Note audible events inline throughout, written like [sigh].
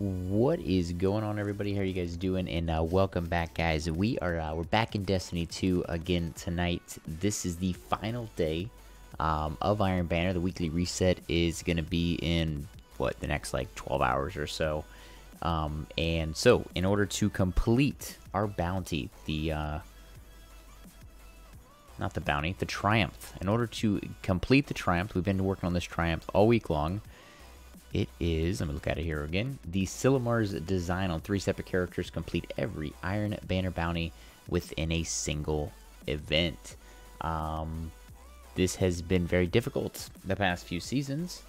What is going on, everybody? How are you guys doing? And uh, welcome back, guys. We are uh, we're back in Destiny 2 again tonight. This is the final day um, of Iron Banner. The weekly reset is to be in what the next like 12 hours or so. Um, and so, in order to complete our bounty, the uh, not the bounty, the triumph. In order to complete the triumph, we've been working on this triumph all week long. Is, let me look at it here again. The Silimar's design on three separate characters complete every Iron Banner bounty within a single event. Um, this has been very difficult the past few seasons,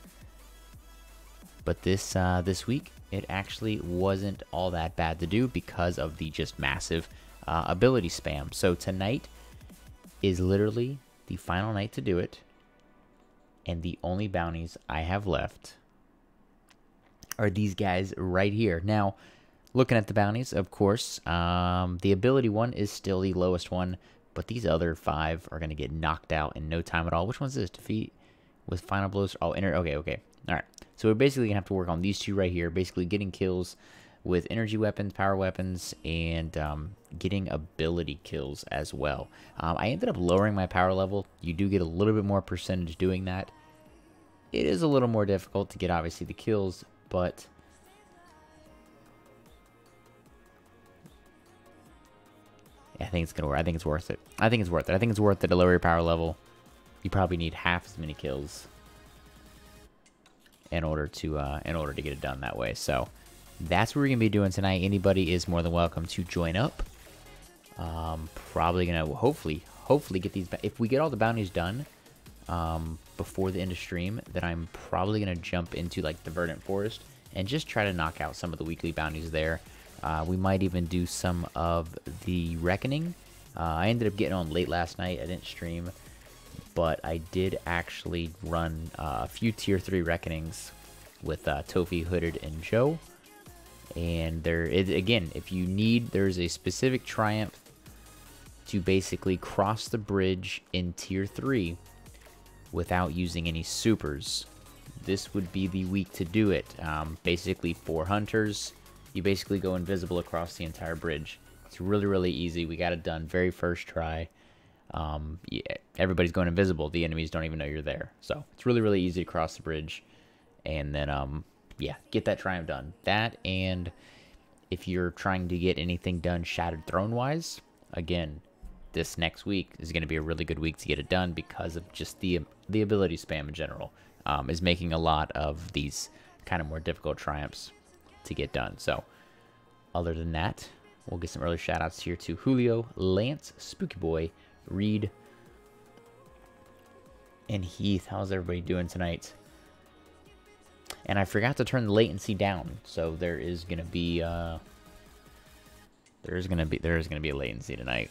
but this uh, this week it actually wasn't all that bad to do because of the just massive uh, ability spam. So tonight is literally the final night to do it, and the only bounties I have left are these guys right here. Now, looking at the bounties, of course, um, the ability one is still the lowest one, but these other five are going to get knocked out in no time at all. Which one's this? Defeat with final blows. Oh, enter. Okay, okay. All right. So we're basically going to have to work on these two right here, basically getting kills with energy weapons, power weapons, and um, getting ability kills as well. Um, I ended up lowering my power level. You do get a little bit more percentage doing that. It is a little more difficult to get, obviously, the kills, but yeah, I think it's gonna work. I think it's worth it. I think it's worth it. I think it's worth it to lower your power level. You probably need half as many kills in order to uh, in order to get it done that way. So that's what we're gonna be doing tonight. Anybody is more than welcome to join up. Um, probably gonna hopefully hopefully get these. If we get all the bounties done, um, before the end of stream that I'm probably going to jump into like the Verdant Forest and just try to knock out some of the weekly bounties there. Uh, we might even do some of the Reckoning. Uh, I ended up getting on late last night. I didn't stream, but I did actually run uh, a few tier 3 Reckonings with uh, Tofi, Hooded, and Joe. And there is, again, if you need, there's a specific Triumph to basically cross the bridge in tier 3 without using any supers. This would be the week to do it. Um, basically, for hunters, you basically go invisible across the entire bridge. It's really, really easy. We got it done very first try. Um, yeah, everybody's going invisible. The enemies don't even know you're there. So it's really, really easy to cross the bridge. And then, um, yeah, get that triumph done. That and if you're trying to get anything done Shattered Throne-wise, again, this next week is going to be a really good week to get it done because of just the the ability spam in general um, is making a lot of these kind of more difficult triumphs to get done. So other than that, we'll get some early shoutouts here to Julio, Lance, Spooky Boy, Reed, and Heath. How's everybody doing tonight? And I forgot to turn the latency down, so there is gonna be uh, there is gonna be there is gonna be a latency tonight.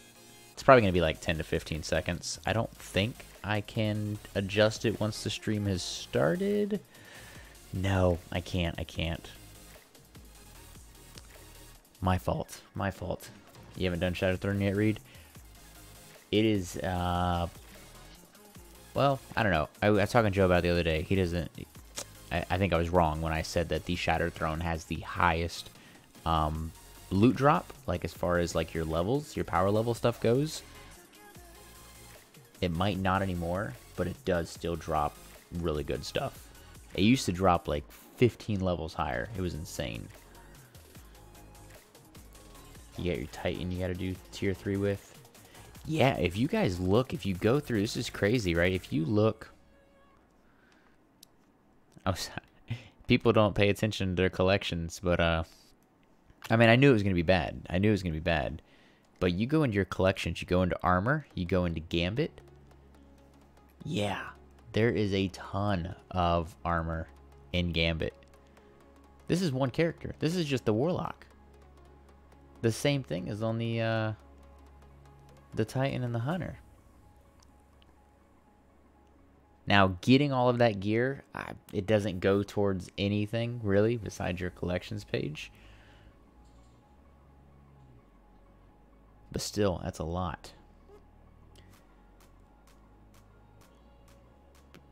It's probably going to be like 10 to 15 seconds. I don't think I can adjust it once the stream has started. No, I can't. I can't. My fault. My fault. You haven't done Shattered Throne yet, Reed? It is, uh... Well, I don't know. I, I was talking to Joe about the other day. He doesn't... I, I think I was wrong when I said that the Shattered Throne has the highest um, loot drop, like as far as like your levels, your power level stuff goes, it might not anymore, but it does still drop really good stuff. It used to drop like 15 levels higher. It was insane. You got your Titan you got to do tier 3 with. Yeah, if you guys look, if you go through, this is crazy, right? If you look... [laughs] Oh, sorry. People don't pay attention to their collections, but uh, I mean, I knew it was going to be bad. I knew it was going to be bad. But you go into your collections, you go into armor, you go into gambit. Yeah, there is a ton of armor in gambit. This is one character. This is just the warlock. The same thing is on the uh, the titan and the hunter. Now, getting all of that gear, it doesn't go towards anything really besides your collections page. But still, that's a lot.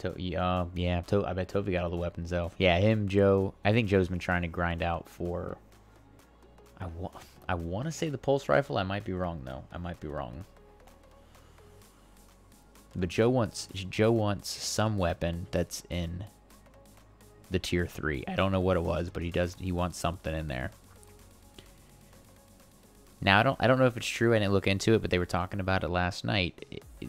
To uh, yeah, to I bet Toby got all the weapons though. Yeah, him, Joe. I think Joe's been trying to grind out for. I want. I want to say the pulse rifle. I might be wrong though. I might be wrong. But Joe wants Joe wants some weapon that's in the tier three. I don't know what it was, but he does. He wants something in there. Now I don't I don't know if it's true. I didn't look into it, but they were talking about it last night. It, it,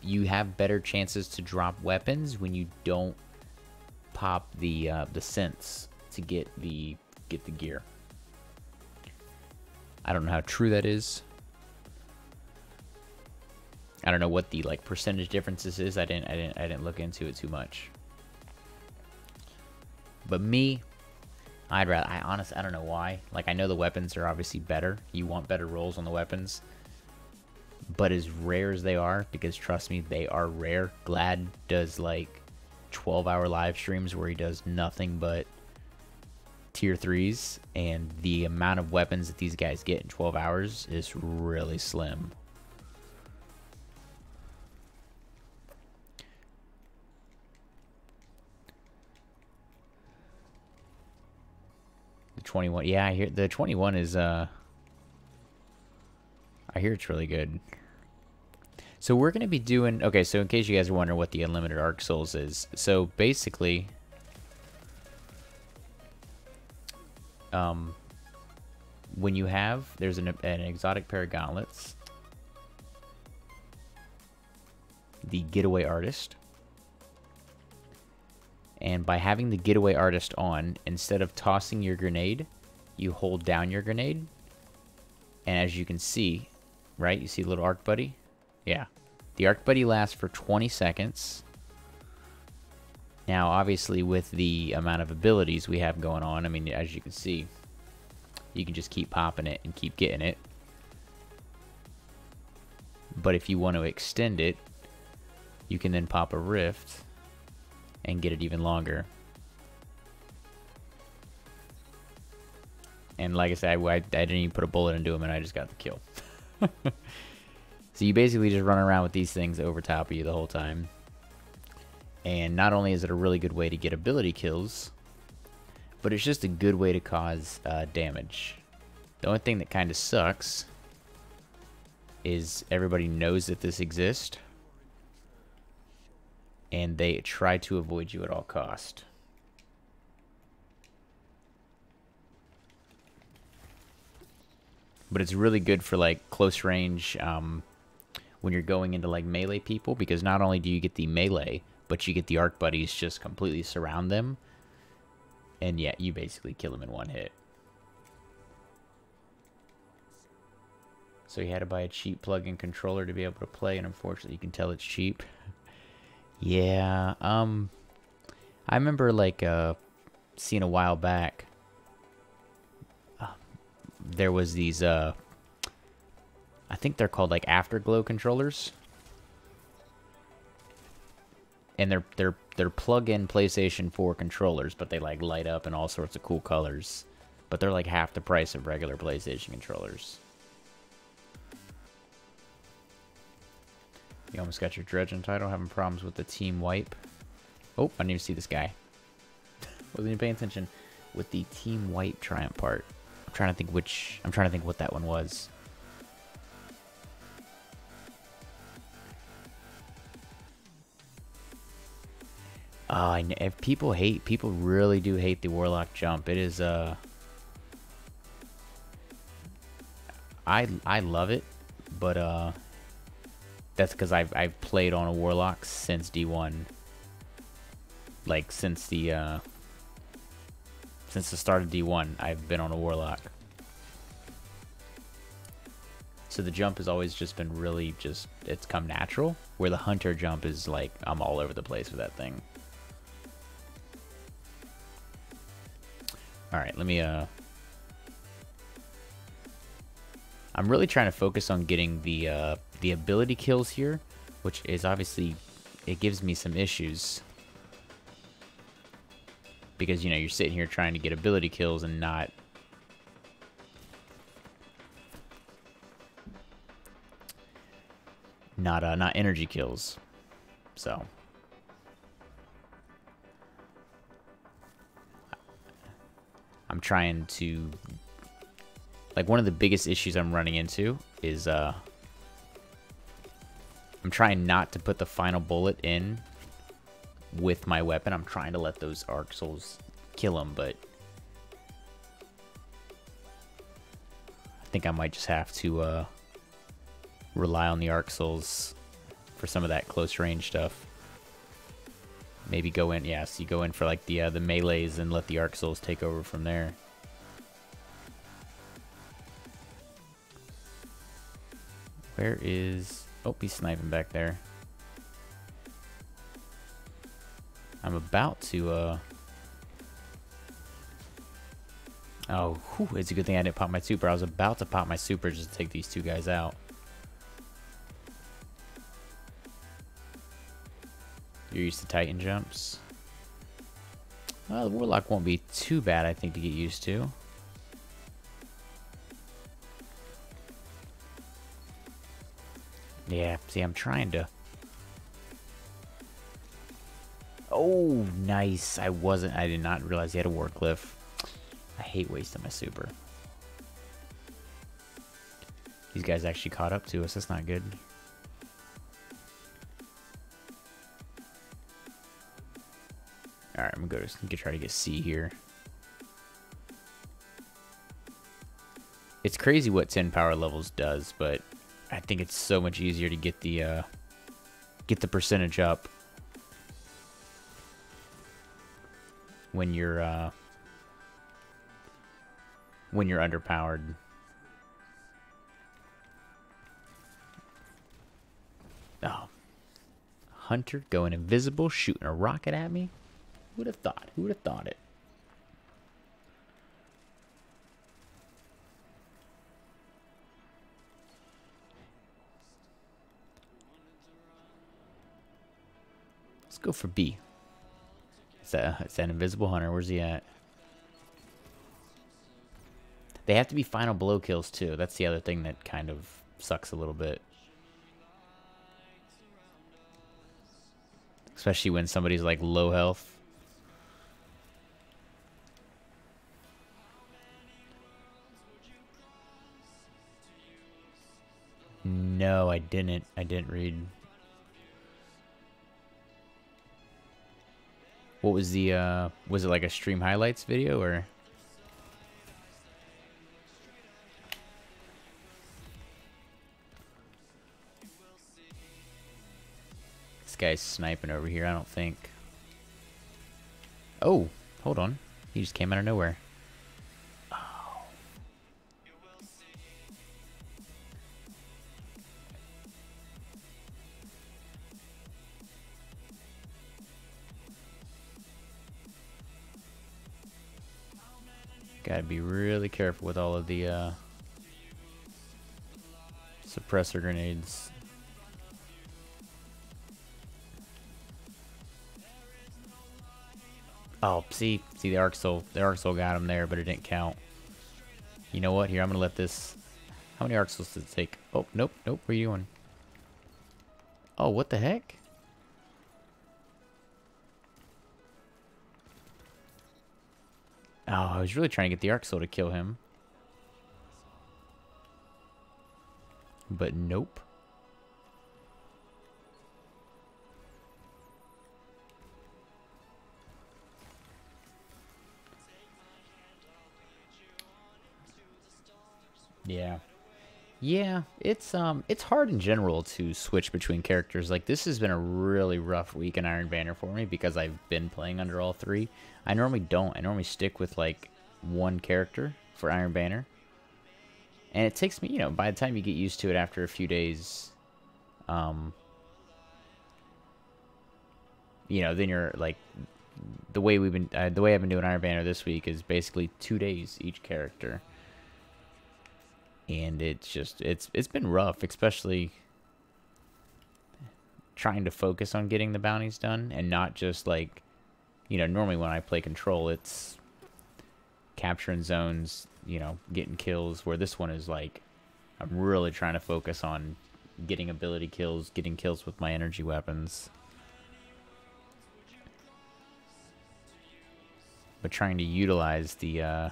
you have better chances to drop weapons when you don't pop the uh, the synths to get the get the gear. I don't know how true that is. I don't know what the like percentage differences is. I didn't I didn't I didn't look into it too much. But me, I'd rather I honestly I don't know why. Like I know the weapons are obviously better. You want better rolls on the weapons. But as rare as they are, because trust me, they are rare. Gladd does like 12 hour live streams where he does nothing but tier threes, and the amount of weapons that these guys get in 12 hours is really slim. The 21, yeah, I hear the 21 is, uh, I hear it's really good. So we're going to be doing, okay, so in case you guys are wondering what the Unlimited Arc Souls is, so basically, um, when you have, there's an, an exotic pair of gauntlets, the Getaway Artist, and by having the Getaway Artist on, instead of tossing your grenade, you hold down your grenade, and as you can see, right, you see little arc buddy? Yeah. The arc buddy lasts for 20 seconds. Now, obviously, with the amount of abilities we have going on, I mean, as you can see, you can just keep popping it and keep getting it. But if you want to extend it, you can then pop a rift and get it even longer. And like I said, I, I, didn't even put a bullet into him and I just got the kill. [laughs] so you basically just run around with these things over top of you the whole time. And not only is it a really good way to get ability kills, but it's just a good way to cause uh, damage. The only thing that kind of sucks is everybody knows that this exists, and they try to avoid you at all cost. But it's really good for like close range um, when you're going into like melee people because not only do you get the melee, but you get the arc buddies just completely surround them. And yeah, you basically kill them in one hit. So you had to buy a cheap plug-in controller to be able to play, and unfortunately you can tell it's cheap. Yeah, um, I remember like uh, seeing a while back, uh, there was these, uh, I think they're called like Afterglow controllers and they're they're they're plug-in PlayStation 4 controllers, but they like light up in all sorts of cool colors. But they're like half the price of regular PlayStation controllers. You almost got your Dredgen title, having problems with the team wipe. Oh, I didn't even see this guy. [laughs] Wasn't even paying attention. With the team wipe triumph part. I'm trying to think which I'm trying to think what that one was. Oh, if people hate, people really do hate the Warlock jump. It is, uh... I, I love it, but, uh... That's because I've, I've played on a Warlock since D1. Like, since the, uh... Since the start of D1, I've been on a Warlock. So the jump has always just been really just, it's come natural. Where the Hunter jump is like, I'm all over the place with that thing. Alright, let me, uh... I'm really trying to focus on getting the, uh, the ability kills here, which is obviously, it gives me some issues. Because, you know, you're sitting here trying to get ability kills and not... Not, uh, not energy kills. So... I'm trying to like one of the biggest issues I'm running into is uh I'm trying not to put the final bullet in with my weapon. I'm trying to let those arc souls kill him, but I think I might just have to uh rely on the arc souls for some of that close range stuff. Maybe go in, yes, you go in for like the uh, the melees and let the arc souls take over from there. Where is... Oh, he's sniping back there. I'm about to, uh... Oh, whew, it's a good thing I didn't pop my super. I was about to pop my super just to take these two guys out. You're used to Titan jumps. Well, the Warlock won't be too bad, I think, to get used to. Yeah, see, I'm trying to... Oh, nice. I wasn't... I did not realize he had a Wardcliff. I hate wasting my super. These guys actually caught up to us. That's not good. Alright, I'm gonna go to try to get C here. It's crazy what 10 power levels does, but I think it's so much easier to get the uh, get the percentage up when you're uh, when you're underpowered. Oh, Hunter going invisible, shooting a rocket at me. Who would have thought? Who would have thought it? Go for B. Is that, is that Invisible Hunter? Where's he at? They have to be final blow kills, too. That's the other thing that kind of sucks a little bit. Especially when somebody's, like, low health. No, I didn't. I didn't read What was the, uh, was it like a stream highlights video or? This guy's sniping over here, I don't think. Oh, hold on. He just came out of nowhere. Gotta be really careful with all of the uh, suppressor grenades. Oh, see, see the arc soul, the arc soul got him there, but it didn't count. You know what? Here, I'm gonna let this. How many arc souls does it take? Oh, nope, nope. What are you doing? Oh, what the heck? Oh, I was really trying to get the Arc Soul to kill him. But nope. Yeah. Yeah, it's um it's hard in general to switch between characters. Like this has been a really rough week in Iron Banner for me because I've been playing under all three. I normally don't. I normally stick with like one character for Iron Banner. And it takes me, you know, by the time you get used to it after a few days, um you know, then you're like the way we've been uh, the way I've been doing Iron Banner this week is basically 2 days each character and it's just it's it's been rough, especially trying to focus on getting the bounties done and not just like you know normally when I play control it's capturing zones, you know, getting kills where this one is like I'm really trying to focus on getting ability kills, getting kills with my energy weapons. but trying to utilize the uh,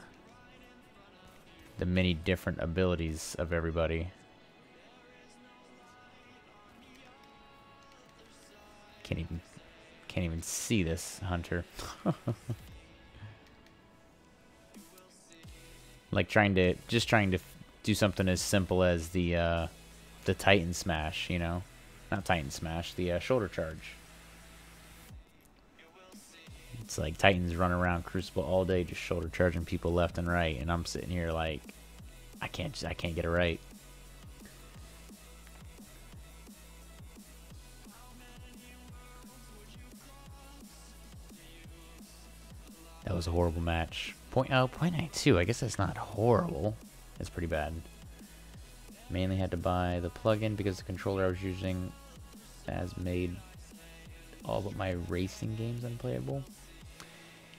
the many different abilities of everybody. Can't even can't even see this hunter. [laughs] like trying to just trying to do something as simple as the uh, the Titan smash, you know, not Titan smash, the uh, shoulder charge. It's like Titans run around Crucible all day just shoulder charging people left and right, and I'm sitting here like, I can't just, I can't get it right. That was a horrible match. Point oh, point nine two. I guess that's not horrible. It's pretty bad. Mainly had to buy the plugin because the controller I was using has made all but my racing games unplayable.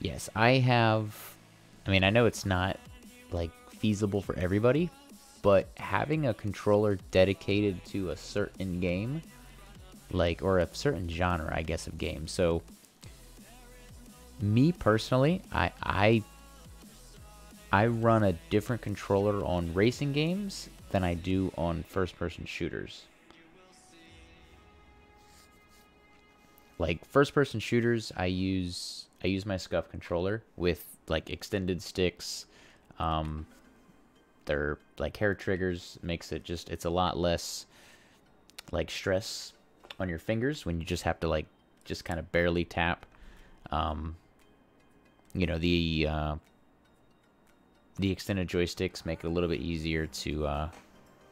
Yes, I have. I mean, I know it's not like feasible for everybody, but having a controller dedicated to a certain game, like or a certain genre, I guess, of game. So, me personally, I I I run a different controller on racing games than I do on first-person shooters. Like first-person shooters, I use I use my SCUF controller with like extended sticks. Um, they're like hair triggers, makes it just, it's a lot less like stress on your fingers when you just have to like just kind of barely tap. Um, you know, the, uh, the extended joysticks make it a little bit easier to uh,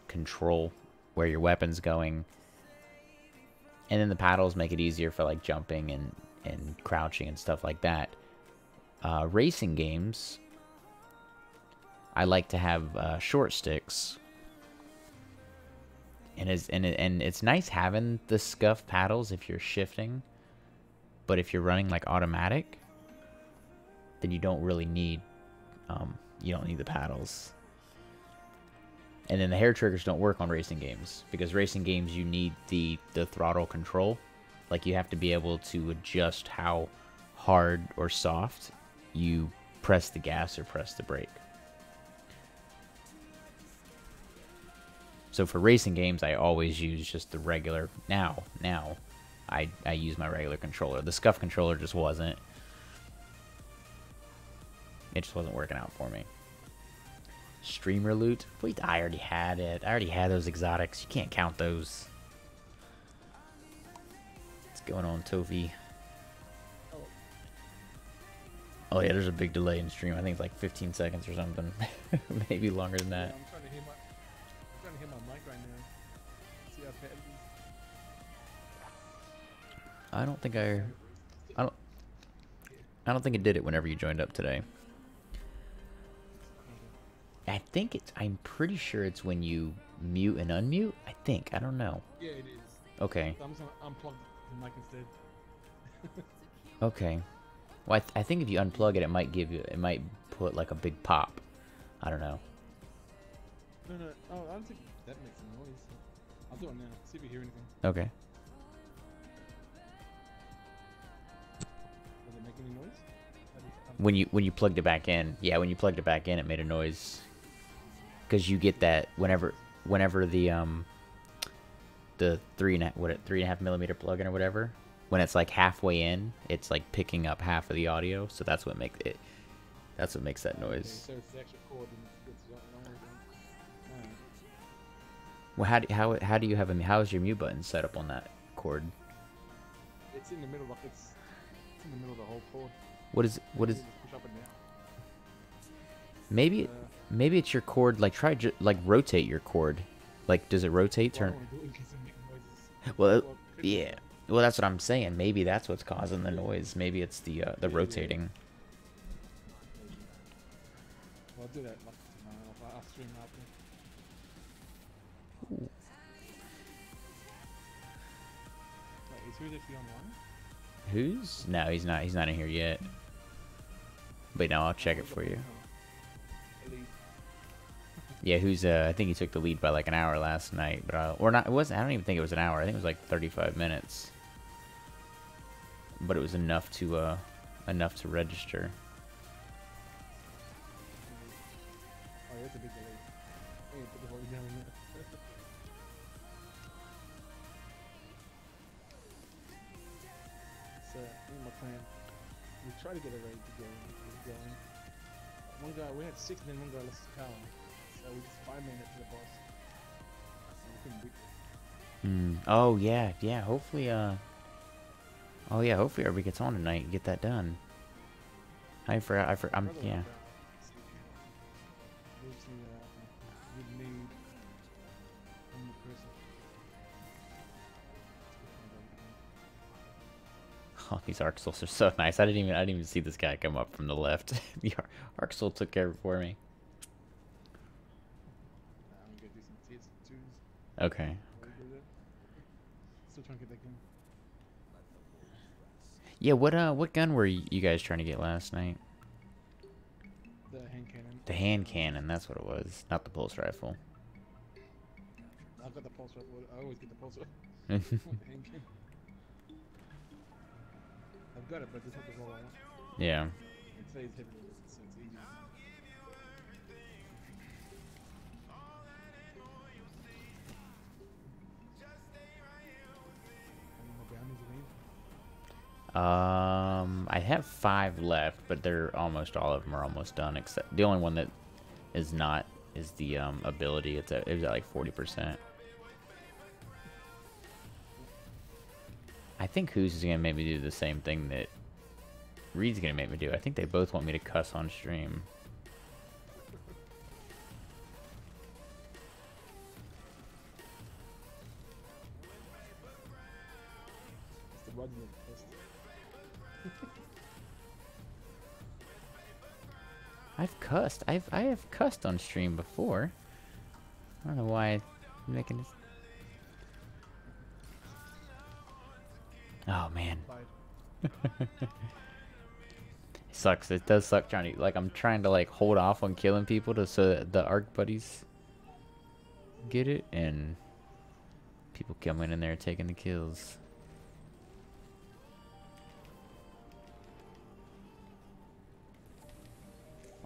control where your weapon's going. And then the paddles make it easier for like jumping and and crouching and stuff like that. Uh, racing games, I like to have uh, short sticks. And it's, and, and it's nice having the SCUF paddles if you're shifting. But if you're running like automatic, then you don't really need, um, you don't need the paddles. And then the hair triggers don't work on racing games because racing games you need the the throttle control like you have to be able to adjust how hard or soft you press the gas or press the brake. So for racing games, I always use just the regular. Now, now, I I use my regular controller. The SCUF controller just wasn't. It just wasn't working out for me. Streamer loot? Wait, I already had it. I already had those exotics. You can't count those going on, Tofi? Oh yeah, there's a big delay in stream. I think it's like 15 seconds or something. [laughs] Maybe longer than that. Yeah, I'm trying to my, I'm trying to hear my mic right now. See how bad it is. I don't think I, I don't, I don't think it did it whenever you joined up today. I think it's. I'm pretty sure it's when you mute and unmute. I think. I don't know. Yeah, it is. Okay. So I'm just gonna unplug the mic instead. Okay. Well, I, th I think if you unplug it, it might give you. It might put like a big pop. I don't know. No, no. Oh, I don't think that makes a noise. I'll do it now. See if you hear anything. Okay. Does it make any noise? That is- When you when you plugged it back in, yeah, when you plugged it back in, it made a noise. Cause you get that whenever whenever the um the three and a, what it three and a half millimeter plug-in or whatever, when it's like halfway in, it's like picking up half of the audio, so that's what makes it. That's what makes that noise. so it's the extra cord and it's not Well, how do how how do you have a how is your mute button set up on that cord? It's in the middle, like it's, it's in the middle of the whole cord. What is what is just push up and down. maybe it, Uh, maybe it's your cord like try like rotate your cord, like does it rotate turn? Well, yeah. Well, that's what I'm saying. Maybe that's what's causing the noise. Maybe it's the uh, the rotating. Well, I'll do that like. I'll, I'll stream after. Who's actually online? Who's? No, he's not. He's not in here yet. But now I'll check it for you. Yeah, who's uh, I think he took the lead by like an hour last night, but uh, or not. It wasn't. I don't even think it was an hour. I think it was like 35 minutes. But it was enough to uh, enough to register. Oh, [laughs] so in my plan, we try to get a raid together. One guy, we had six, then one guy lost his power. Hmm. Oh yeah, yeah. Hopefully, uh. Oh yeah. Hopefully, everybody gets on tonight and get that done. I forgot. I for, I'm yeah. uh, we just need, we need one more person. Oh, these arc souls are so nice. I didn't even I didn't even see this guy come up from the left. [laughs] the Ar- arc soul took care of it for me. Nah, I'm gonna do some tiers twos. Okay. while we do that. Still trying to get that gun. Yeah. What uh? What gun were you guys trying to get last night? The hand cannon. The hand cannon. That's what it was. Not the pulse rifle. I've got the pulse rifle. I always get the pulse rifle. [laughs] with the hand cannon. I've got it, but this is all I want. yeah. It Um, I have five left, but they're almost all of them are almost done. Except the only one that is not is the um ability. It's at it was at like forty percent. I think Who's is gonna make me do the same thing that Reed's gonna make me do. I think they both want me to cuss on stream. I've cussed. I've I have cussed on stream before. I don't know why I'm making this. Oh man. [laughs] Five. sucks. It does suck trying to like I'm trying to like hold off on killing people to so that the arc buddies get it and people coming in there taking the kills.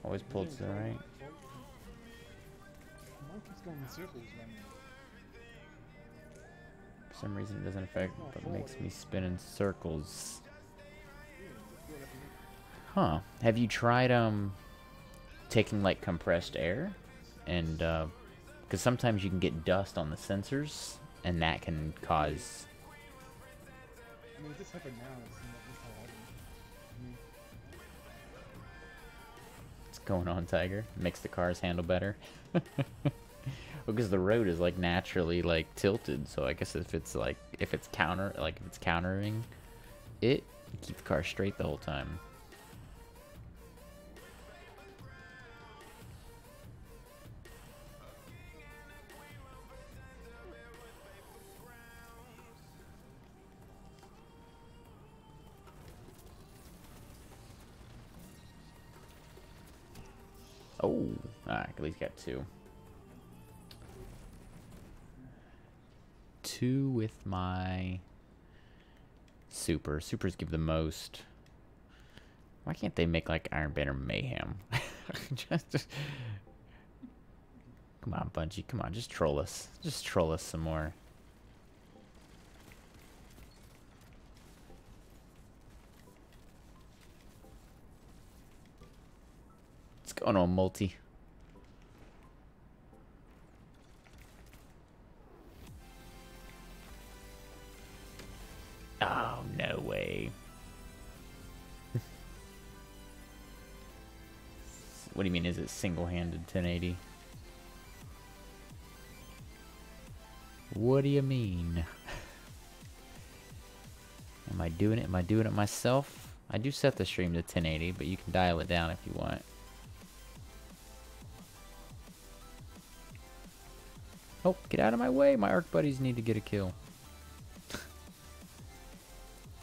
Always pulled to the right. For some reason it doesn't affect but makes me spin in circles. Huh. Have you tried um taking like compressed air and uh cuz sometimes you can get dust on the sensors and that can cause I mean, going on tiger makes the cars handle better. [laughs] because the road is like naturally like tilted so I guess if it's like if it's counter like if it's countering it keep the car straight the whole time. At least get two. Two with my super. Supers give the most. Why can't they make like Iron Banner Mayhem? [laughs] just, just- Come on, Bungie. Come on, just troll us. Just troll us some more. What's going on, multi? What do you mean, is it single-handed 1080? What do you mean? [laughs] Am I doing it? Am I doing it myself? I do set the stream to 1080, but you can dial it down if you want. Oh, get out of my way. My arc buddies need to get a kill. [laughs]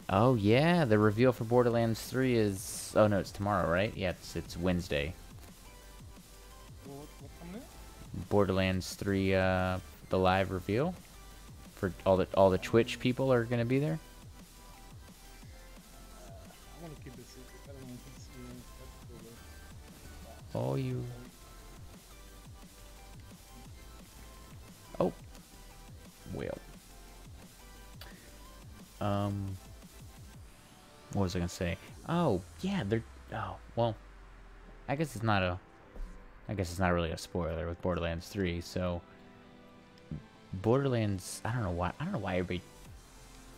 oh, yeah. The reveal for Borderlands 3 is... Oh, no, it's tomorrow, right? Yeah, it's, it's Wednesday. Borderlands 3, uh, the live reveal for all the all the Twitch people are gonna be there. Oh, you. Oh. Well. Um. What was I gonna say? Oh, yeah, they're. Oh, well. I guess it's not a I guess it's not really a spoiler with Borderlands 3. So, Borderlands. I don't know why. I don't know why everybody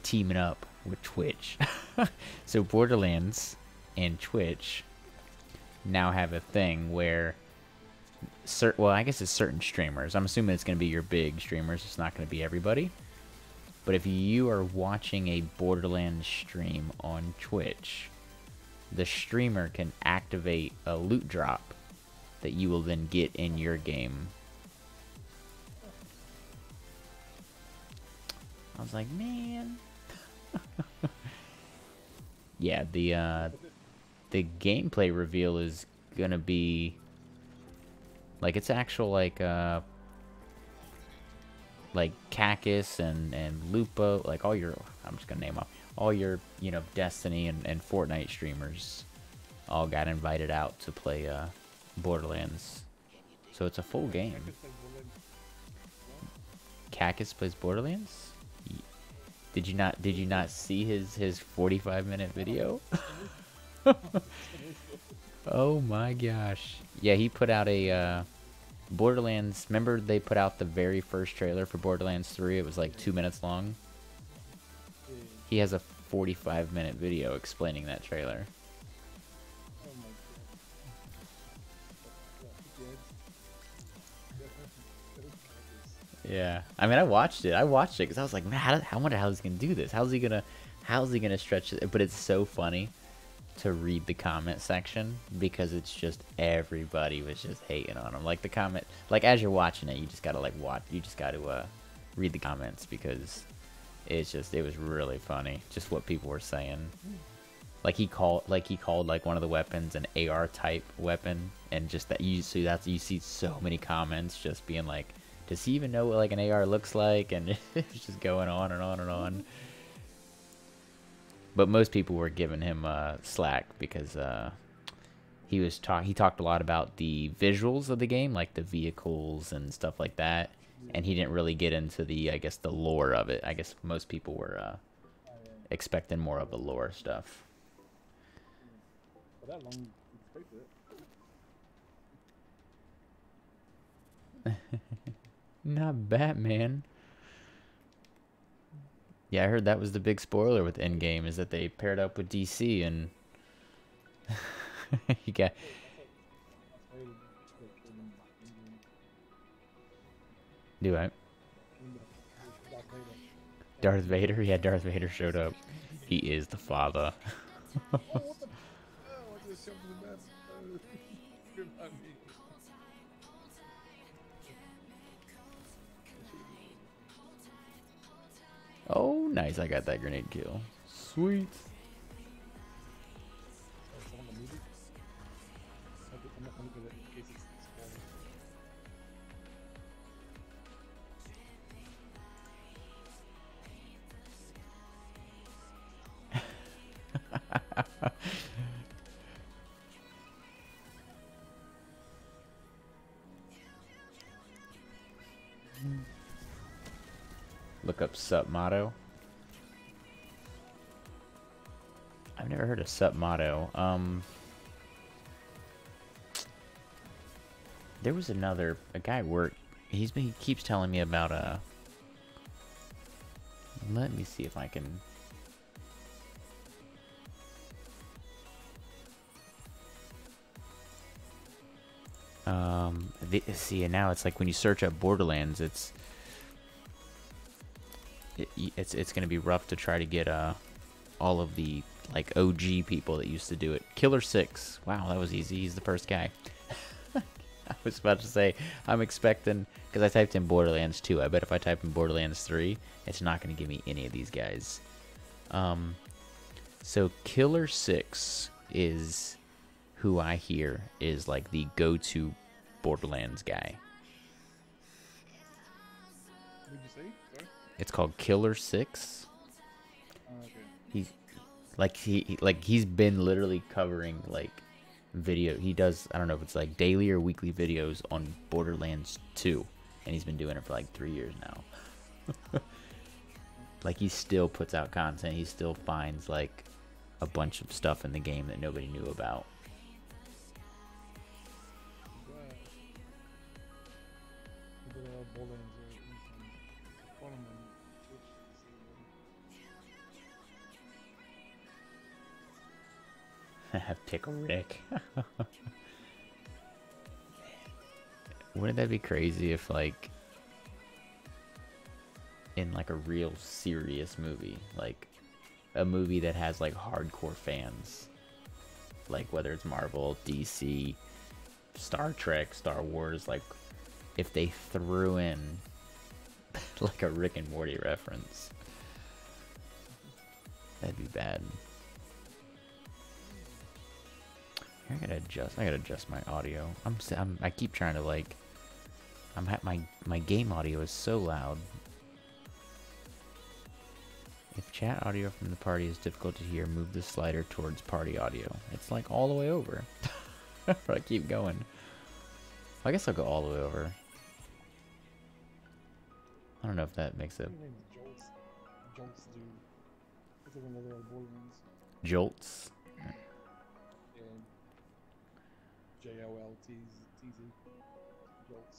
teaming up with Twitch. [laughs] so Borderlands and Twitch now have a thing where cert well, I guess it's certain streamers. I'm assuming it's going to be your big streamers. It's not going to be everybody. But if you are watching a Borderlands stream on Twitch, the streamer can activate a loot drop that you will then get in your game. I was like, man. [laughs] yeah, the uh, the gameplay reveal is gonna be like it's actual like uh like Kackis and and Lupo, like all your I'm just gonna name off all your you know Destiny and, and Fortnite streamers all got invited out to play uh Borderlands. So it's a full game. Kackis plays Borderlands? Did you not did you not see his his 45 minute video? [laughs] oh my gosh. Yeah, he put out a uh, Borderlands. Remember they put out the very first trailer for Borderlands 3? It was like 2 minutes long. He has a 45 minute video explaining that trailer. Yeah, I mean, I watched it. I watched it because I was like, man, how, how wonder how he's gonna do this? How's he gonna, how's he gonna stretch it? But it's so funny to read the comment section because it's just everybody was just hating on him. Like the comment, like as you're watching it, you just gotta like watch. You just gotta uh, read the comments because it's just it was really funny. Just what people were saying. Like he called, like he called like one of the weapons an AR type weapon, and just that you see that's you see so many comments just being like does he even know what like an AR looks like? And [laughs] it's just going on and on and on. But most people were giving him uh, slack because uh, he was talk he talked a lot about the visuals of the game, like the vehicles and stuff like that. And he didn't really get into the, I guess, the lore of it. I guess most people were uh, expecting more of the lore stuff. [laughs] Not Batman. Yeah, I heard that was the big spoiler with Endgame is that they paired up with DC and [laughs] you got Do I? Darth Vader? Yeah, Darth Vader showed up. He is the father. [laughs] Oh, nice. I got that grenade kill. Sweet. [laughs] up sup motto. I've never heard of sup motto. Um, there was another a guy at work. He's been he keeps telling me about a. Uh, let me see if I can. Um, the, see, and now it's like when you search up Borderlands, it's it, it's it's gonna be rough to try to get uh all of the like OG people that used to do it. Killer Six. Wow, that was easy. He's the first guy. [laughs] I was about to say I'm expecting because I typed in Borderlands 2. I bet if I type in Borderlands 3, it's not gonna give me any of these guys. Um, so Killer Six is who I hear is like the go-to Borderlands guy. It's called Killer Six. He's like he like he's been literally covering like video. He does I don't know if it's like daily or weekly videos on Borderlands 2, and he's been doing it for like three years now. [laughs] Like he still puts out content. He still finds like a bunch of stuff in the game that nobody knew about. [laughs] Have pickle Rick. [laughs] Wouldn't that be crazy if like in like a real serious movie, like a movie that has like hardcore fans, like whether it's Marvel, DC, Star Trek, Star Wars, like if they threw in [laughs] like a Rick and Morty reference, that'd be bad. I gotta adjust. I gotta adjust my audio. I'm. s- I'm I keep trying to like. I'm. My my game audio is so loud. If chat audio from the party is difficult to hear, move the slider towards party audio. It's like all the way over. [laughs] I keep going. I guess I'll go all the way over. I don't know if that makes it think his name's Jolts. Jolts dude. It's like another jolts. J O L T T Z. Jolts.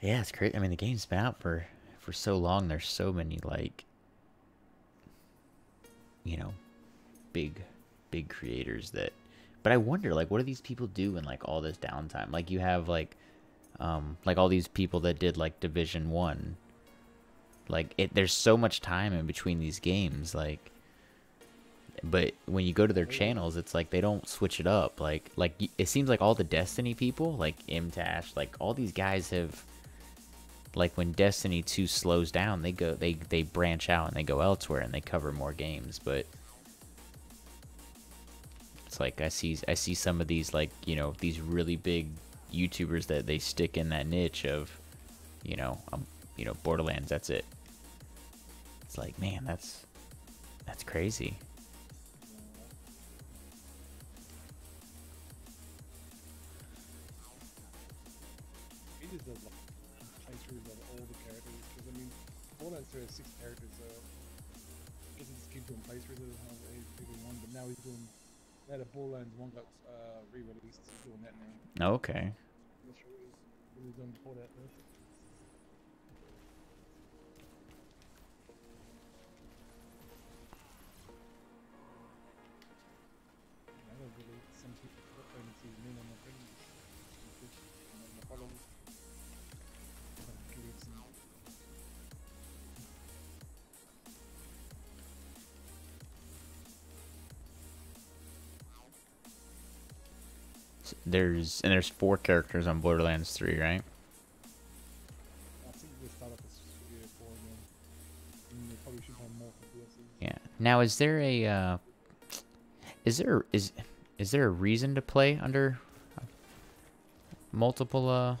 Yeah, it's great. I mean, the game's been out for for so long. There's so many like, you know, big big creators that. But I wonder, like, what do these people do in like all this downtime? Like, you have like, um, like all these people that did like Division One. Like, it there's so much time in between these games, like. But when you go to their channels, it's like they don't switch it up. Like, like it seems like all the Destiny people, like Mtashed, like all these guys have like when Destiny 2 slows down, they go they they branch out and they go elsewhere and they cover more games, but it's like I see I see some of these like, you know, these really big YouTubers that they stick in that niche of you know, um, you know, Borderlands, that's it. It's like, man, that's that's crazy. Borderlands 2 six characters, so I guess he just keeps doing playthroughs of how they do one. But now he's doing. Now that Borderlands 1 got uh, re-released, he's doing that now. Okay. I'm not sure what he- what doing before that though. There's and there's four characters on Borderlands 3, right? I think they start up as year four again. And they probably should have more for DLC. Yeah. Now, is there a uh, is there is is there a reason to play under multiple uh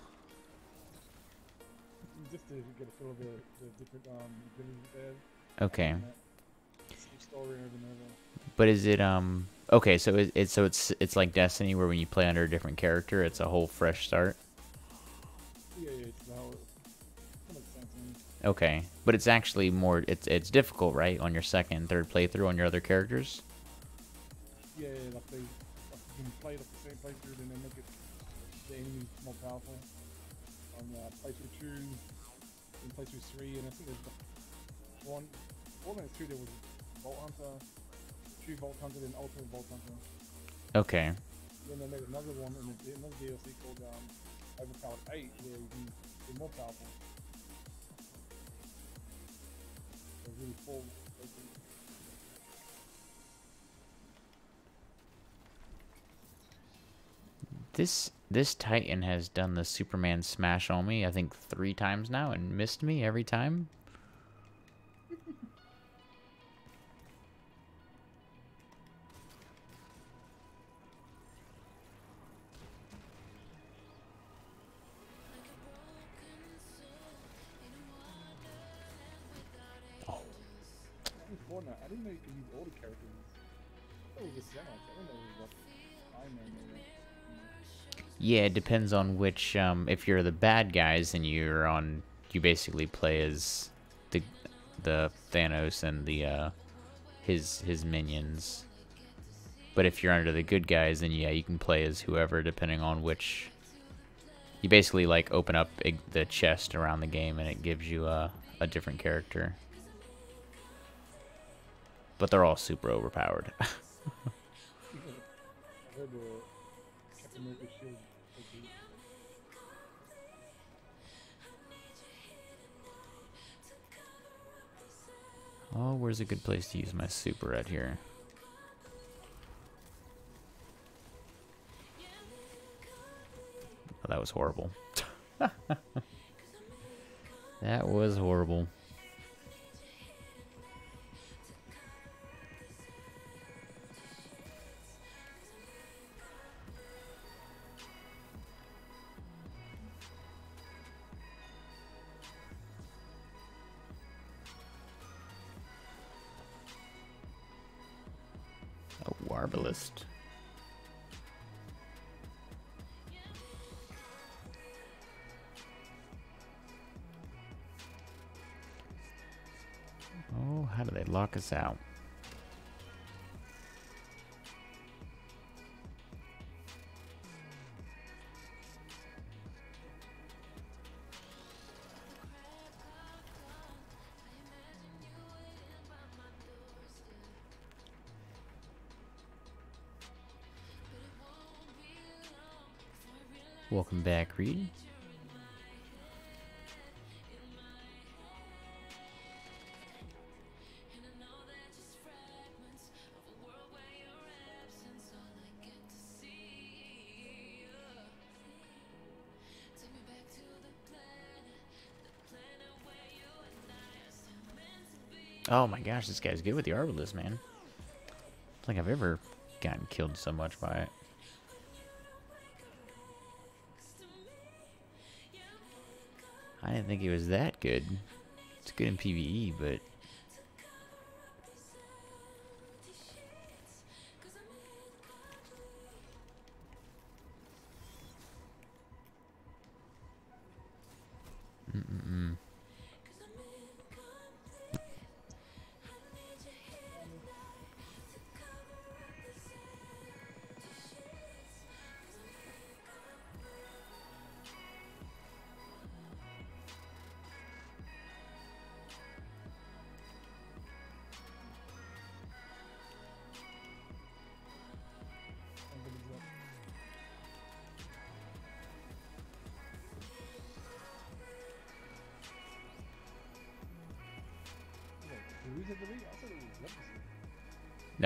Just to get a feel of the, the different um abilities okay same story over and over. but is it um okay so it, it's so it's it's like destiny where when you play under a different character it's a whole fresh start Yeah, yeah, it's how it that makes sense. I mean, okay but it's actually more it's it's difficult right on your second and third playthrough on your other characters yeah, yeah, like they like you can play like the same playthrough, then they make it the enemies more powerful. On uh, playthrough two, and playthrough three, and I think there's the one. Borderlands two, there was Vault Hunter, True Vault Hunter, then Ultimate Vault Hunter. okay Then they made another one in the, another DLC called um, Overpowered 8, where you can be more powerful. So really full. this this titan has done the superman smash on me i think three times now and missed me every time I didn't know you could use the characters. I didn't know Iron Man. Yeah, it depends on which. Um, if you're the bad guys and you're on, you basically play as the the Thanos and the uh, his his minions. But if you're under the good guys, then yeah, you can play as whoever, depending on which. You basically like open up the chest around the game, and it gives you a a different character. But they're all super overpowered. [laughs] Oh, where's a good place to use my super at here? Oh, that was horrible. [laughs] that was horrible. Us out? Welcome back, Reed. Oh my gosh, this guy's good with the Arbalest, man. I think I've ever gotten killed so much by it. I didn't think he was that good. It's good in PvE, but...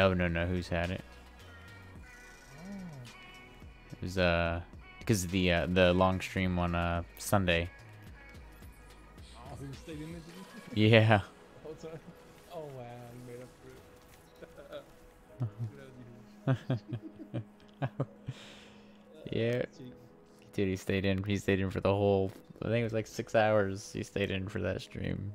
No, no, no. Who's had it? It was uh, because the uh, the long stream on uh Sunday. Yeah. Oh wow, made up for yeah. Dude, he stayed in. He stayed in for the whole. I think it was like six hours. He stayed in for that stream.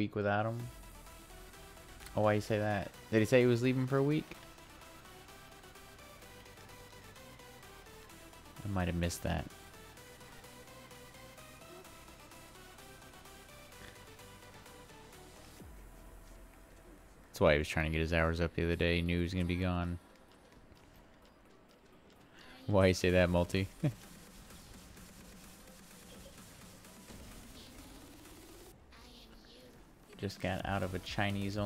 week without him? Oh, why you say that? Did he say he was leaving for a week? I might have missed that. That's why he was trying to get his hours up the other day. He knew he was going to be gone. Why you say that, Multi? [laughs] just got out of a Chinese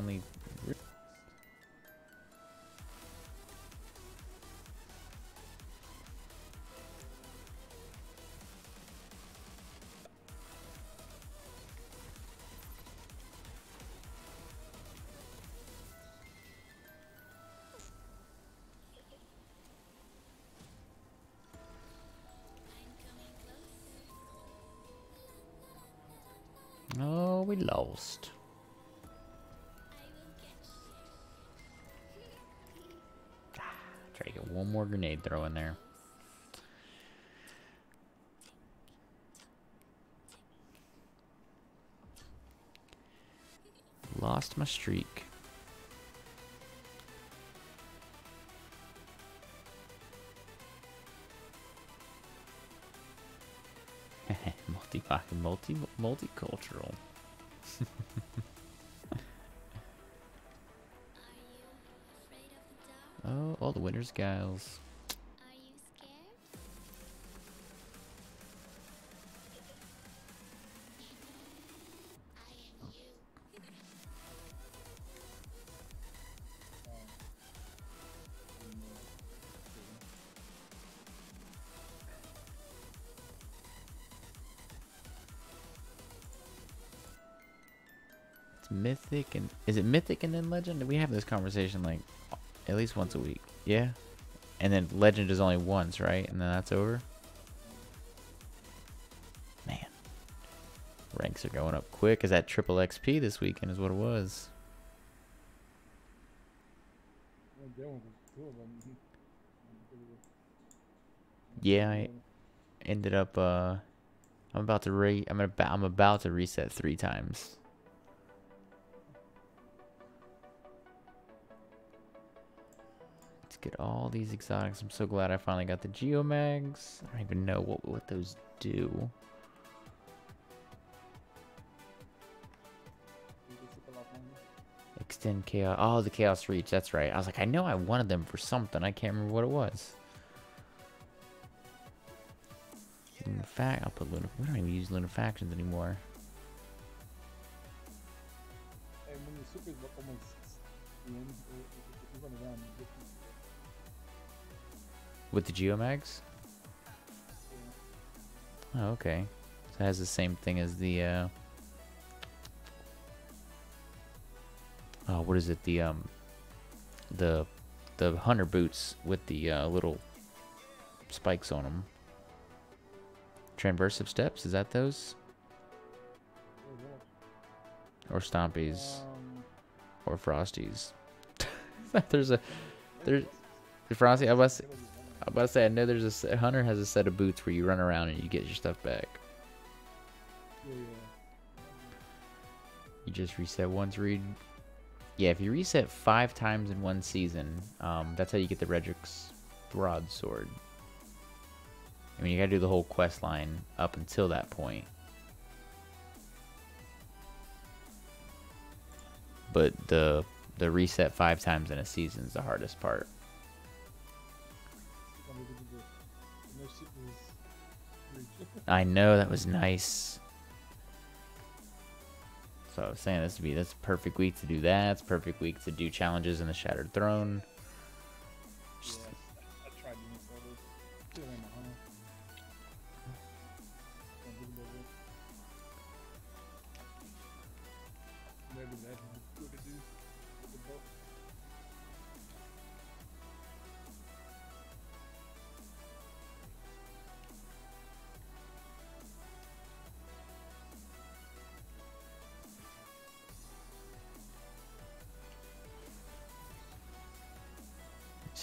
My streak. [laughs] multi multi multicultural. [laughs] oh, all the winners, gals. Mythic and is it mythic and then legend? We have this conversation like at least once a week. Yeah. And then legend is only once, right? And then that's over. Man. Ranks are going up quick. Is that triple XP this weekend is what it was. Yeah, I ended up uh I'm about to re I'm about I'm about to reset 3 times. Get all these exotics. I'm so glad I finally got the Geomags. I don't even know what, what those do. Extend Chaos. Oh, the Chaos Reach. That's right. I was like, I know I wanted them for something. I can't remember what it was. In fact, I'll put Luna. We don't even use Luna Factions anymore. With the Geomags? Oh, okay. So it has the same thing as the, uh... Oh, what is it? The, um... The... The hunter boots with the, uh, little spikes on them. Transversive steps, is that those? Or stompies. Um, or frosties. [laughs] there's a... There's... The frosty, I was I'm about to say, I know there's a hunter has a set of boots where you run around and you get your stuff back. Yeah. You just reset once, read. Yeah, if you reset five times in one season, um, that's how you get the Redrix's broadsword. I mean, you gotta do the whole quest line up until that point. But the the reset five times in a season is the hardest part. I know that was nice. So I was saying this would be this perfect week to do that. It's perfect week to do challenges in the Shattered Throne.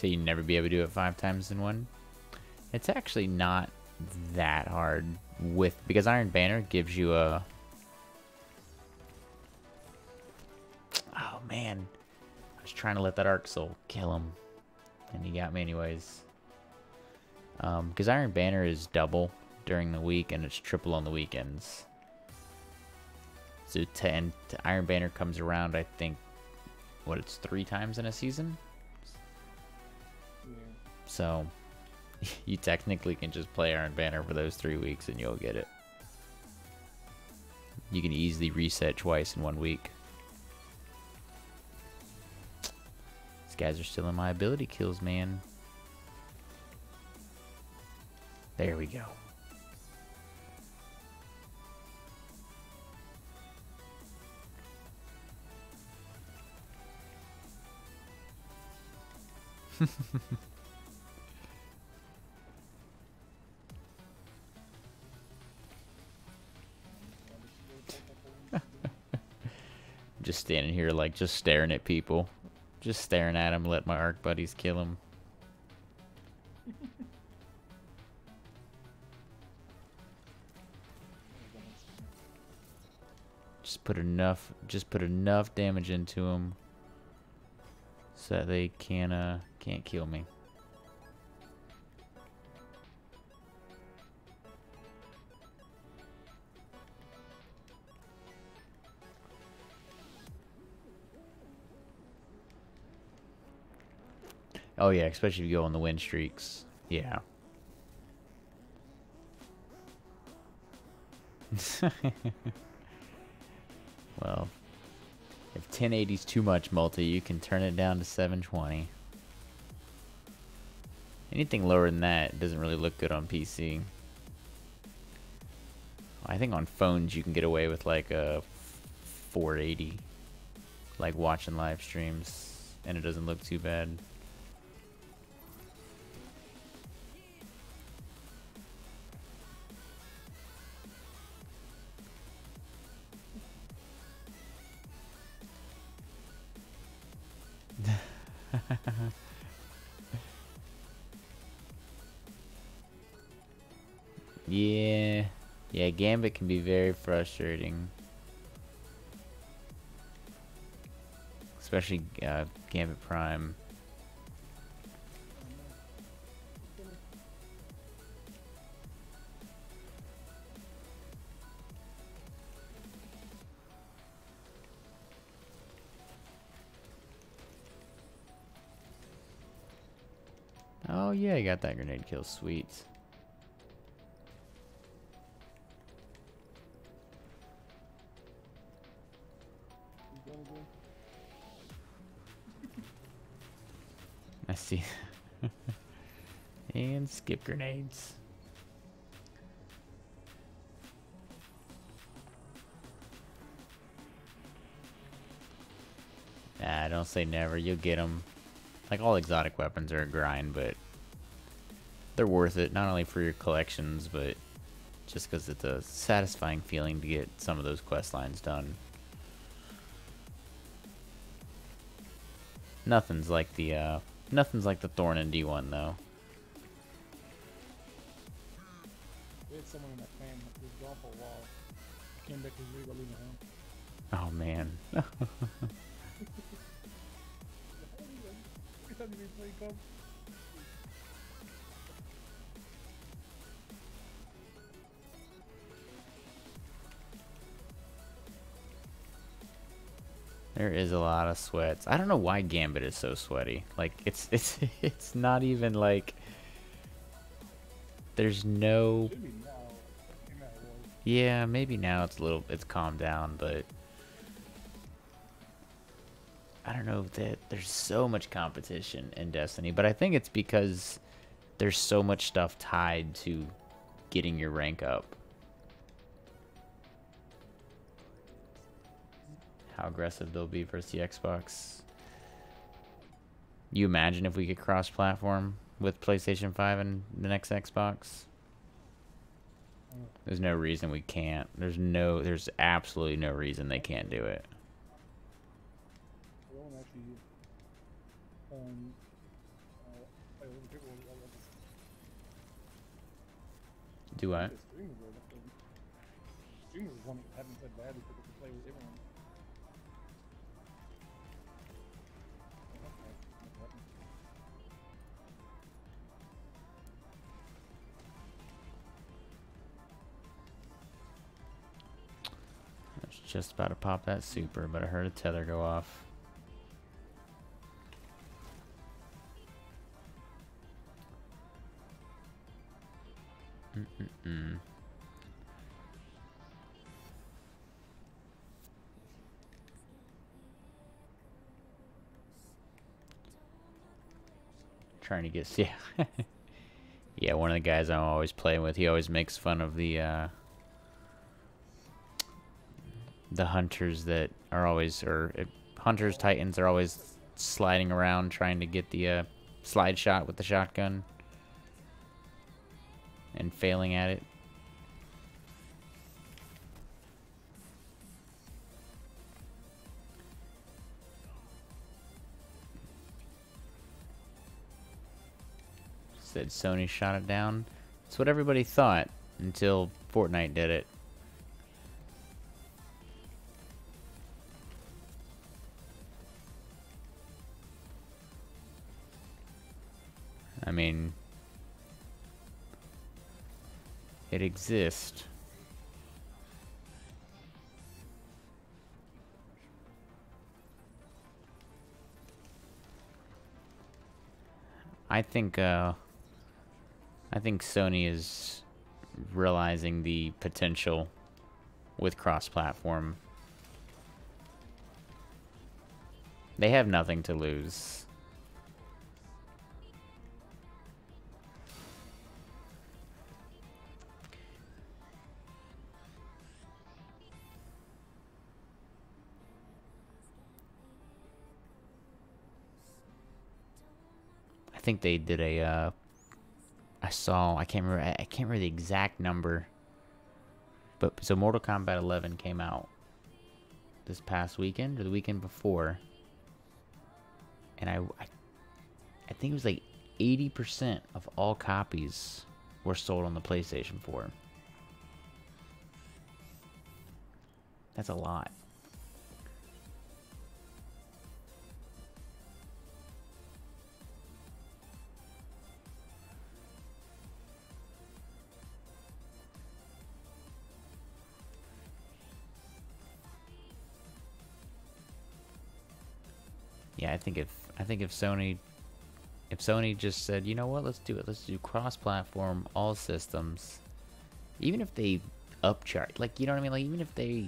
So you never be able to do it five times in one. It's actually not that hard with because Iron Banner gives you a Oh man. I was trying to let that Arc Soul kill him. And he got me anyways. Um, because Iron Banner is double during the week and it's triple on the weekends. So 10 Iron Banner comes around I think what it's three times in a season? So [laughs] you technically can just play Iron Banner for those three weeks and you'll get it. You can easily reset twice in one week. These guys are still in my ability kills, man. There we go. [laughs] standing here like just staring at people. Just staring at him, let my arc buddies kill him. just put enough just put enough damage into them so that they can uh can't kill me. Oh yeah, especially if you go on the win streaks. Yeah. [laughs] well, if 1080 is too much multi, you can turn it down to 720. Anything lower than that doesn't really look good on PC. I think on phones you can get away with like a 480, like watching live streams, and it doesn't look too bad. [laughs] yeah. Yeah, Gambit can be very frustrating. Especially uh, Gambit Prime. That grenade kill, sweet. I see. [laughs] and skip grenades. Nah, don't say never. You'll get them. Like, all exotic weapons are a grind, but they're worth it, not only for your collections, but just because it's a satisfying feeling to get some of those quest lines done. Nothing's like the, uh, nothing's like the Thorn and D1, though. We had someone in that clan that was gone a while. Came back to leave, leaving home. Oh, man. [laughs] There is a lot of sweats. I don't know why Gambit is so sweaty. Like it's [laughs] it's it's not even like there's no. Yeah, maybe now it's a little it's calmed down, but I don't know that there's so much competition in Destiny, but I think it's because there's so much stuff tied to getting your rank up. How aggressive they'll be versus the Xbox. You imagine if we could cross-platform with PlayStation 5 and the next Xbox? There's no reason we can't. There's no, there's absolutely no reason they can't do it. Don't just about to pop that super, but I heard a tether go off. Mm-mm-mm. Trying to get [laughs] yeah, yeah. One of the guys I'm always playing with, he always makes fun of the uh, the hunters that are always, or uh, hunters, titans are always sliding around trying to get the uh, slide shot with the shotgun and failing at it. Said Sony shot it down. It's what everybody thought until Fortnite did it. I mean, it exists. I think uh, I think Sony is realizing the potential with cross-platform. They have nothing to lose. Think they did a uh, I saw I can't remember I can't remember the exact number. But so Mortal Kombat 11 came out this past weekend or the weekend before. And I I, I think it was like 80% of all copies were sold on the PlayStation 4. That's a lot. I think if I think if Sony if Sony just said, you know what, let's do it. Let's do cross-platform, all systems. Even if they upcharge, like you know what I mean, like even if they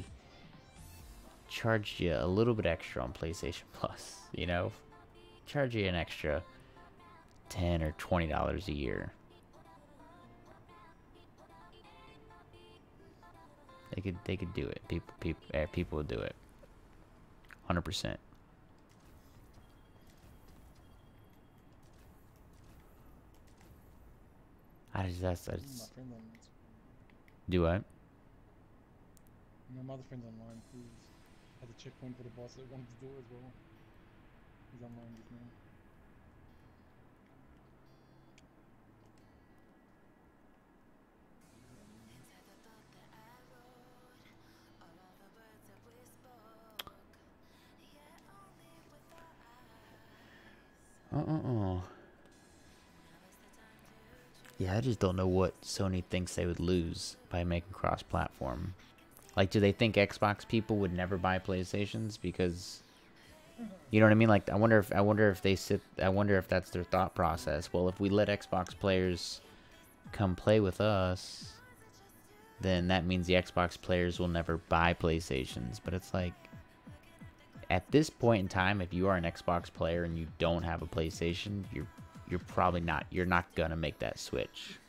charged you a little bit extra on PlayStation [laughs] Plus, you know, charge you an extra ten or twenty dollars a year. They could they could do it. People people uh, people would do it. Hundred percent. I just that's, My that's do I? my other friend's online. He's has a checkpoint for the boss that wanted to do it as well. He's online just now. Yeah, I just don't know what Sony thinks they would lose by making cross-platform. Like, do they think Xbox people would never buy PlayStations because, you know what I mean? Like, I wonder if I wonder if they sit. I wonder if that's their thought process. Well, if we let Xbox players come play with us, then that means the Xbox players will never buy PlayStations. But it's like, at this point in time, if you are an Xbox player and you don't have a PlayStation, you're you're probably not you're not gonna make that switch.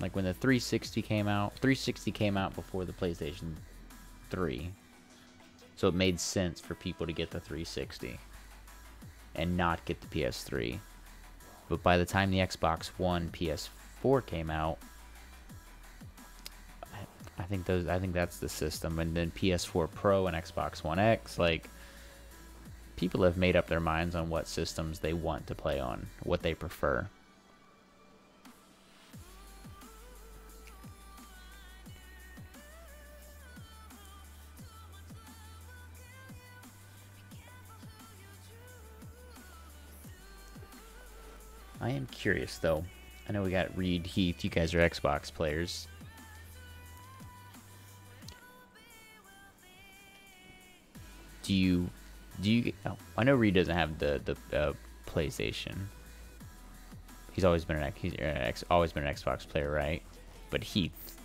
Like when the 360 came out, 360 came out before the PlayStation 3. So it made sense for people to get the 360 and not get the PS3. But by the time the Xbox One, PS4 came out, I, think those I think that's the system and then PS4 Pro and Xbox One X like people have made up their minds on what systems they want to play on, what they prefer. Curious though. I know we got Reed, Heath. You guys are Xbox players. Do you? Do you? Oh, I know Reed doesn't have the the uh, PlayStation. He's always been an he's an X, always been an Xbox player, right? But Heath,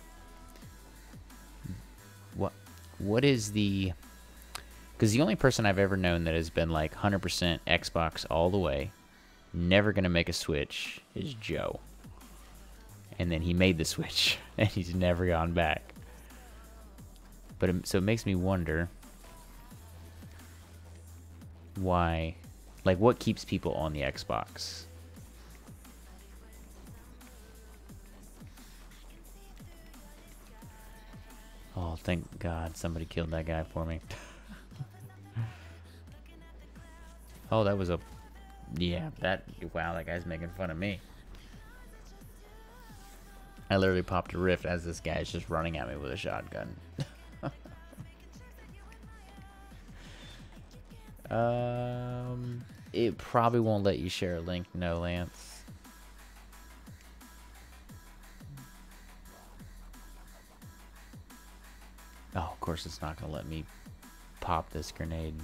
what what is the? Because the only person I've ever known that has been like 100% Xbox all the way never going to make a switch is Joe. And then he made the switch, [laughs] and he's never gone back. But it, so it makes me wonder why, like, what keeps people on the Xbox? Oh, thank God somebody killed that guy for me. [laughs] oh, that was a yeah, that... Wow, that guy's making fun of me. I literally popped a rift as this guy is just running at me with a shotgun. [laughs] um, it probably won't let you share a link, no, Lance. Oh, of course it's not going to let me pop this grenade.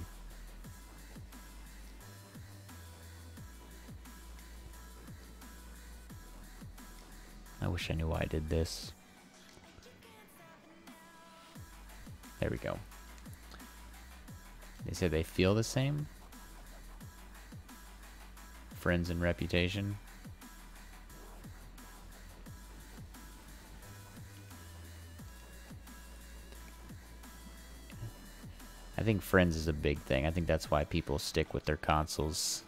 I wish I knew why I did this. There we go. They say they feel the same. Friends and reputation. I think friends is a big thing. I think that's why people stick with their consoles.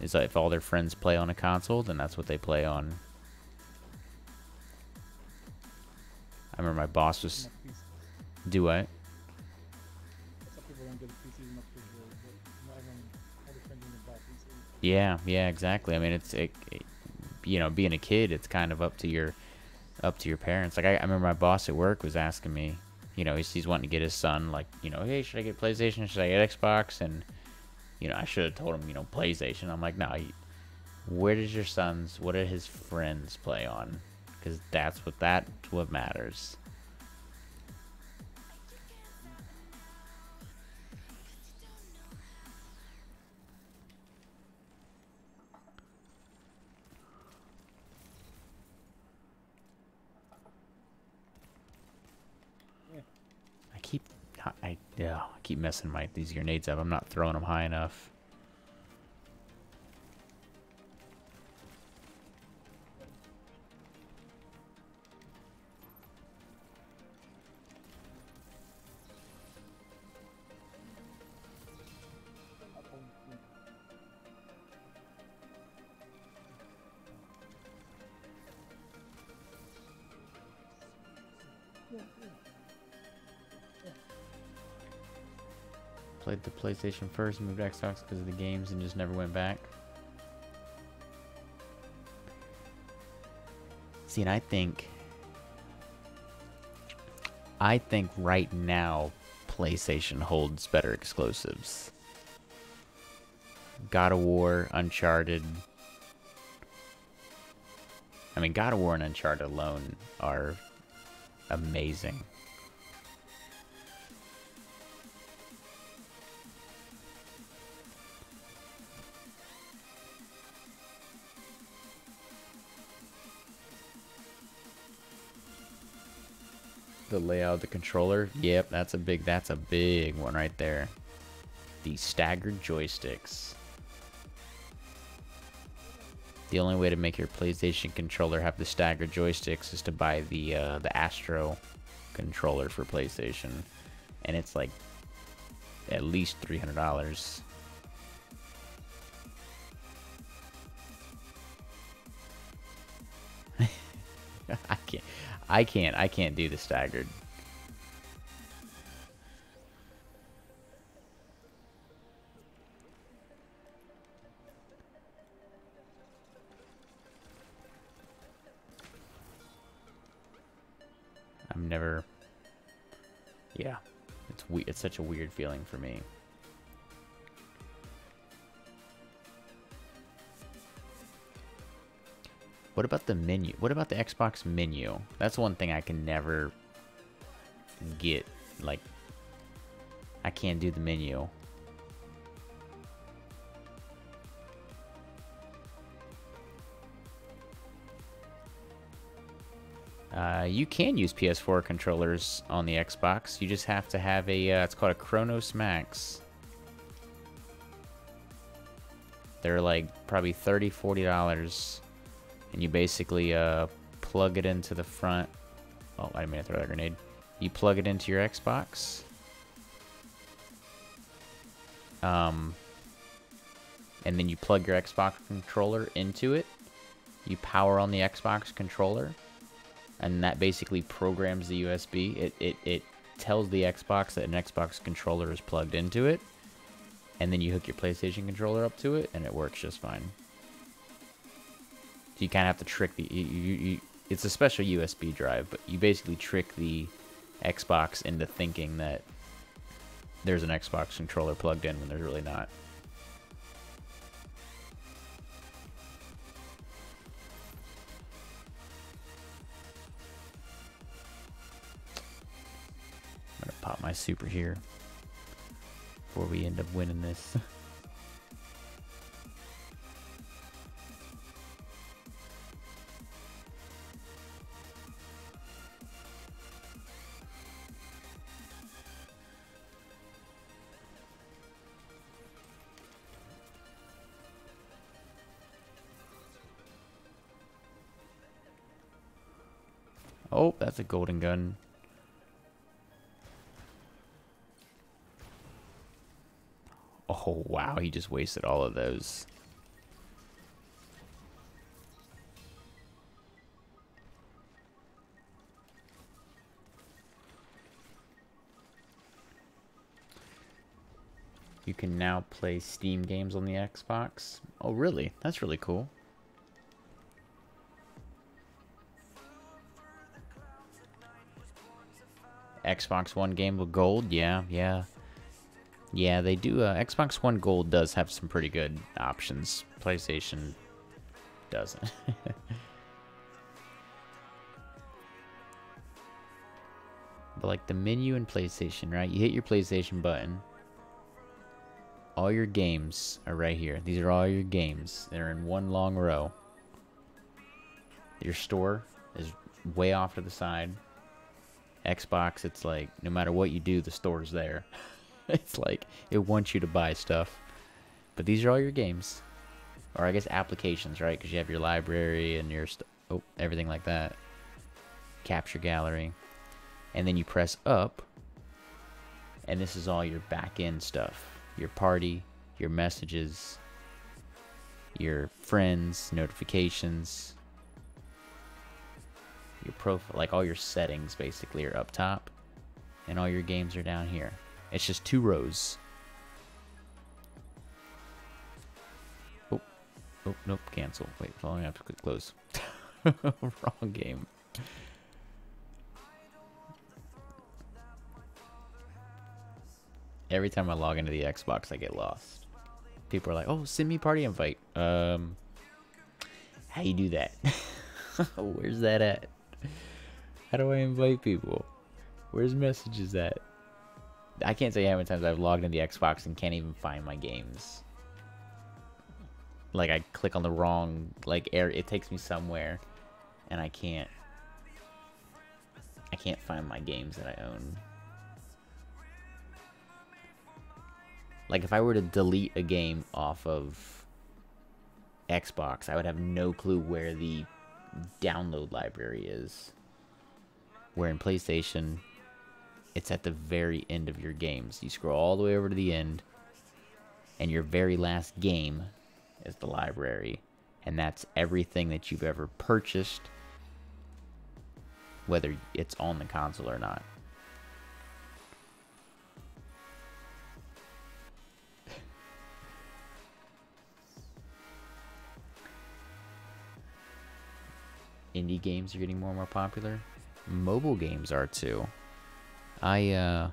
Is if all their friends play on a console, then that's what they play on. I remember my boss was do what? Yeah, yeah, exactly. I mean, it's it, it, you know, being a kid, it's kind of up to your up to your parents. Like I, I remember my boss at work was asking me, you know, he's, he's wanting to get his son like, you know, hey, should I get PlayStation? Should I get Xbox? And you know, I should have told him, you know, PlayStation. I'm like, no, nah, where does your son's, what do his friends play on? Because that's what that's what matters. I yeah, I keep messing my these grenades up. I'm not throwing them high enough. PlayStation first, moved to Xbox because of the games, and just never went back. See, and I think... I think right now, PlayStation holds better exclusives. God of War, Uncharted... I mean, God of War and Uncharted alone are amazing. The layout of the controller. Yep, that's a big that's a big one right there. The staggered joysticks. The only way to make your PlayStation controller have the staggered joysticks is to buy the uh, the Astro controller for PlayStation, and it's like at least three hundred dollars. [laughs] I can't. I can't. I can't do the staggered. I'm never. Yeah, it's we. It's such a weird feeling for me. What about the menu? What about the Xbox menu? That's one thing I can never get. Like, I can't do the menu. Uh, you can use PS4 controllers on the Xbox. You just have to have a, uh, it's called a Cronus Max. They're like probably $30, $40 and you basically uh, plug it into the front. Oh, I didn't mean to throw that grenade. You plug it into your Xbox. Um, and then you plug your Xbox controller into it. You power on the Xbox controller. and that basically programs the USB. It, it, it tells the Xbox that an Xbox controller is plugged into it, and then you hook your PlayStation controller up to it, and it works just fine. You kind of have to trick the. You, you, it's a special USB drive, but you basically trick the Xbox into thinking that there's an Xbox controller plugged in when there's really not. I'm gonna pop my super here before we end up winning this. [laughs] that's a golden gun. Oh, wow, he just wasted all of those. You can now play Steam games on the Xbox. Oh, really? That's really cool. Xbox One game with gold? Yeah, yeah. Yeah, they do. Uh, Xbox One Gold does have some pretty good options. PlayStation doesn't. [laughs] but like the menu in PlayStation, right? You hit your PlayStation button. All your games are right here. These are all your games. They're in one long row. Your store is way off to the side. Xbox, it's like no matter what you do, the store's there. [laughs] it's like it wants you to buy stuff. But these are all your games, or I guess applications, right? Because you have your library and your oh everything like that. Capture gallery, and then you press up, and this is all your back end stuff: your party, your messages, your friends, notifications, your profile, like all your settings basically are up top, and all your games are down here. It's just two rows. Oh, oh, nope, cancel. Wait, following up, click close. [laughs] Wrong game. Every time I log into the Xbox, I get lost. People are like, "Oh, send me party invite." Um, how do you do that? [laughs] Where's that at? How do I invite people? Where's messages at? I can't say how many times I've logged into the Xbox and can't even find my games. Like I click on the wrong like air it takes me somewhere and I can't I can't find my games that I own. Like if I were to delete a game off of Xbox, I would have no clue where the download library is. Where in PlayStation, it's at the very end of your games. You scroll all the way over to the end, and your very last game is the library. And that's everything that you've ever purchased, whether it's on the console or not. [laughs] Indie games are getting more and more popular. Mobile games are too. I uh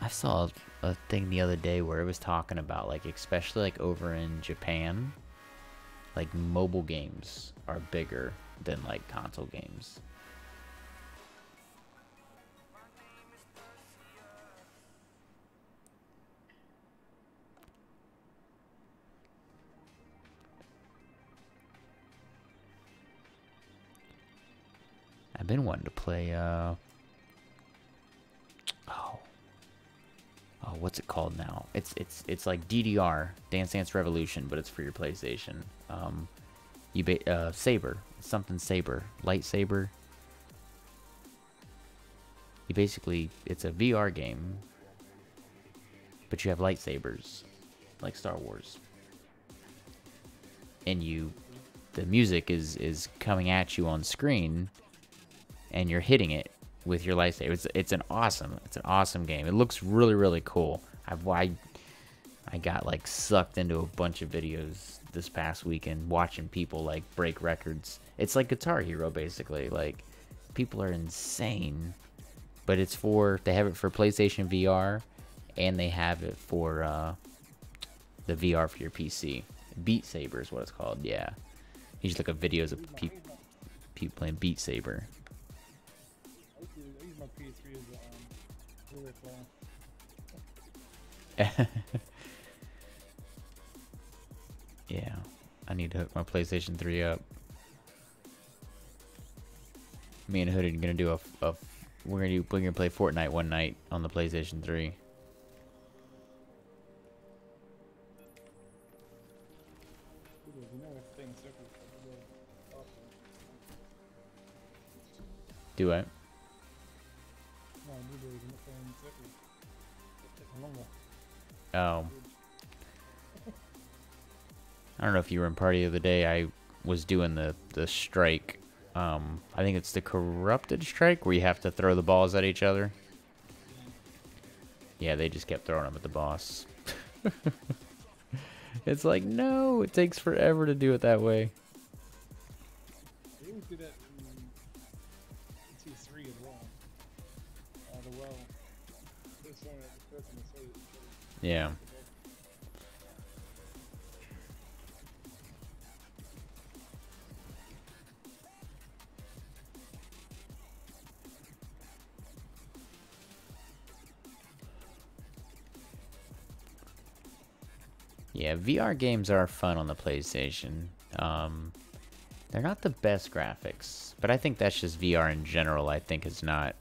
I saw a thing the other day where it was talking about like especially like over in Japan like mobile games are bigger than like console games. I've been wanting to play, uh... Oh. Oh, what's it called now? It's it's it's like DDR, Dance Dance Revolution, but it's for your PlayStation. Um, you ba uh, Saber, something Saber, lightsaber. You basically, it's a VR game, but you have lightsabers, like Star Wars, and you the music is is coming at you on screen, and you're hitting it with your lightsaber. It's it's an awesome it's an awesome game. It looks really really cool. I've I, I got like sucked into a bunch of videos this past weekend watching people like break records. It's like Guitar Hero basically. Like people are insane. But it's for they have it for PlayStation VR and they have it for uh, the VR for your PC. Beat Saber is what it's called. Yeah. You just look at videos of pe- people playing Beat Saber. [laughs] yeah. I need to hook my PlayStation 3 up. Me and Hood are gonna do a, a we're gonna do, we're gonna play Fortnite one night on the PlayStation 3. Do you Oh. I don't know if you were in party of the day. I was doing the the strike. Um, I think it's the corrupted strike where you have to throw the balls at each other. Yeah, they just kept throwing them at the boss. [laughs] it's like no, it takes forever to do it that way. Yeah. Yeah, VR games are fun on the PlayStation. Um, they're not the best graphics, but I think that's just VR in general. I think is not.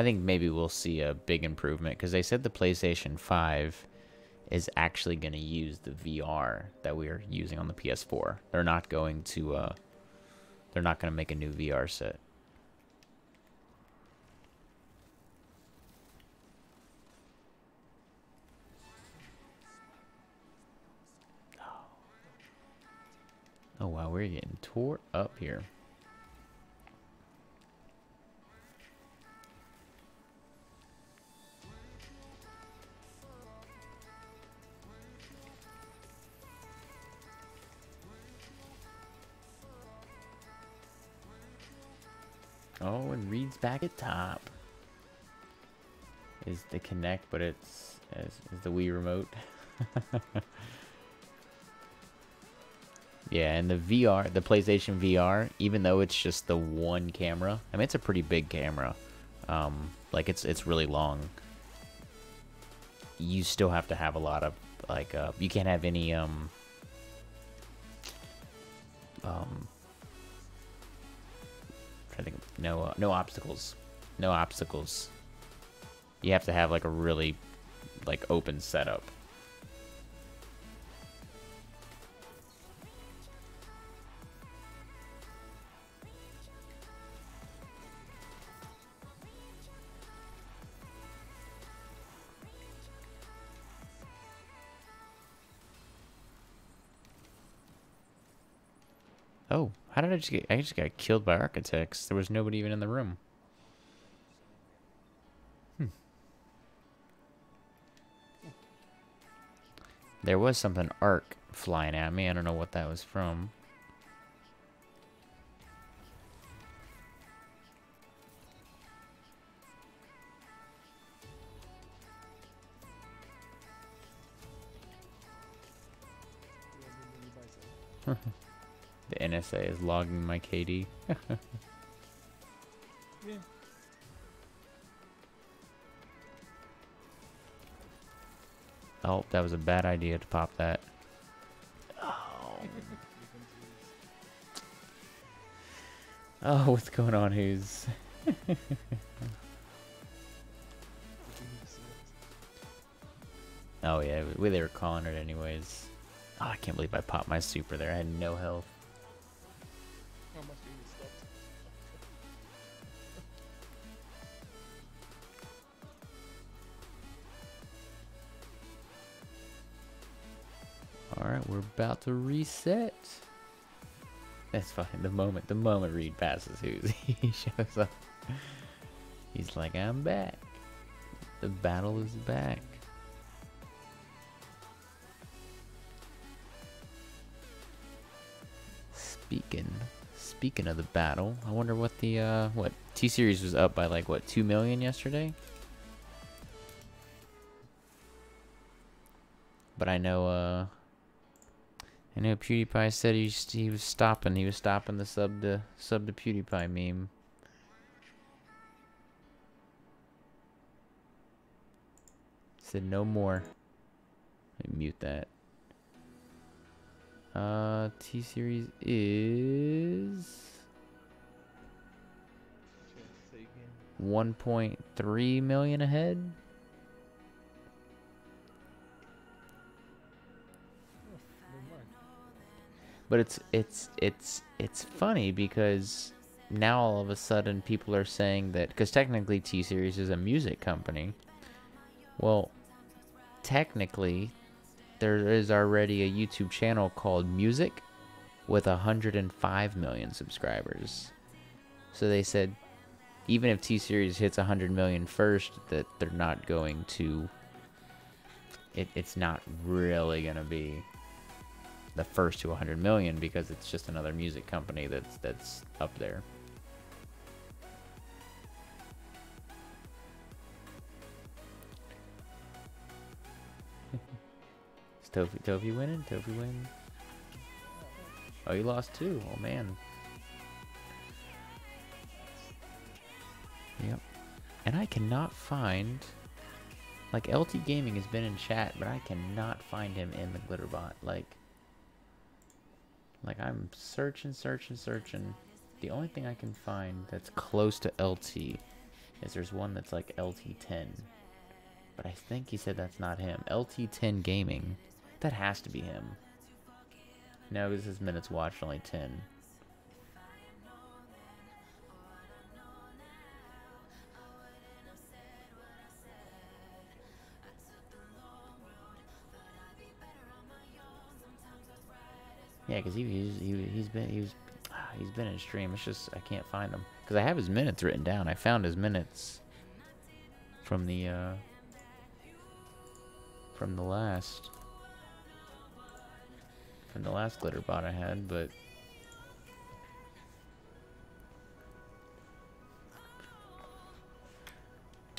I think maybe we'll see a big improvement because they said the PlayStation 5 is actually going to use the VR that we are using on the PS4. They're not going to uh they're not going to make a new VR set. Oh wow, we're getting tore up here. Oh, and Reed's back at top. Is the Kinect, but it's is, is the Wii remote. [laughs] yeah, and the VR, the PlayStation VR, even though it's just the one camera, I mean it's a pretty big camera. Um, like it's it's really long. You still have to have a lot of like uh, you can't have any um um I think no uh, no obstacles, no obstacles. You have to have like a really like open setup. Oh, how did I just get? I just got killed by architects. There was nobody even in the room. Hmm. There was something arc flying at me. I don't know what that was from. [laughs] The NSA is logging my KD. Yeah. [laughs] Oh, that was a bad idea to pop that. Oh. Oh, what's going on, who's? [laughs] Oh yeah, we, they were calling it anyways. Oh, I can't believe I popped my super there. I had no health. About to reset. That's fine. The moment the moment Reed passes who's [laughs] he shows up. He's like, I'm back. The battle is back. Speaking speaking of the battle, I wonder what the uh what T series was up by like what two million yesterday? But I know uh I know PewDiePie said he he was stopping he was stopping the sub to sub to PewDiePie meme. Said no more. Let me mute that. Uh, T series is 1.3 million ahead. But it's it's it's it's funny because now all of a sudden people are saying that because technically T Series is a music company. Well, technically, there is already a YouTube channel called Music with 105 million subscribers. So they said even if T Series hits 100 million first, that they're not going to. It, it's not really going to be the first to 100 million because it's just another music company that's that's up there. [laughs] Tofi, Tofi winning? Tofi win? Oh, you lost too. Oh man. Yep. And I cannot find like LT Gaming has been in chat, but I cannot find him in the Glitterbot. Like like I'm searching, searching, searching. The only thing I can find that's close to LT is there's one that's like LT10. But I think he said that's not him. LT10 Gaming. That has to be him. No, his minutes watched only 10. Yeah, because he, he's he, he's been he was [sighs] he's been in stream. It's just I can't find him because I have his minutes written down. I found his minutes from the uh, from the last from the last glitter bot I had, but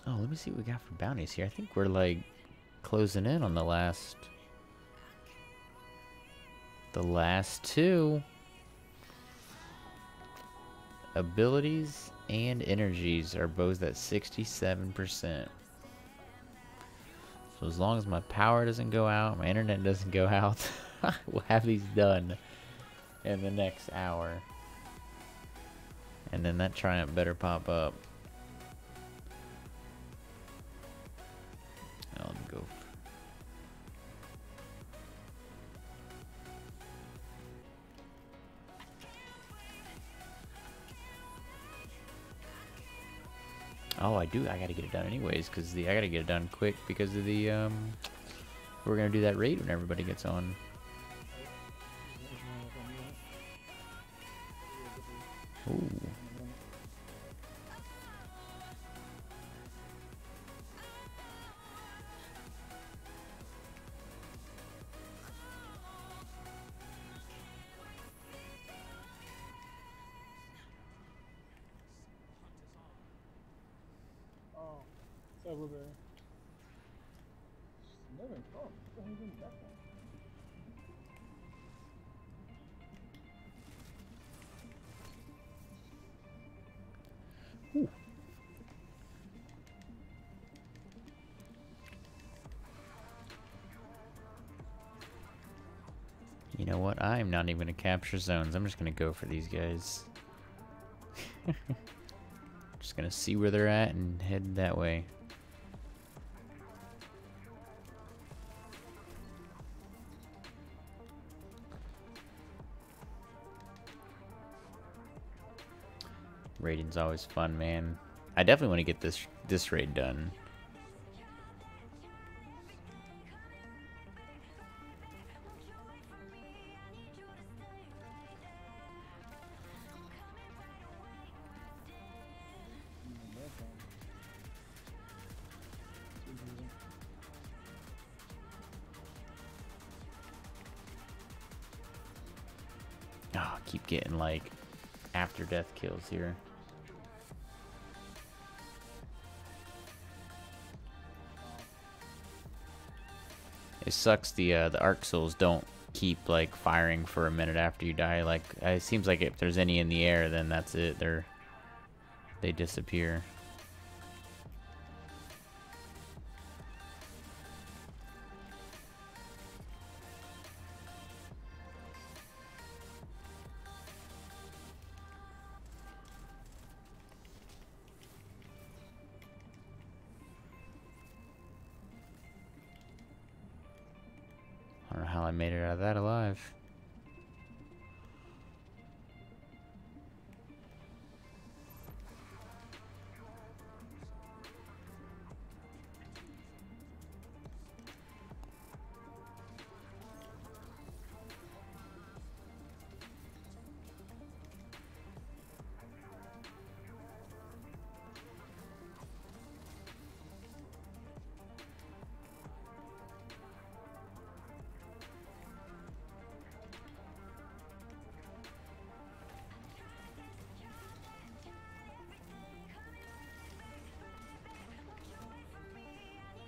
oh, let me see what we got for bounties here. I think we're like closing in on the last the last two abilities and energies are both at 67%. So as long as my power doesn't go out, my internet doesn't go out, [laughs] we'll have these done in the next hour. And then that Triumph better pop up. Oh, I do. I gotta get it done anyways, because the I gotta get it done quick because of the um. We're gonna do that raid when everybody gets on. Ooh. Not even gonna capture zones. I'm just gonna go for these guys. [laughs] just gonna see where they're at and head that way. Raiding's always fun, man. I definitely want to get this this raid done. Kills here. It sucks the uh, the arc souls don't keep like firing for a minute after you die. Like it seems like if there's any in the air, then that's it. They're they disappear.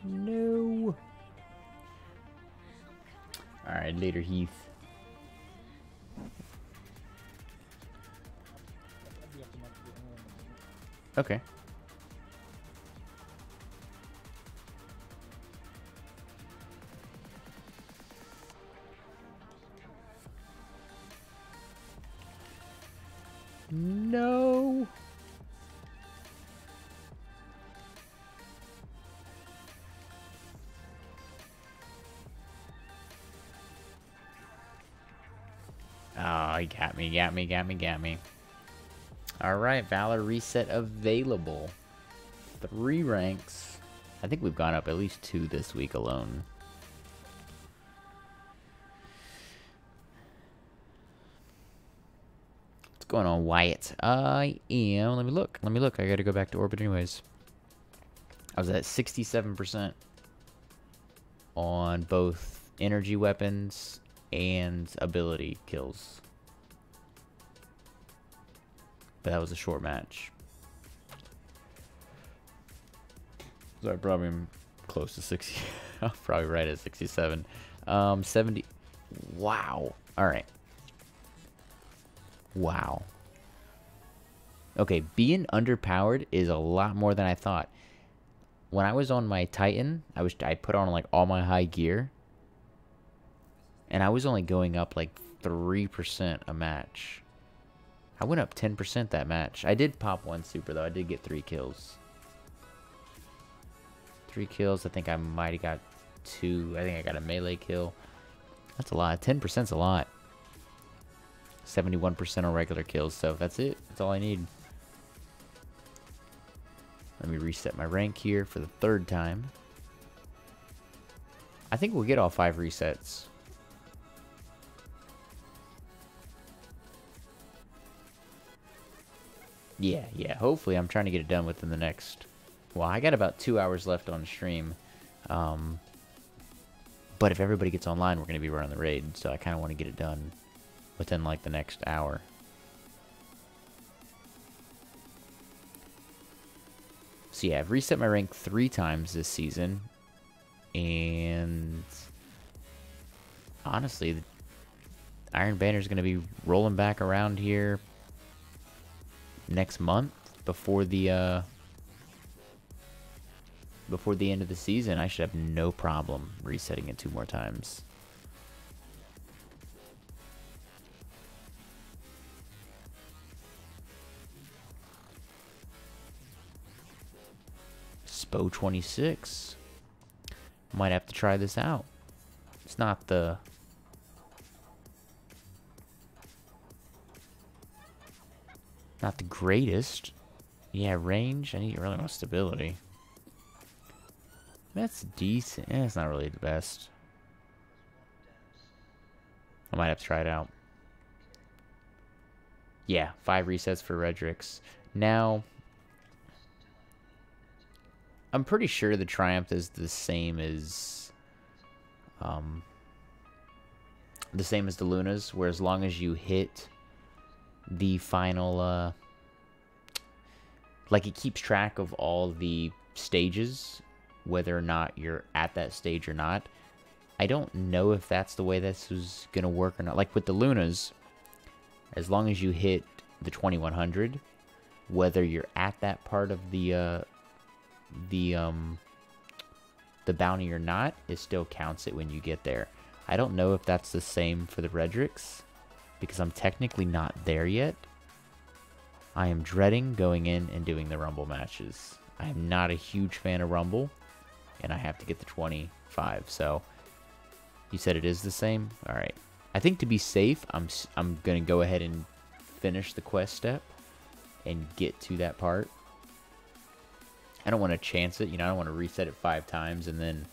No. All right, later, Heath. Okay. He got me, got me, got me, got me. All right, Valor reset available. Three ranks. I think we've gone up at least two this week alone. What's going on, Wyatt? I am. Let me look. Let me look. I got to go back to orbit anyways. I was at 67% on both energy weapons and ability kills. But that was a short match. So I probably am close to 60. I'm [laughs] probably right at 67. Um, 70. Wow. All right. Wow. Okay, being underpowered is a lot more than I thought. When I was on my Titan, I was I put on like all my high gear, and I was only going up like three percent a match. I went up 10% that match. I did pop one super, though. I did get three kills. Three kills. I think I might have got two. I think I got a melee kill. That's a lot. 10%'s a lot. 71% on regular kills, so that's it. That's all I need. Let me reset my rank here for the third time. I think we'll get all five resets. Yeah, yeah. Hopefully, I'm trying to get it done within the next. Well, I got about two hours left on stream. Um, but if everybody gets online, we're going to be running the raid. So I kind of want to get it done within like the next hour. So yeah, I've reset my rank three times this season. And honestly, the Iron Banner is going to be rolling back around here next month before the uh, before the end of the season, I should have no problem resetting it two more times. Spo 26. Might have to try this out. It's not the Not the greatest. Yeah, range. I need really want stability. That's decent. Eh, it's not really the best. I might have to try it out. Yeah, five resets for Redrix. Now, I'm pretty sure the Triumph is the same as, um, the same as the Luna's, where as long as you hit the final uh like it keeps track of all the stages whether or not you're at that stage or not. I don't know if that's the way this is going to work or not. Like with the Luna's, as long as you hit the 2100, whether you're at that part of the uh, the um the bounty or not, it still counts it when you get there. I don't know if that's the same for the Redrix because I'm technically not there yet. I am dreading going in and doing the Rumble matches. I am not a huge fan of Rumble, and I have to get the 25. So, you said it is the same? All right. I think to be safe, I'm I'm gonna go ahead and finish the quest step and get to that part. I don't want to chance it. You know, I don't want to reset it five times and then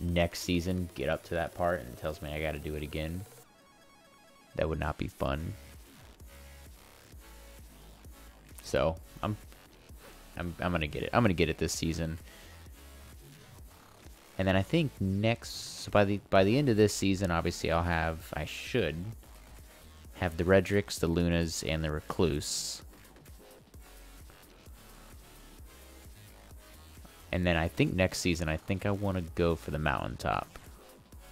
next season get up to that part and it tells me I got to do it again. That would not be fun. So I'm, I'm, I'm gonna get it. I'm gonna get it this season. And then I think next, by the by the end of this season, obviously I'll have, I should have the Redrix, the Luna's, and the Recluse. And then I think next season, I think I want to go for the Mountaintop.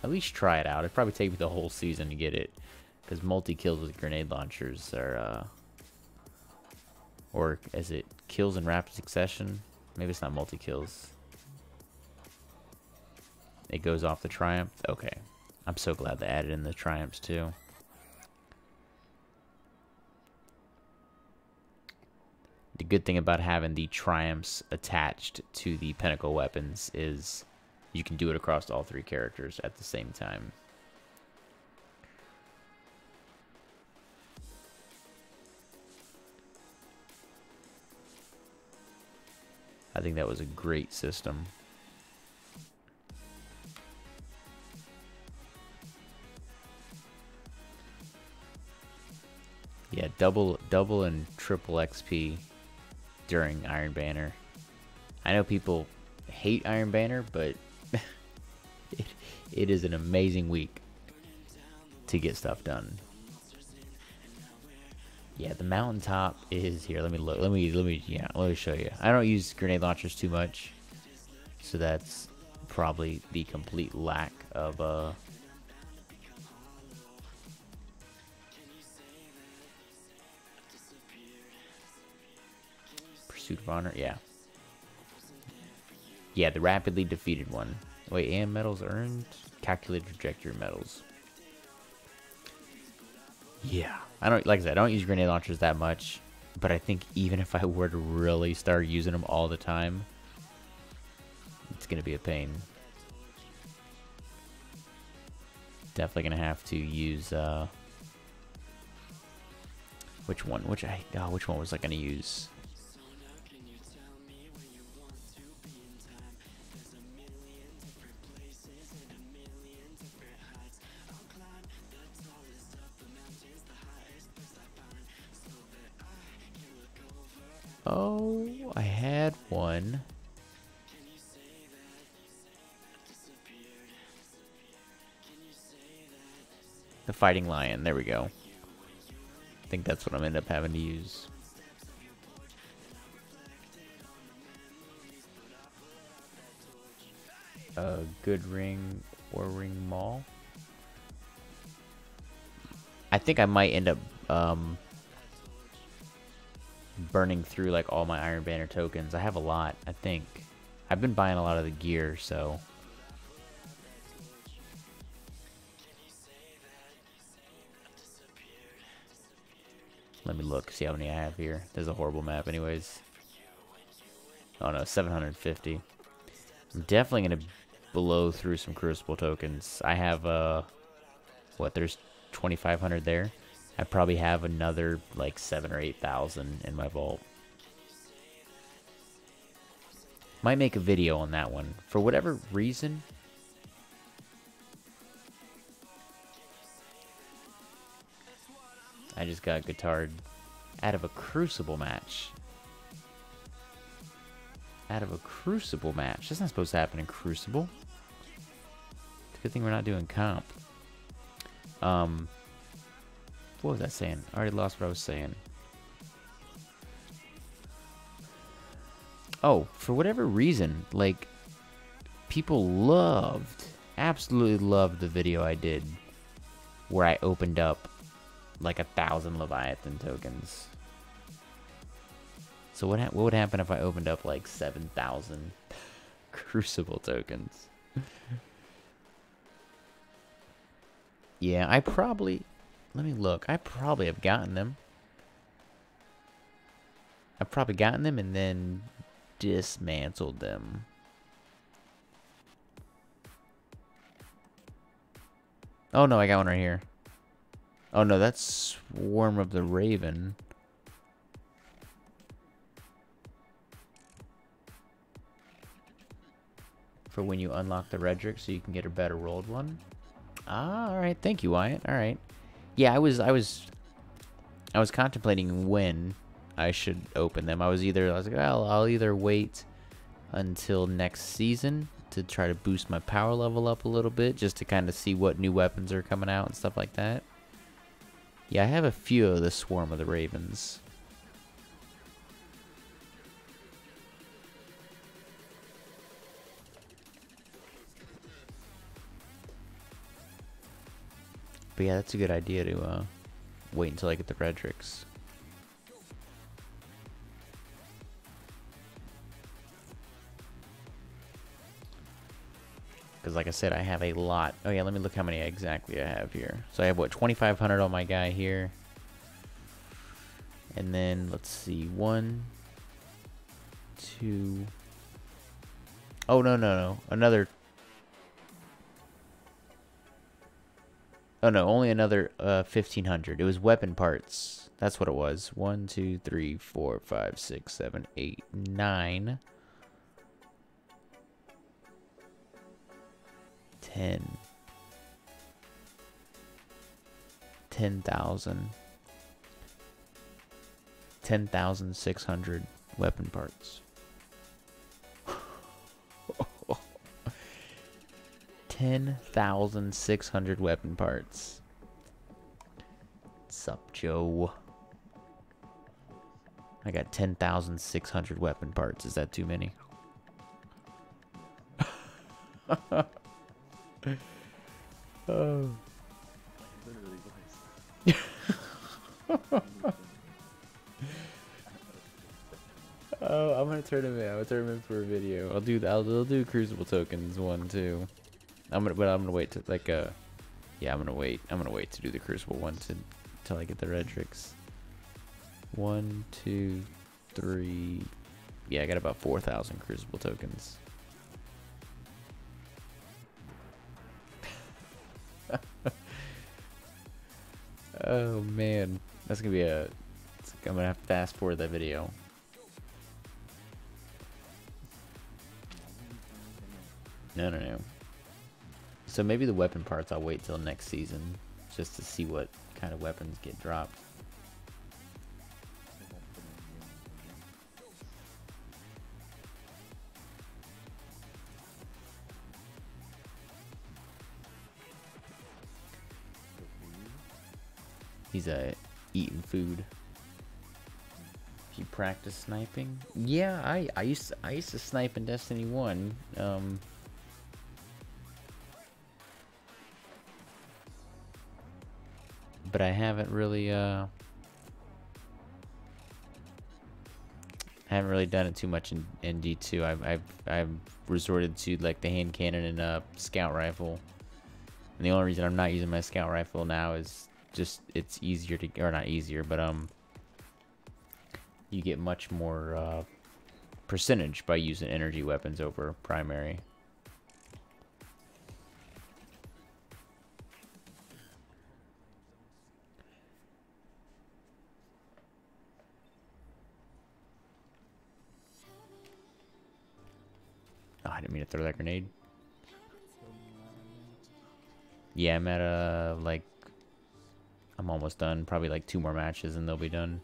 At least try it out. It'd probably take me the whole season to get it. Because multi-kills with grenade launchers are, uh... Or is it kills in rapid succession? Maybe it's not multi-kills. It goes off the Triumph? Okay. I'm so glad they added in the Triumphs too. The good thing about having the Triumphs attached to the Pinnacle weapons is you can do it across all three characters at the same time. I think that was a great system. Yeah, double double and triple XP during Iron Banner. I know people hate Iron Banner, but [laughs] it, it is an amazing week to get stuff done. Yeah, the mountaintop is here. Let me look. Let me let me yeah, let me show you. I don't use grenade launchers too much. So that's probably the complete lack of uh Pursuit of Honor, yeah. Yeah, the rapidly defeated one. Wait, and medals earned? Calculated trajectory medals. Yeah. I don't, like I said, I don't use grenade launchers that much. But I think even if I were to really start using them all the time, it's going to be a pain. Definitely going to have to use, uh, which one? Which I, oh, which one was I going to use? Oh, I had one. The Fighting Lion, there we go. I think that's what I'm end up having to use. A good ring or ring mall. I think I might end up um, burning through like all my Iron Banner tokens. I have a lot, I think. I've been buying a lot of the gear, so... Let me look, see how many I have here. There's a horrible map anyways. Oh no, 750. I'm definitely going to blow through some Crucible tokens. I have, uh... What, there's 2,500 there? I probably have another like seven or eight thousand in my vault. Might make a video on that one. For whatever reason, I just got guitared out of a Crucible match. Out of a Crucible match. That's not supposed to happen in Crucible. It's a good thing we're not doing comp. Um, What was I saying? I already lost what I was saying. Oh, for whatever reason, like, people loved, absolutely loved the video I did where I opened up like a thousand Leviathan tokens. So what what would happen if I opened up like 7,000 [laughs] Crucible tokens? [laughs] yeah, I probably... Let me look. I probably have gotten them. I've probably gotten them and then dismantled them. Oh no, I got one right here. Oh no, that's Swarm of the Raven. For when you unlock the Redrix so you can get a better rolled one. Ah, alright, thank you, Wyatt. Alright. Yeah, I was I was I was contemplating when I should open them. I was either I was like, well, I'll either wait until next season to try to boost my power level up a little bit just to kind of see what new weapons are coming out and stuff like that. Yeah, I have a few of the Swarm of the Ravens. But yeah, that's a good idea to uh, wait until I get the Redrix. Because like I said, I have a lot. Oh yeah, let me look how many exactly I have here. So I have, what, 2,500 on my guy here. And then, let's see, one, two... Oh, no, no, no. Another... Oh, no, only another uh, 1,500. It was weapon parts. That's what it was. One, two, three, four, five, six, seven, eight, nine... 10 10,000 10,600 weapon parts. 10,600 weapon parts. Sup, Joe? I got 10,600 weapon parts. Is that too many? oh. [laughs] oh, I'm gonna turn him in. I'm gonna turn him in for a video. I'll do that. I'll, I'll do Crucible tokens one too. I'm gonna, but I'm gonna wait to like uh, yeah, I'm gonna wait. I'm gonna wait to do the Crucible one to, until I get the Redrix. One, two, three. Yeah, I got about four thousand Crucible tokens. [laughs] oh man, that's gonna be a. I'm gonna have to fast forward that video. No, no, no. So maybe the weapon parts I'll wait till next season, just to see what kind of weapons get dropped. He's uh, eating food. You practice sniping, yeah, I I used to, I used to snipe in Destiny One. Um, but I haven't really uh haven't really done it too much in, in D2. I've, I've I've resorted to like the hand cannon and uh scout rifle. And the only reason I'm not using my scout rifle now is just it's easier to or not easier, but um you get much more uh percentage by using energy weapons over primary. Mean to throw that grenade. Yeah, I'm at a, like, I'm almost done. Probably like two more matches and they'll be done.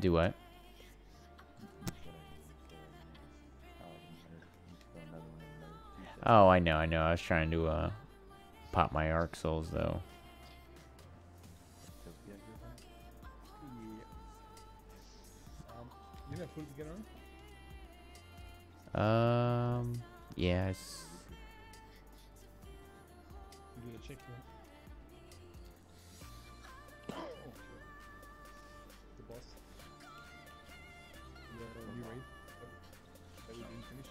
Do what? Oh, I know, I know. I was trying to, uh, pop my arc souls though. You know food to get on? Um, yeah, it's, You get a check for it. Shit. The boss. You, uh, you ready? That we didn't finish?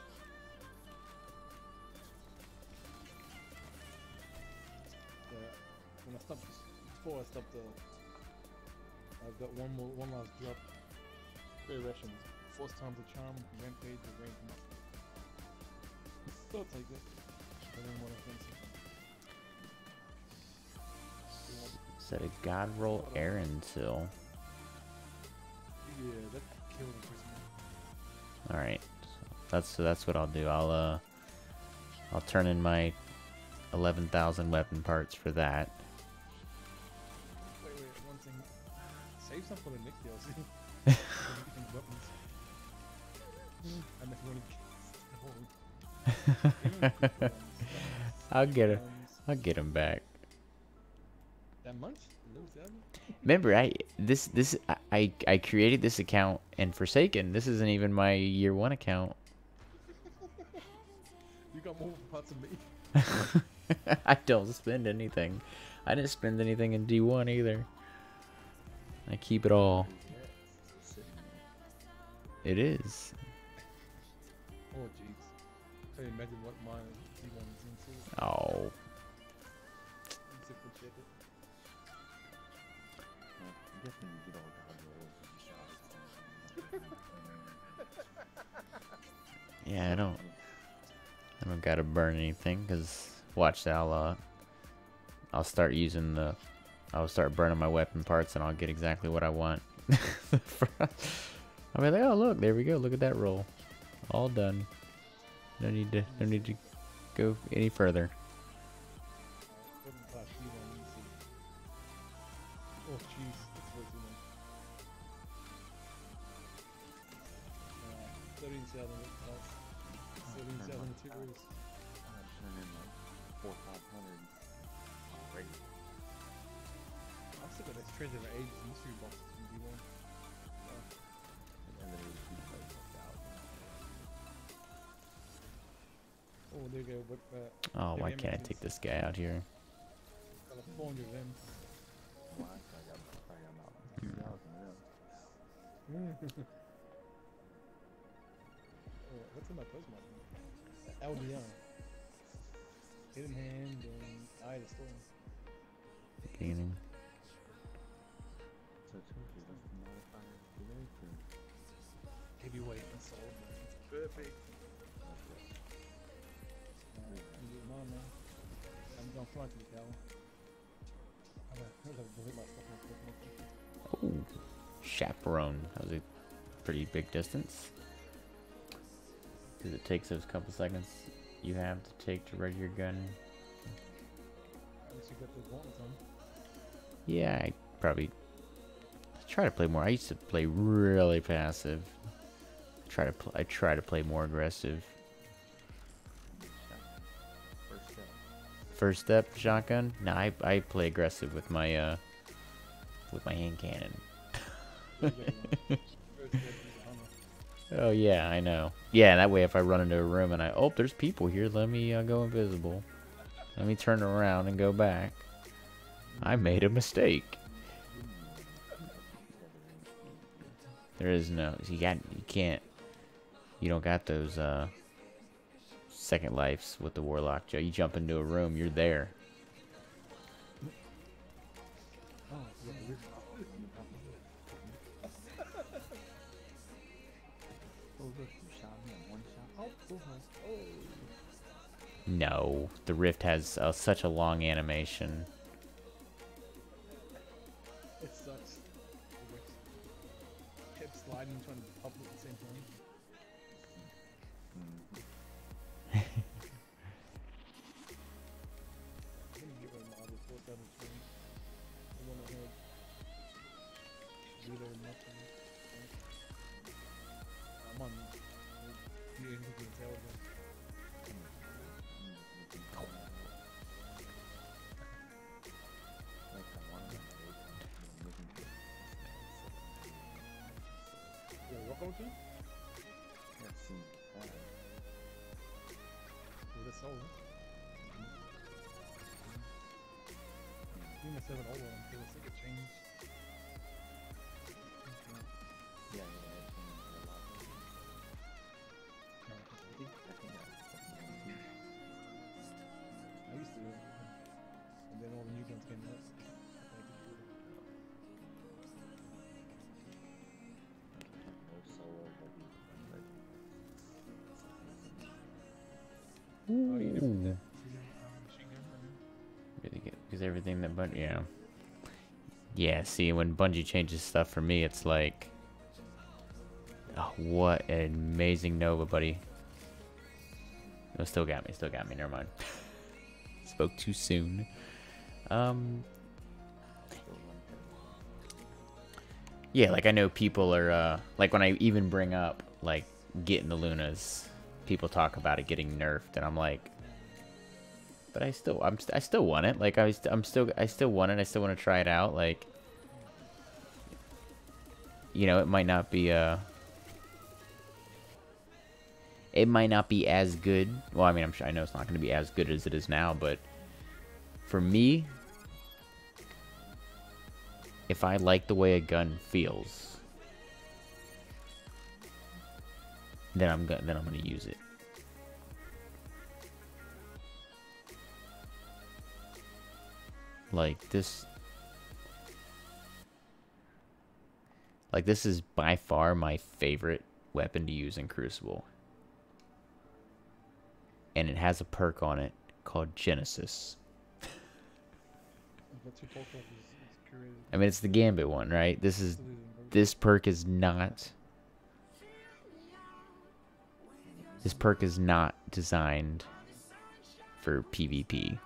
Yeah. When I stopped, before I stopped, uh, I've got one more, one last drop. Rations. Fourth Time's the Charm, rampage, or range master. So I'll take it. And then one offensive. You want- set a god roll Aaron till. Yeah, that killed the person. All right, that's so that's what I'll do. I'll uh, I'll turn in my eleven thousand weapon parts for that. Wait, wait, one thing. Save some for the next DLC. [laughs] [laughs] [laughs] I'll get it. I'll get him back. That much? Remember, I this this I- I I created this account and Forsaken. This isn't even my year one account. [laughs] You got more parts of me. [laughs] I don't spend anything. I didn't spend anything in D1 either. I keep it all. It is. Can you imagine what my D1 is into? Oh, yeah. I don't. I don't gotta burn anything because watch that. I'll uh, I'll start using the. I'll start burning my weapon parts and I'll get exactly what I want. [laughs] I'll be like, oh look, there we go. Look at that roll. All done. No need to. No need to go any further. Guy out here? got like 400 of them. what's in my? Uh, LDR. Hidden Hand and Eye of the Storm. Stuff on Pokemon. Oh, chaperone. That was a pretty big distance. Because it takes those couple seconds you have to take to ready your gun. Unless you got the gauntlets on. Yeah, I probably try to play more. I used to play really passive. Try to I try to play more aggressive. First step shotgun. No, I I play aggressive with my uh with my hand cannon. [laughs] Oh yeah, I know. Yeah, that way if I run into a room and I oh there's people here, let me uh, go invisible. Let me turn around and go back. I made a mistake. There is no you got you can't you don't got those uh second lives with the warlock Joe. You jump into a room, you're there. No, the rift has uh, such a long animation. Ooh. Really good. Because everything that Bungie, yeah. Yeah, see, when Bungie changes stuff for me, it's like, oh, what an amazing Nova, buddy. No, still got me, still got me, never mind. [laughs] Spoke too soon. Um, yeah, like I know people are, uh, like when I even bring up, like, getting the Lunas, people talk about it getting nerfed, and I'm like, but I still, I'm, st- I still want it. Like I, was, I'm still, I still want it. I still want to try it out. Like, you know, it might not be, uh, it might not be as good. Well, I mean, I'm sure I know it's not going to be as good as it is now, but for me, if I like the way a gun feels, then I'm go- then I'm going to use it. Like this Like this is by far my favorite weapon to use in Crucible. And it has a perk on it called Genesis. That's what Polkov is, is curated. I mean it's the Gambit one, right? This is Still is in version. this perk is not This perk is not designed for PvP.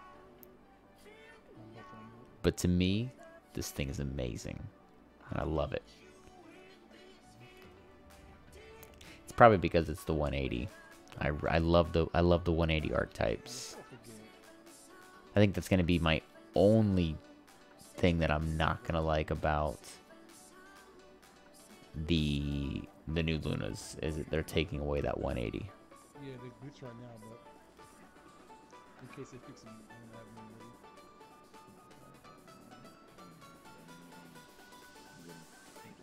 But to me, this thing is amazing. And I love it. It's probably because it's the 180. I, I love the I love the 180 archetypes. I. Think that's gonna be my only thing that I'm not gonna like about the the new Lunas is that they're taking away that 180. Yeah, they glitch right now, but in case they fix them, gonna have them ready.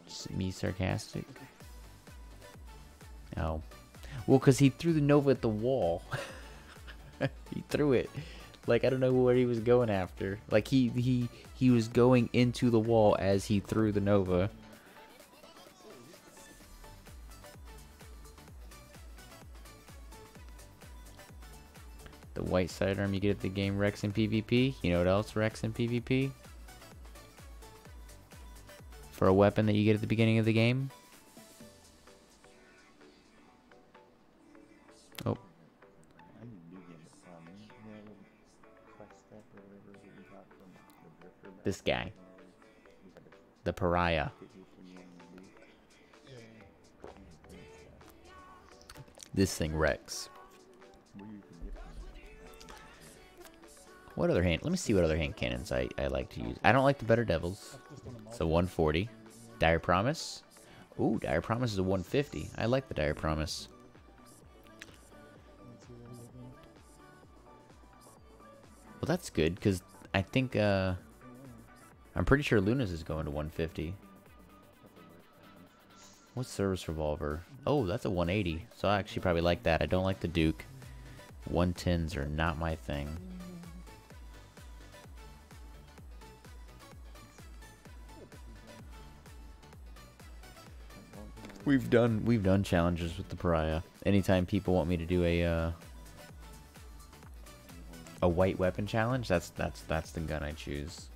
S- Me sarcastic? Oh. Well, because he threw the Nova at the wall. [laughs] he threw it. Like, I don't know where he was going after. Like, he, he, he was going into the wall as he threw the Nova. The white sidearm you get at the game Rex in PvP. You know what else Rex in PvP? For a weapon that you get at the beginning of the game? Oh, This guy. the pariah. This thing one What other hand? Let me see what other hand cannons I, I like to use. I don't like the Better Devils. It's market. 140. Dire Promise. Ooh, Dire Promise is a 150. I like the Dire Promise. What Well, that's good because I think uh, I'm pretty sure Luna's is going to 150. What's Service Revolver? Oh, that's a 180. So I actually probably like that. I don't like the Duke. 110s are not my thing. We've done we've done challenges with the Pariah. Anytime people want me to do a uh, a white weapon challenge, that's that's that's the gun I choose.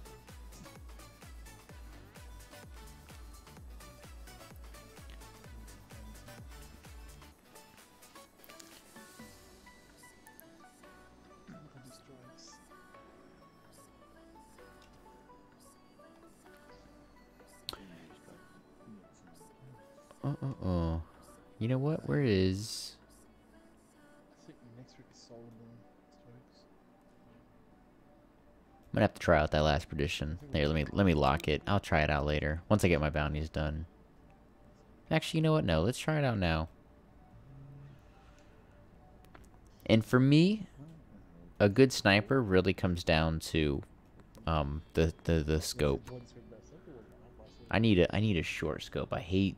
You know what? Where is? I'm gonna have to try out that last prediction. There, let me let me lock it. I'll try it out later once I get my bounties done. Actually, you know what? No, let's try it out now. And for me, a good sniper really comes down to um, the, the, the scope. I need a I need a short scope. I hate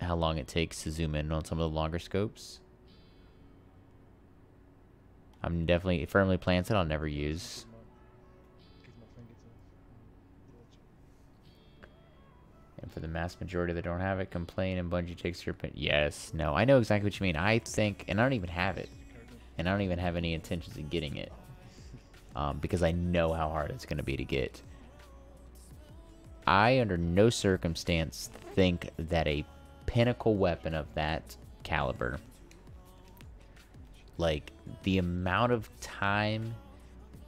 how long it takes to zoom in on some of the longer scopes. I'm definitely firmly planted. I'll never use. And for the mass majority that don't have it, complain and Bungie takes your opinion. Yes, no, I know exactly what you mean. I think, and I don't even have it, and I don't even have any intentions of getting it, um, because I know how hard it's going to be to get. I, under no circumstance, think that a pinnacle weapon of that caliber, like the amount of time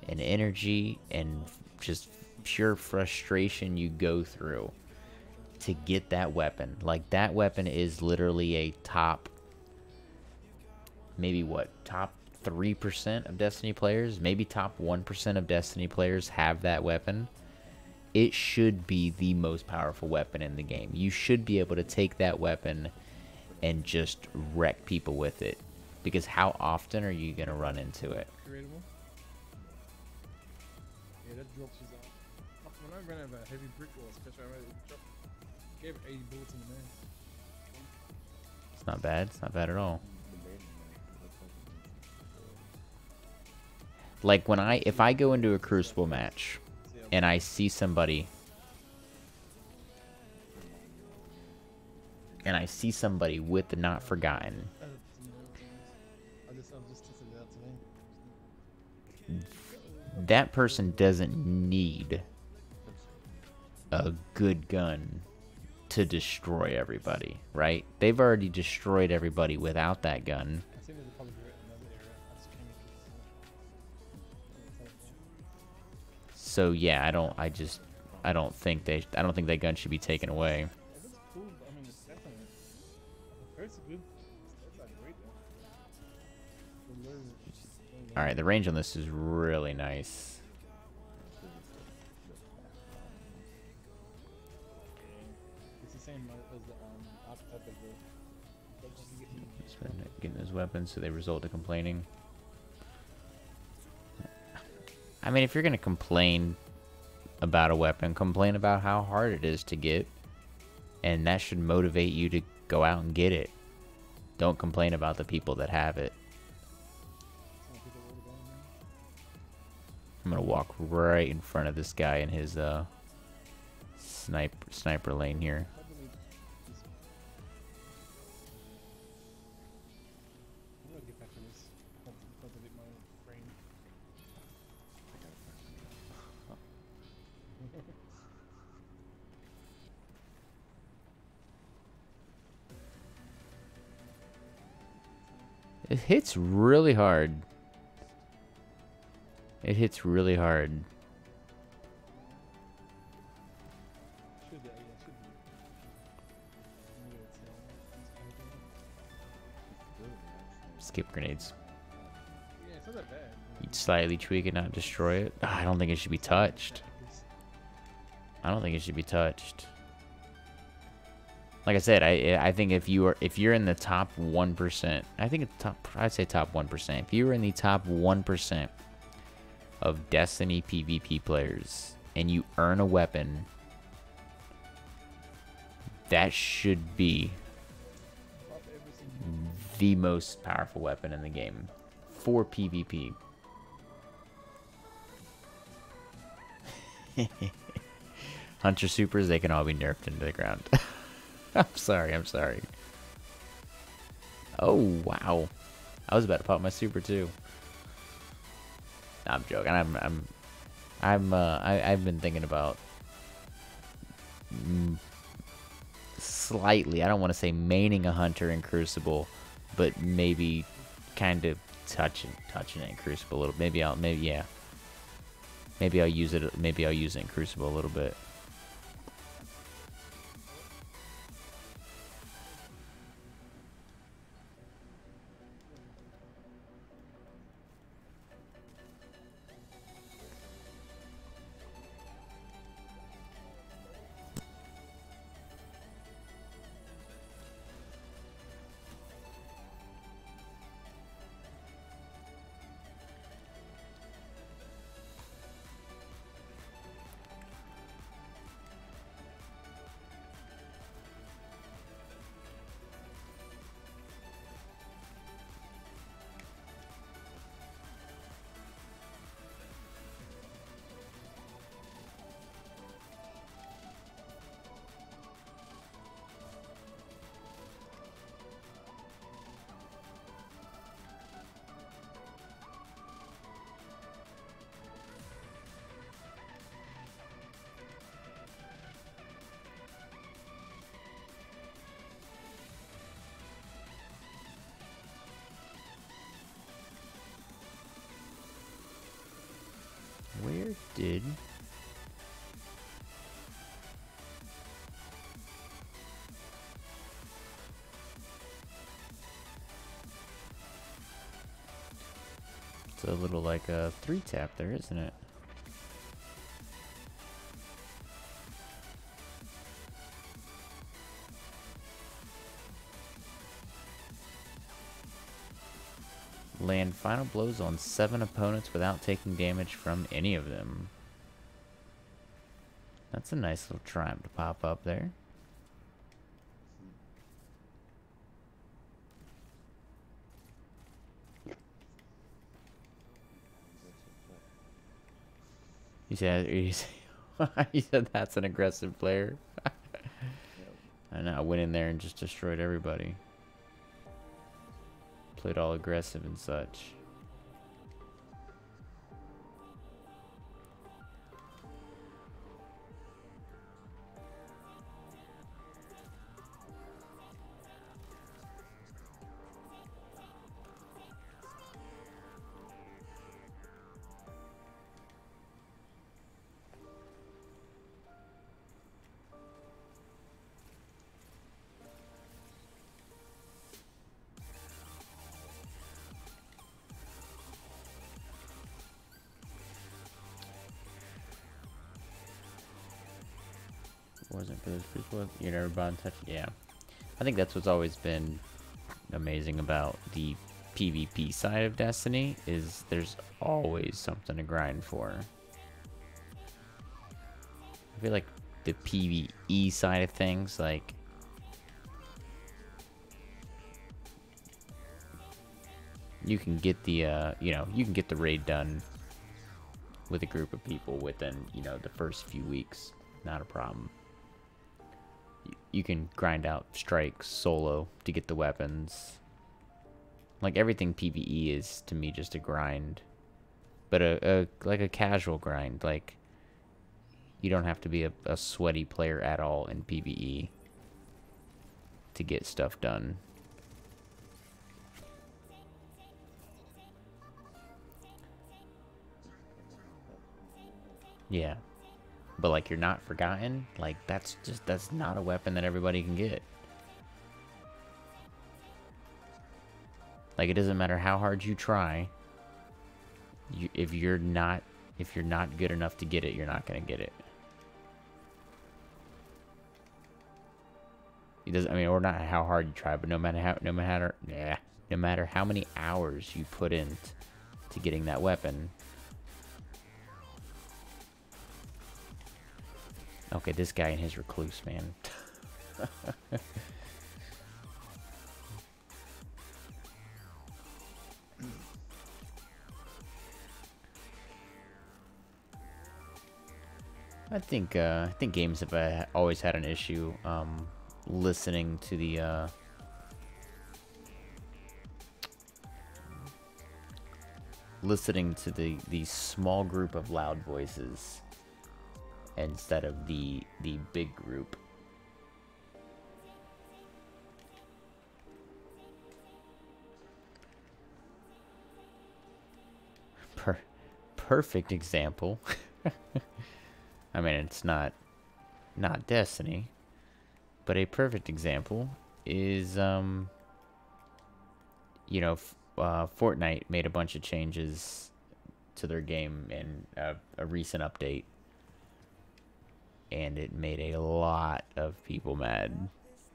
and energy and just pure frustration you go through to get that weapon. Like that weapon is literally a top maybe what, top 3% of Destiny players, maybe top 1% of Destiny players have that weapon. It should be the most powerful weapon in the game. You should be able to take that weapon and just wreck people with it. Because how often are you going to run into it? Yeah, that drops out. When I ran a heavy brick or a special ammo, it dropped, gave 80 bullets in the man. It's not bad. It's not bad at all. Like when I, if I go into a Crucible match and I see somebody and I see somebody with the Not Forgotten, that person doesn't need a good gun to destroy everybody, right? They've already destroyed everybody without that gun. So yeah, I don't I just I don't think they I don't think that gun should be taken away. It looks cool. but I mean, it's definitely. The first good. It's like great though. The lure is- All right, the range on this is really nice. It's the same as the um, archetype of the. but just to get you- Just been getting those weapons so they result to complaining. I mean, if you're gonna complain about a weapon, complain about how hard it is to get, and that should motivate you to go out and get it. Don't complain about the people that have it. I'm gonna walk right in front of this guy in his uh sniper sniper lane here. It hits really hard. It hits really hard. Skip grenades. You'd slightly tweak it, not destroy it. Ah, I don't think it should be touched. I don't think it should be touched. Like I said, I I think if you are if you're in the top one percent, I think it's top. I'd say top one percent. If you are in the top one percent of Destiny PvP players and you earn a weapon, that should be Drop every single- the most powerful weapon in the game for PvP. [laughs] Hunter supers, they can all be nerfed into the ground. [laughs] [laughs] I'm sorry, I'm sorry. Oh, wow. I was about to pop my super too. I'm joking. I'm, I'm, I'm, uh, I, I've been thinking about mm, slightly, I don't want to say maining a hunter in Crucible, but maybe kind of touching, touching it in Crucible a little. Maybe I'll, maybe, yeah. Maybe I'll use it, maybe I'll use it in Crucible a little bit. Did. It's a little like a three tap there, isn't it? On seven opponents without taking damage from any of them. That's a nice little triumph to pop up there. You said [laughs] you said, said that's an aggressive player. [laughs] Know. I went in there and just destroyed everybody. Played all aggressive and such. You never in touch. Yeah, I think that's what's always been amazing about the PvP side of Destiny is there's always something to grind for. I feel like the PvE side of things, like you can get the uh, you know you can get the raid done with a group of people within you know the first few weeks, not a problem you can grind out strikes solo to get the weapons. Like everything PvE is to me just a grind, but a, a like a casual grind. Like you don't have to be a, a sweaty player at all in PvE to get stuff done. Yeah but like you're not forgotten, like that's just that's not a weapon that everybody can get. Like it doesn't matter how hard you try. You, if you're not if you're not good enough to get it, you're not gonna get it. It doesn't. I mean, or not how hard you try, but no matter how no matter yeah, no matter how many hours you put in to getting that weapon, Okay, this guy and his recluse, man. [laughs] I think uh, I think games have uh, always had an issue um, listening to the uh, listening to the the small group of loud voices instead of the the big group. Per perfect example. [laughs] I mean, it's not not Destiny, but a perfect example is um you know, uh, Fortnite made a bunch of changes to their game in a, a recent update and it made a lot of people mad.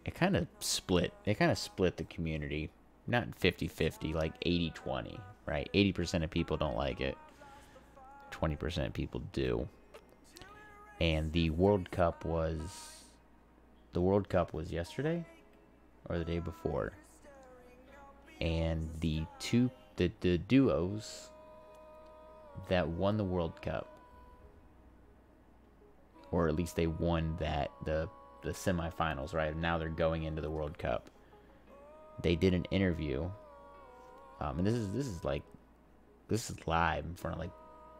It kind of split. It kind of split the community. Not 50-50, like 80-20, right? 80% of people don't like it. 20% of people do. And the World Cup was the World Cup was yesterday or the day before. And the two the, the duos that won the World Cup or at least they won that the the semifinals, right? Now they're going into the World Cup. They did an interview, um, and this is this is like this is live in front of like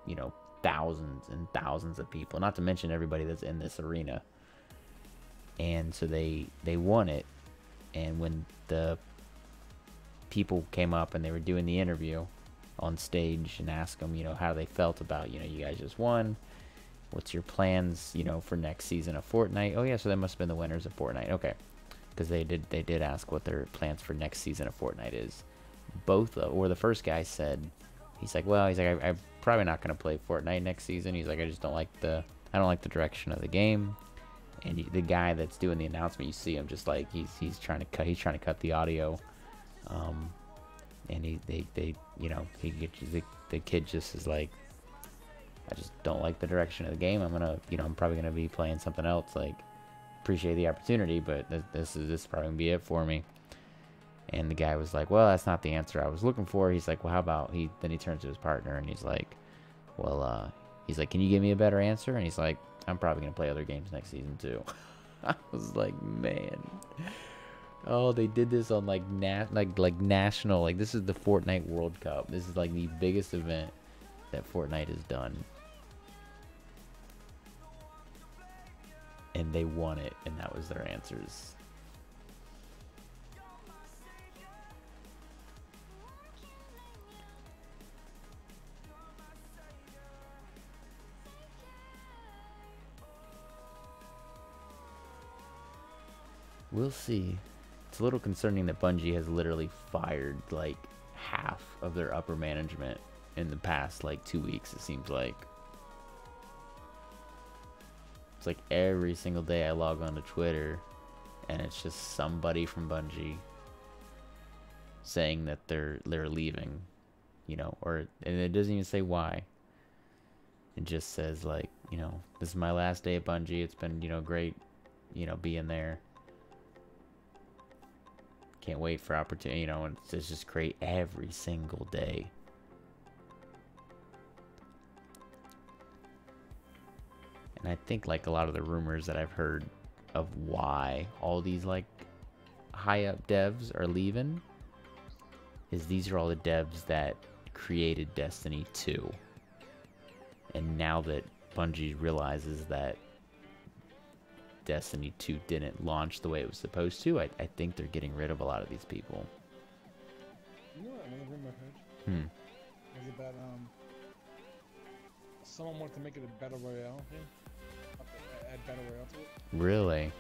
you know thousands and thousands of people, not to mention everybody that's in this arena. And so they they won it, and when the people came up and they were doing the interview on stage and asked them, you know, how they felt about, you know, you guys just won what's your plans, you know, for next season of Fortnite? Oh yeah, so that must have been the winners of Fortnite. Okay, because they did they did ask what their plans for next season of Fortnite is. Both uh, or the first guy said, he's like, well, he's like, I, I'm probably not gonna play Fortnite next season. He's like, I just don't like the I don't like the direction of the game. And he, the guy that's doing the announcement, you see him just like he's he's trying to cut he's trying to cut the audio. Um, and he they, they you know he gets the, the kid just is like I just don't like the direction of the game. I'm gonna, you know, I'm probably gonna be playing something else. Like, appreciate the opportunity, but th this is this is probably gonna be it for me. And the guy was like, "Well, that's not the answer I was looking for." He's like, "Well, how about he?" Then he turns to his partner and he's like, "Well, uh, he's like, can you give me a better answer?" And he's like, "I'm probably gonna play other games next season too." [laughs] I was like, "Man." Oh, they did this on like nat like like national like this is the Fortnite World Cup. This is like the biggest event that Fortnite has done. And they won it, and that was their answers. We'll see. It's a little concerning that Bungie has literally fired like half of their upper management in the past like two weeks, it seems like. It's like every single day I log on to Twitter and it's just somebody from Bungie saying that they're they're leaving, you know, or and it doesn't even say why. It just says like, you know, this is my last day at Bungie. It's been, you know, great, you know, being there. Can't wait for opportunity, you know, and it's, it's just great every single day. And I think like a lot of the rumors that I've heard of why all these like high up devs are leaving is these are all the devs that created Destiny 2. And now that Bungie realizes that Destiny 2 didn't launch the way it was supposed to, I, I think they're getting rid of a lot of these people. You know what another rumor I Hmm. heard? Was about um someone wanted to make it a battle royale thing. Add battle royale to it. Really?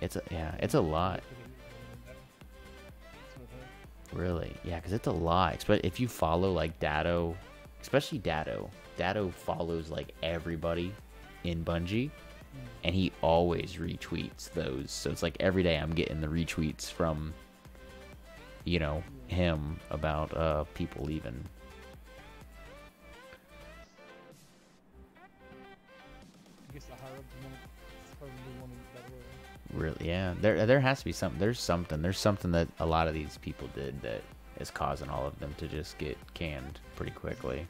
It's a yeah, it's a lot. That's what I heard. Really? Yeah, because it's a lot. But if you follow like Datto, especially Datto, Datto follows like everybody in Bungie, and he always retweets those. So it's like every day I'm getting the retweets from, you know, him about uh people leaving. Really? Yeah. There there has to be something. There's something. There's something that a lot of these people did that is causing all of them to just get canned pretty quickly.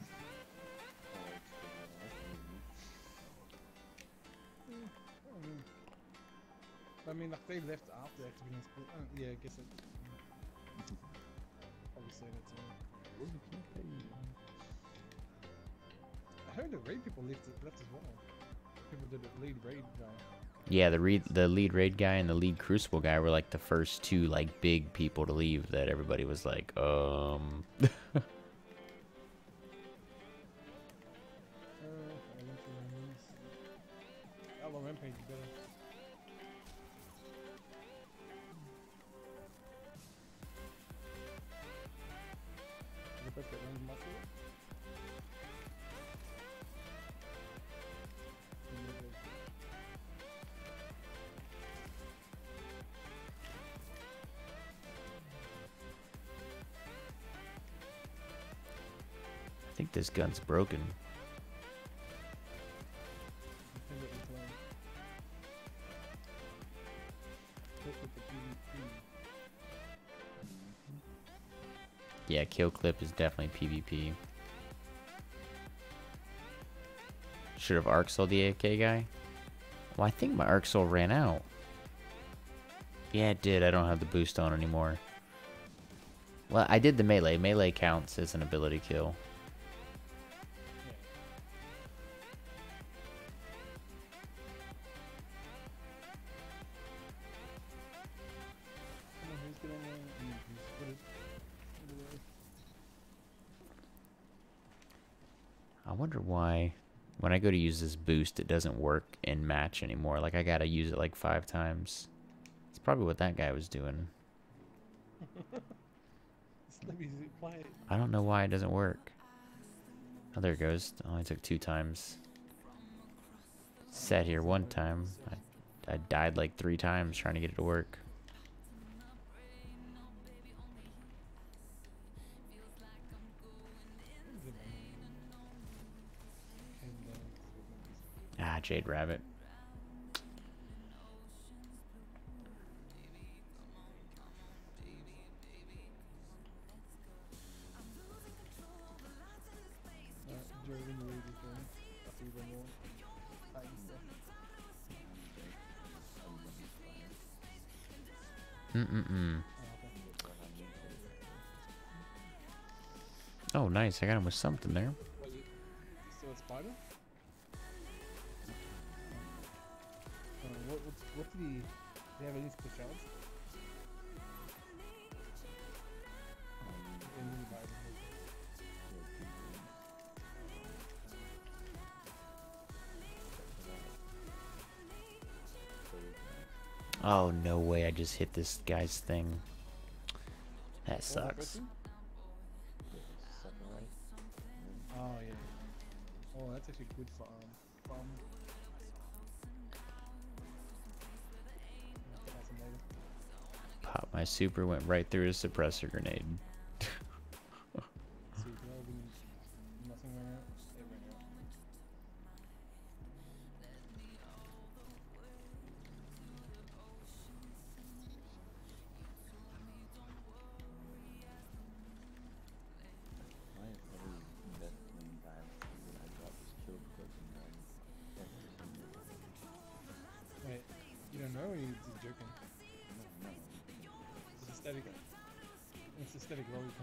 I mean, like they left after Activision split. Uh, yeah, I guess it. Probably say that too. I heard the raid people left, left as well. People did the lead raid guy. Yeah, the the lead raid guy and the lead crucible guy were like the first two like big people to leave that everybody was like, um [laughs] gun's broken. Yeah, kill clip is definitely PvP. Should have arc sold the AK guy? Well, I think my arc soul ran out. Yeah, it did. I don't have the boost on anymore. Well, I did the melee. Melee counts as an ability kill. Wonder why when I go to use this boost, it doesn't work in match anymore. Like I gotta use it like five times. It's probably what that guy was doing. Let me play it. I don't know why it doesn't work. Oh, there it goes. It only took two times. Sat here one time. I, I died like three times trying to get it to work. Titan Rabbit. Mm-mm-mm. Oh, nice. I got him with something there. What, what did he, did he have any specials? In. Oh, no way. I just hit this guy's thing. That What was that sucks. Oh, yeah. Oh, that's actually good for, um, farm. Super went right through his suppressor grenade. Anything else.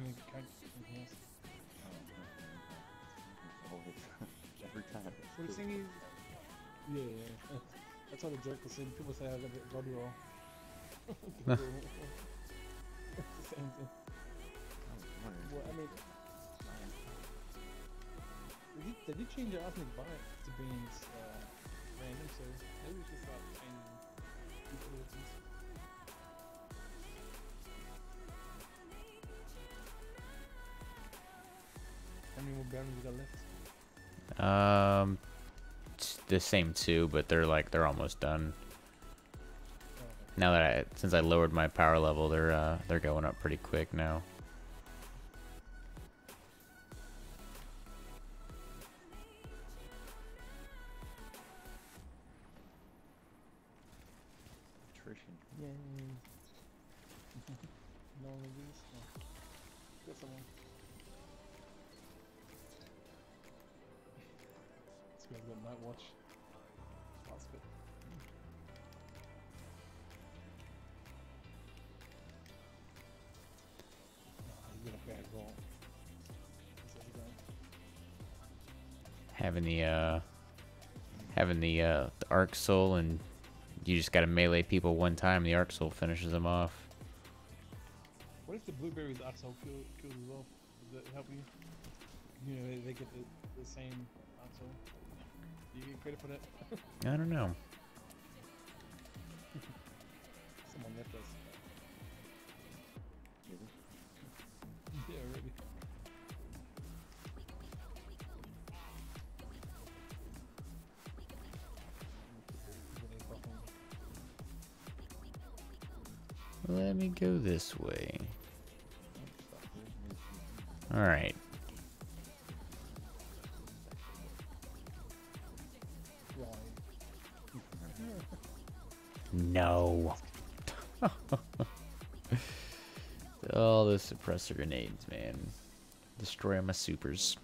Oh, okay, okay. Always. every time. What the thing is, yeah, yeah, yeah. That's what the joke was saying. People say I got a body roll. it's the same thing. I was wondering. Well, I mean, they did, they did change the ethnic bias to being uh, random, so maybe we should start changing people many more we got left? Um, the same two, but they're like they're almost done. Now that I since I lowered my power level, they're uh they're going up pretty quick now. Arc soul and you just gotta melee people one time, the arc soul finishes them off. What if the blueberries arc soul kill, kills as well? Does that help you? You know, they, they get the, the same arc soul. Do you get credit for that? [laughs] I don't know. This way. All right. No. [laughs] All the suppressor grenades, man. Destroying my supers.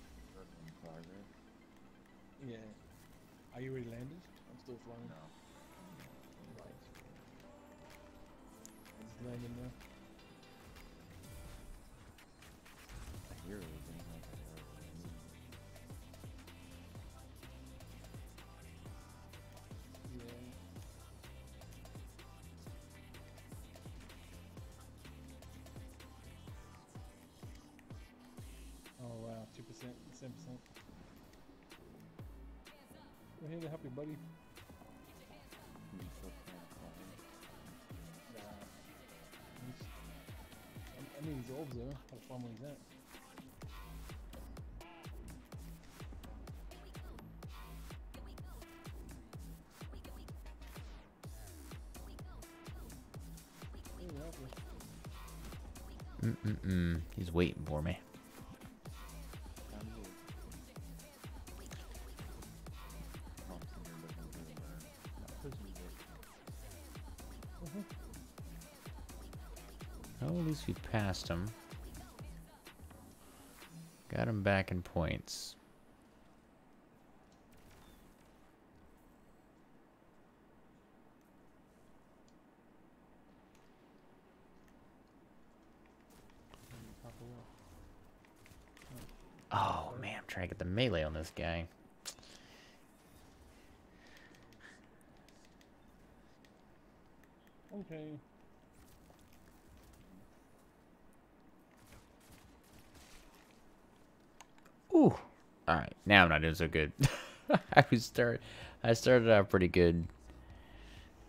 Here doesn't really learn. Not prison work. Oh, at least we passed him. Got him back in points. Oh man, I'm trying to get the melee on this guy. Okay. Ooh. All right, now I'm not doing so good. [laughs] I was start. I started out pretty good.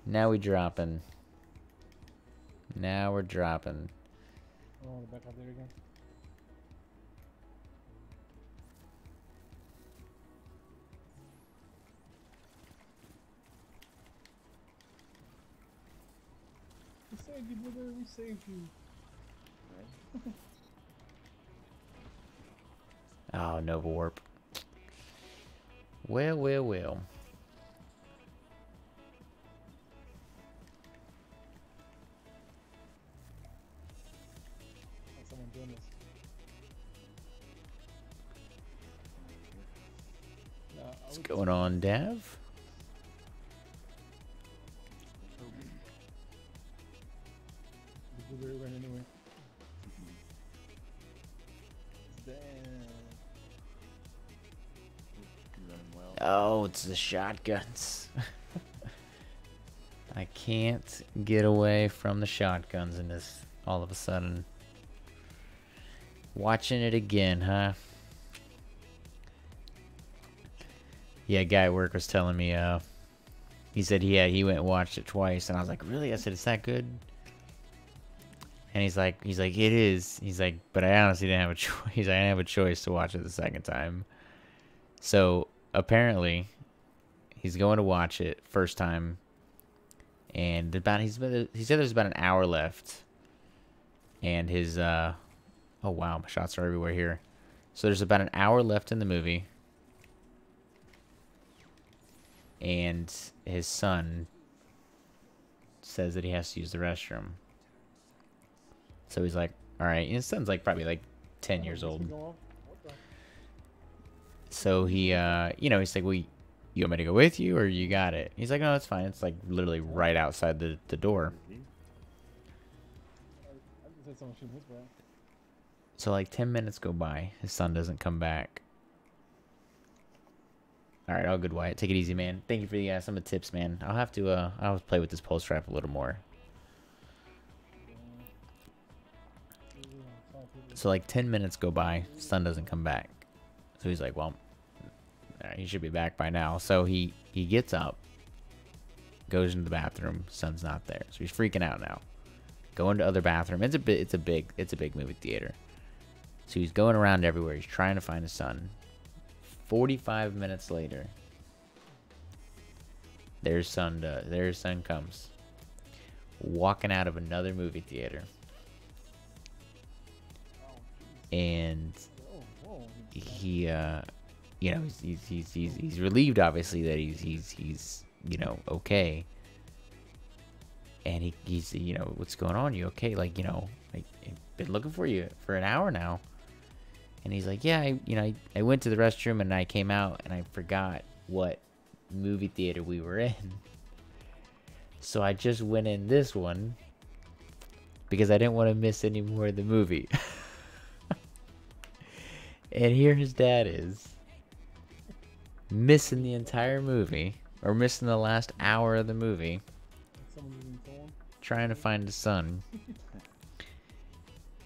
Now we dropping. Now we're dropping. [laughs] Oh, back out there again. We saved you, brother. We saved you. Right? Oh, Nova Warp. Well, well, well. What's going on, Dav? Shotguns. [laughs] I can't get away from the shotguns in this all of a sudden. Watching it again, huh? Yeah, guy at work was telling me, uh, he said, yeah, he went and watched it twice, and I was like, really? I said, is that good? And he's like, he's like, it is. He's like, but I honestly didn't have a [laughs] choice. I didn't have a choice to watch it the second time. So apparently, he's going to watch it first time, and about he's he said there's about an hour left, and his uh, oh wow, my shots are everywhere here. So there's about an hour left in the movie, and his son says that he has to use the restroom. So he's like, all right, his son's like probably like 10 years old. So he, uh, you know, he's like, "We, you want me to go with you, or you got it?" He's like, "No, it's fine. It's like literally right outside the the door." So like ten minutes go by, his son doesn't come back. All right, all good, Wyatt. Take it easy, man. Thank you for the uh, some of the tips, man. I'll have to uh, I'll play with this pulse trap a little more. So like ten minutes go by, son doesn't come back. So he's like, well, he should be back by now. So he he gets up, goes into the bathroom. Son's not there, so he's freaking out now. Going to other bathroom. It's a bit. It's a big. It's a big movie theater. So he's going around everywhere. He's trying to find his son. Forty-five minutes later, their son. Uh, their son comes, walking out of another movie theater, and he uh you know he's he's he's he's, he's relieved obviously that he's he's he's you know okay. And he he's you know what's going on? You okay? Like you know I've been looking for you for an hour now. And he's like yeah I you know I, I went to the restroom and I came out and I forgot what movie theater we were in. So I just went in this one because I didn't want to miss any more of the movie. [laughs] And here his dad is missing the entire movie or missing the last hour of the movie Someone using phone. trying to find his [laughs] son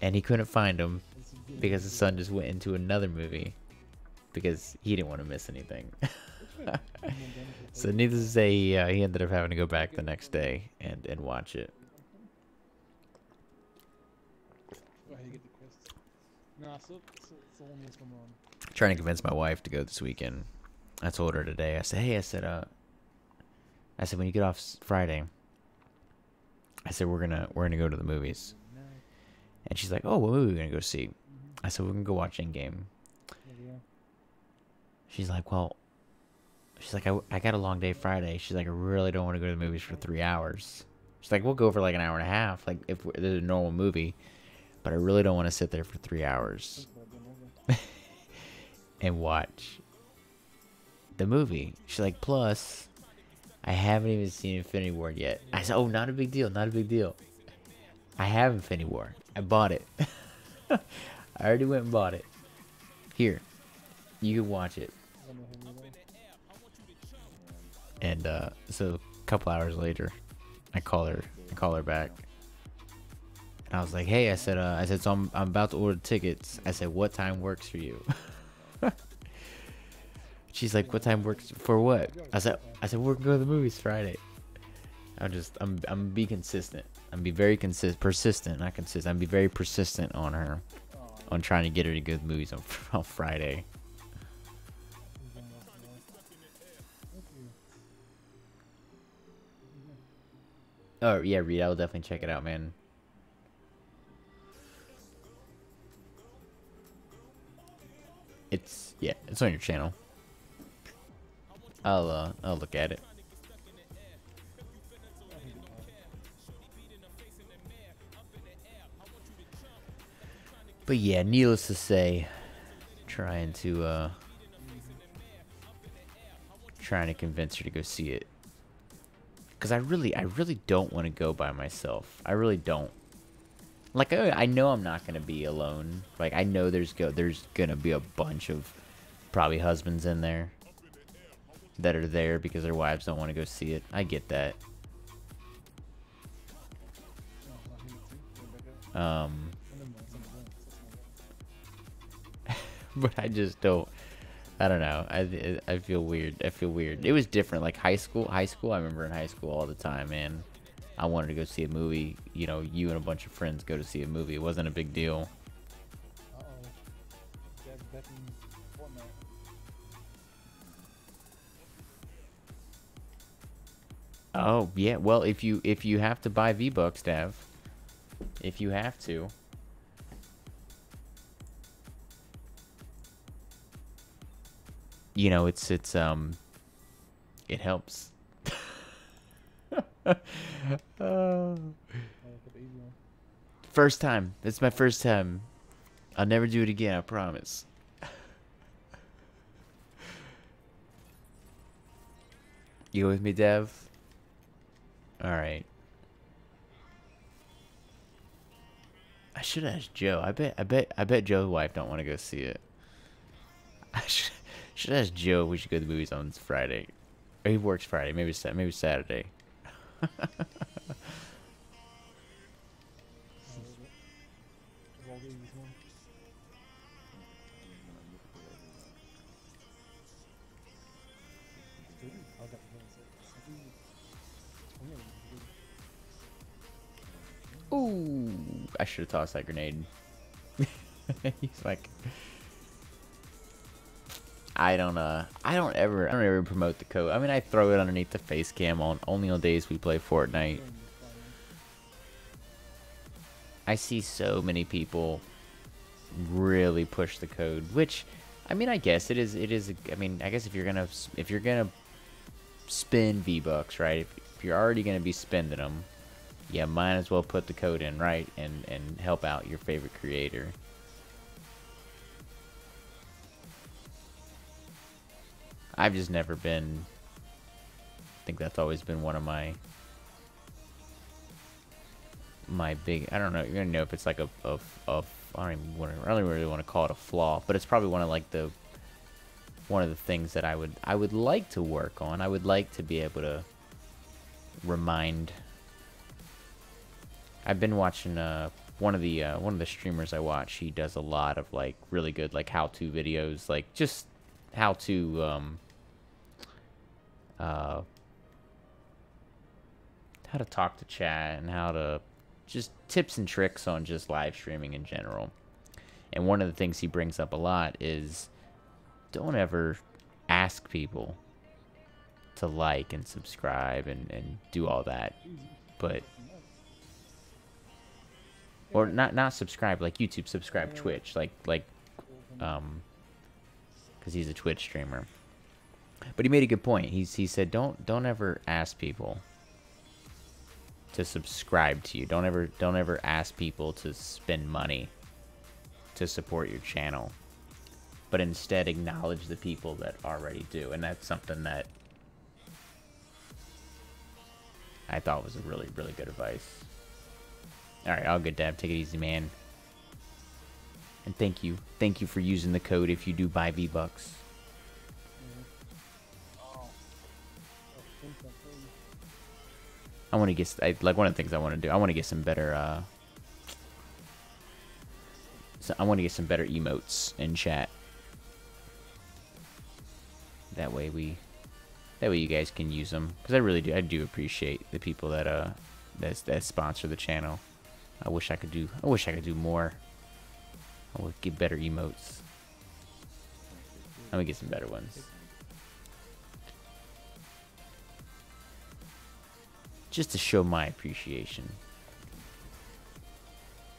and he couldn't find him This is getting because his son just went into another movie because he didn't want to miss anything [laughs] so needless to say, he, uh, he ended up having to go back the next day and, and watch it. Trying to convince my wife to go this weekend. I told her today. I said, "Hey, I said, uh, I said when you get off Friday, I said we're gonna we're gonna go to the movies." And she's like, "Oh, what movie are we gonna go see?" I said, "We're gonna go watch Endgame." She's like, "Well," she's like, "I, I got a long day Friday." She's like, "I really don't want to go to the movies for three hours." She's like, "We'll go for like an hour and a half, like if there's a normal movie, but I really don't want to sit there for three hours [laughs] and watch the movie." She's like, "Plus, I haven't even seen Infinity War yet." I said, "Oh, not a big deal, not a big deal. I have Infinity War. I bought it. [laughs] I already went and bought it. Here, you can watch it." And uh, so a couple hours later, I call her. I call her back, and I was like, "Hey," I said. Uh, I said, "So I'm I'm about to order tickets." I said, "What time works for you?" [laughs] She's like, "What time works for what?" I said, "I said we're gonna go to the movies Friday." I'm just I'm I'm be consistent. I'm be very consistent, persistent, not consistent. I'm be very persistent on her, on trying to get her to go to the movies on [laughs] on Friday. Oh yeah, Reed, I will definitely check it out, man. It's yeah, it's on your channel. I'll uh I'll look at it. But yeah, needless to say, trying to uh trying to convince her to go see it. Cause I really I really don't want to go by myself. I really don't. Like I, I know I'm not gonna be alone. Like I know there's go there's gonna be a bunch of probably husbands in there that are there because their wives don't want to go see it. I get that. Um [laughs] but I just don't. I don't know. I I feel weird. I feel weird. It was different. Like high school. High school. I remember in high school all the time, man. I wanted to go see a movie. You know, you and a bunch of friends go to see a movie. It wasn't a big deal. Oh yeah. Well, if you if you have to buy V Bucks, Dev, if you have to. You know, it's it's um, it helps. One. [laughs] First time. It's my first time. I'll never do it again, I promise. [laughs] You with me, Dev? Alright. I should ask Joe. I bet I bet I bet Joe's wife don't want to go see it. [laughs] I should, should ask Joe if we should go to the movies on Friday. Or he works Friday, maybe maybe Saturday. [laughs] Ooh, I should have tossed that grenade. [laughs] He's like, I don't uh, I don't ever, I don't ever promote the code. I mean, I throw it underneath the face cam on only on days we play Fortnite. I see so many people really push the code, which, I mean, I guess it is. It is. I mean, I guess if you're gonna if you're gonna spend V bucks, right? If, if you're already gonna be spending them, yeah, might as well put the code in, right? And and help out your favorite creator. I've just never been. I think that's always been one of my my big I don't know you're gonna know if it's like a of of I don't even want to I don't really want to call it a flaw, but it's probably one of like the one of the things that I would I would like to work on. I would like to be able to remind. I've been watching uh one of the uh, one of the streamers I watch. He does a lot of like really good like how to videos, like just how to um uh, how to talk to chat and how to just tips and tricks on just live streaming in general. And one of the things he brings up a lot is don't ever ask people to like and subscribe and, and do all that. But or not not subscribe like YouTube, subscribe Twitch, like like um because he's a Twitch streamer. But he made a good point. He's he said don't don't ever ask people to subscribe to you. Don't ever don't ever ask people to spend money to support your channel. But instead acknowledge the people that already do. And that's something that I thought was a really, really good advice. Alright, all good, Dab. Take it easy, man. And thank you. Thank you for using the code if you do buy V-Bucks. I want to get I, like one of the things I want to do. I want to get some better. uh so I want to get some better emotes in chat. That way we, that way you guys can use them because I really do. I do appreciate the people that uh that that sponsor the channel. I wish I could do. I wish I could do more. I would get better emotes. I'm gonna get some better ones. Just to show my appreciation.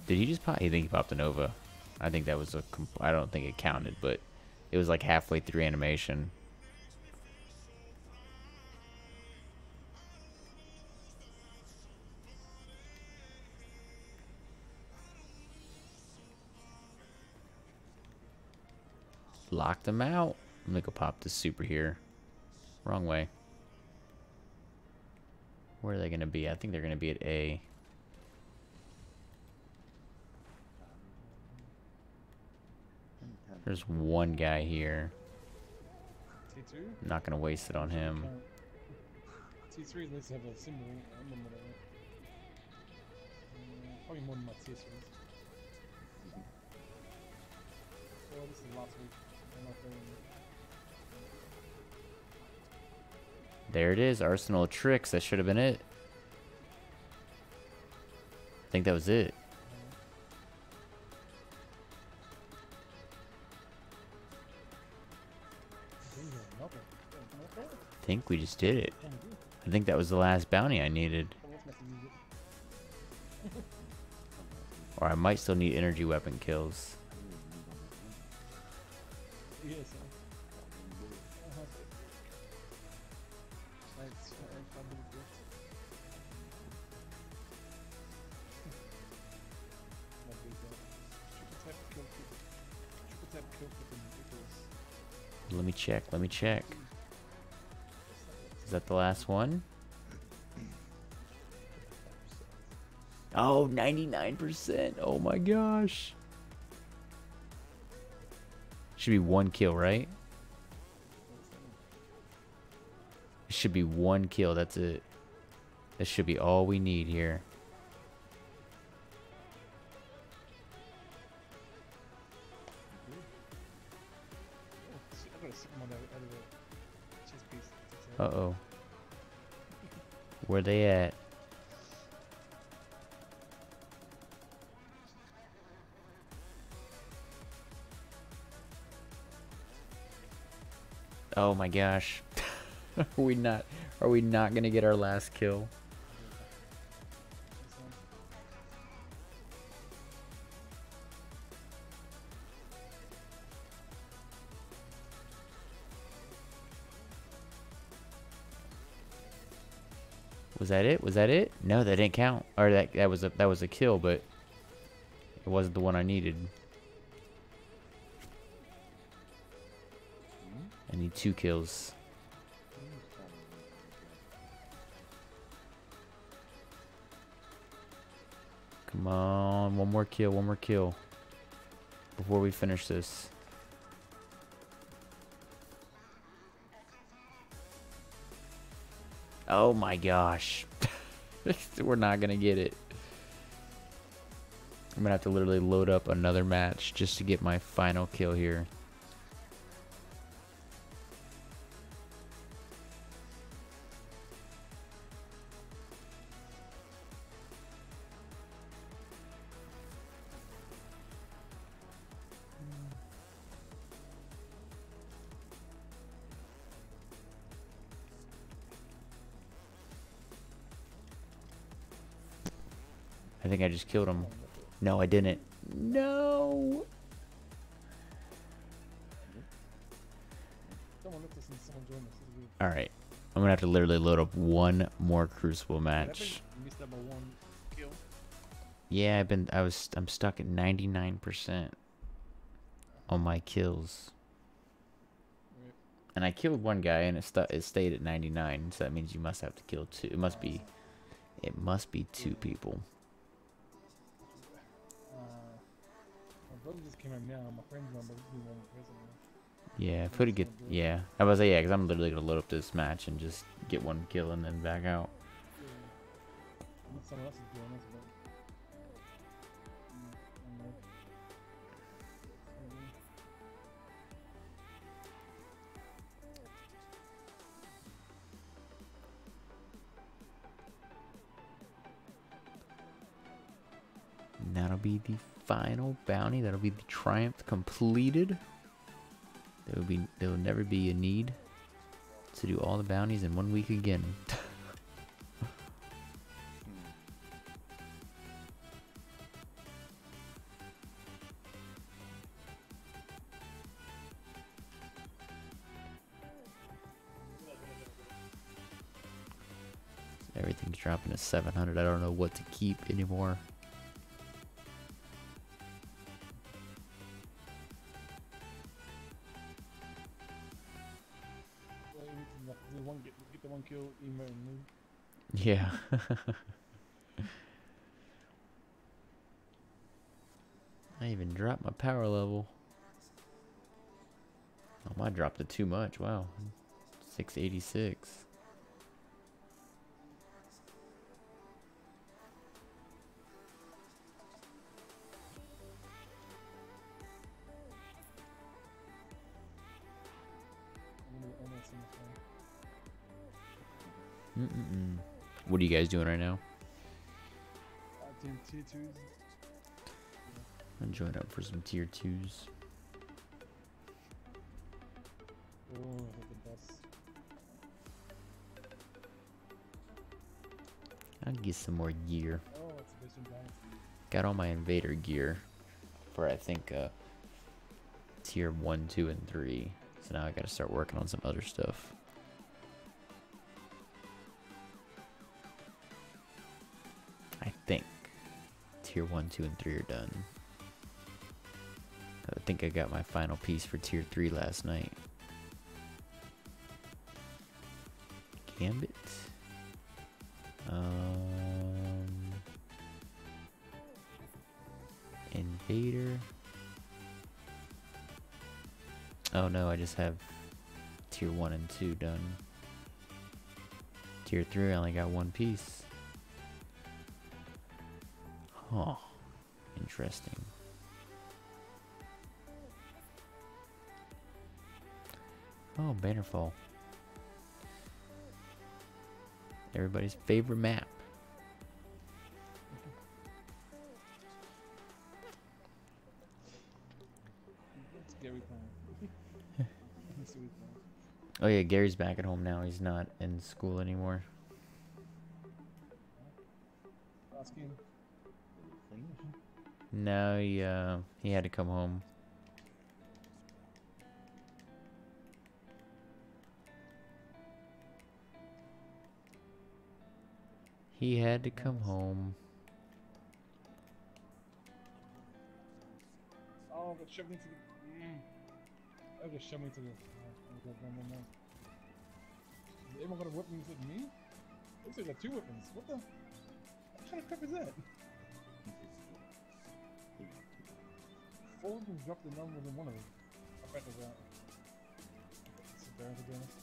Did he just pop? I think he popped a Nova. I think that was a. I don't think it counted, but it was like halfway through animation. Locked them out. I'm gonna go pop this super here. Wrong way. Where are they gonna be? I think they're gonna be at A. There's one guy here. I'm not gonna waste it on him. T3 at least have a symbol emblem whatever. Mm, probably more than my tier series. Well, this is last week. There it is, Arsenal Tricks. That should have been it. I think that was it. I think we just did it. I think that was the last bounty I needed. Or I might still need energy weapon kills. Yes, equals Let me check. Let me check. Is that the last one? Oh, 99%. Oh my gosh. Should be one kill, right? It should be one kill. That's it. That should be all we need here. Uh-oh. shit, I gotta Oh my gosh. are [laughs] we not are we not gonna get our last kill? Was that it? Was that it? No, that didn't count. Or that that was a that was a kill, but it wasn't the one I needed. Need two kills. Come on, one more kill, one more kill. Before we finish this. Oh my gosh. [laughs] We're not gonna get it. I'm gonna have to literally load up another match just to get my final kill here. Think I just killed him. No, I didn't. No. Someone left us and someone joined us. This is weird. All right. I'm gonna have to literally load up one more Crucible match. Yeah, I've been. I was. I'm stuck at 99% on my kills, and I killed one guy, and it stu- It stayed at 99. So that means you must have to kill two. It must be. It must be two people. Yeah, put it get. Yeah, I was like, yeah, because I'm literally gonna load up this match and just get one kill and then back out. Yeah. I think someone else is doing this, but. I don't know. Maybe. And that'll be the final bounty. That'll be the triumph completed. There will be. There will never be a need to do all the bounties in one week again. [laughs] Everything's dropping to 700. I don't know what to keep anymore. Yeah. [laughs] I even dropped my power level. Oh, I dropped it too much. Wow. 686. What are you guys doing right now? Twos. I'm joining up for some tier 2s. I hit the bus. I'll get some more gear. Got all my invader gear for I think uh tier 1, 2, and 3. So now I gotta start working on some other stuff. Tier 1, 2, and 3 are done. I think I got my final piece for tier 3 last night. Gambit. Um, Invader. Oh no, I just have tier 1 and 2 done. Tier 3, I only got one piece. Huh. Interesting. Oh, Bannerfall. Everybody's favorite map. It's Gary playing. Let's see what he's playing. Oh yeah, Gary's back at home now. He's not in school anymore. No, he uh, he had to come home. He had to come home. Oh, got shoved into the. Mm. Oh, got shoved into the. Oh, okay, no, no, no. Is anyone got a weapon except me? Looks like I got two weapons. What the? What kind of crap is that? Four weapons dropped the one of them. I bet there's that. It's embarrassing to be honest.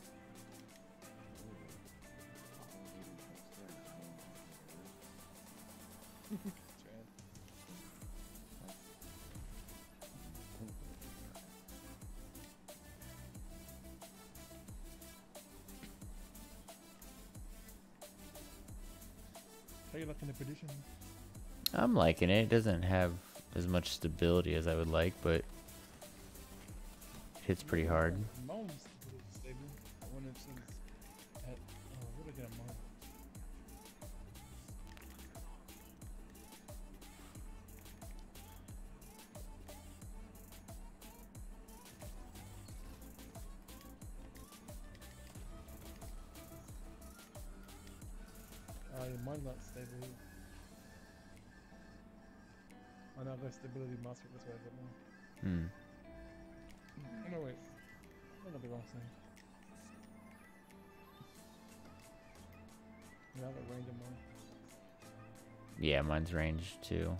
Trad. How you liking the prediction? I'm liking it. It doesn't have as much stability as I would like, but it hits pretty hard. Stability master, that's why I got mine. Hmm. Oh, no, wait. Got the wrong thing. Yeah, range on mine. Yeah, mine's range too.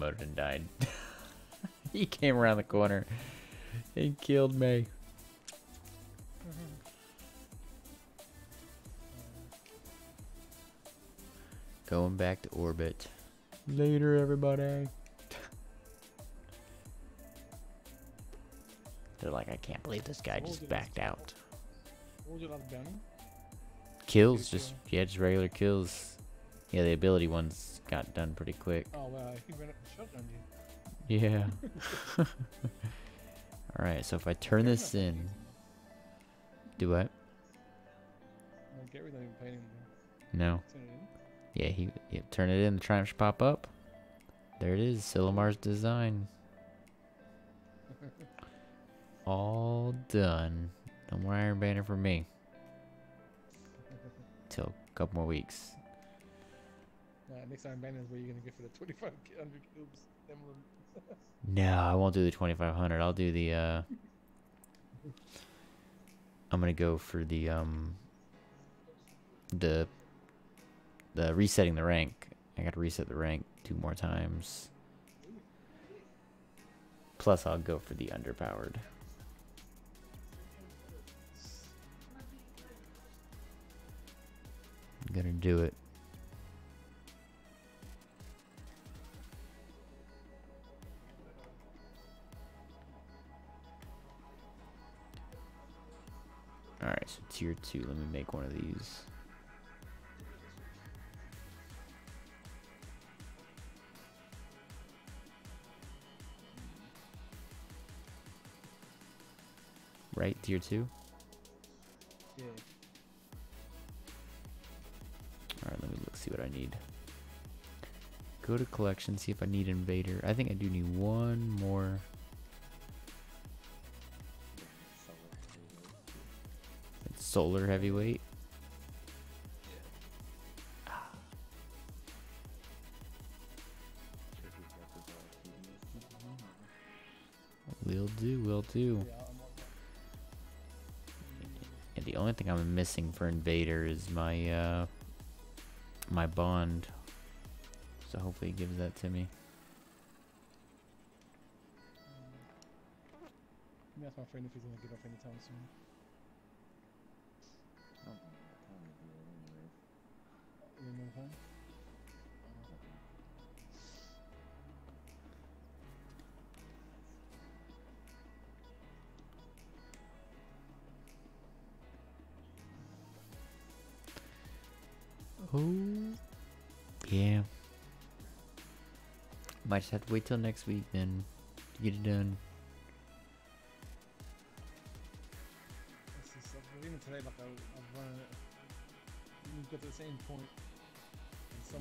I emoted and died. [laughs] he came around the corner and killed me. Mm-hmm. Going back to orbit. Later, everybody. They're like, I can't believe this guy just was your last backed out. What was your last bounty? Kills, just yeah, just regular kills. Yeah, the ability ones got done pretty quick. Oh, wow, he ran up and shotgun you. Yeah. [laughs] [laughs] All right, so if I turn Gary's this in, do what? No, Gary's not even paying him. No. Turn it in. Yeah, he yeah, turn it in. The triumph should pop up. There it is, Silimar's design. [laughs] All done. No more Iron Banner for me. Till a couple more weeks. Nah, next time banner is where you're gonna get for the 25 [laughs] ki- 100 kills. Emblem. [laughs] No, I won't do the 2500. I'll do the uh I'm going to go for the um the the resetting the rank. I got to reset the rank two more times. Plus I'll go for the underpowered. I'm gonna do it. Alright, so tier 2. Let me make one of these. Right, tier 2? Yeah. Alright, let me look, see what I need. Go to collection, see if I need invader. I think I do need one more. Solar heavyweight. Will do, will do. And the only thing I'm missing for invader is my uh my bond. So hopefully he gives that to me ask my friend if he's gonna get off anytime soon. Know I'm Oh yeah. Might just have to wait till next week then to get it done. Just stuff. But even today, like I've run it. We got to the same point,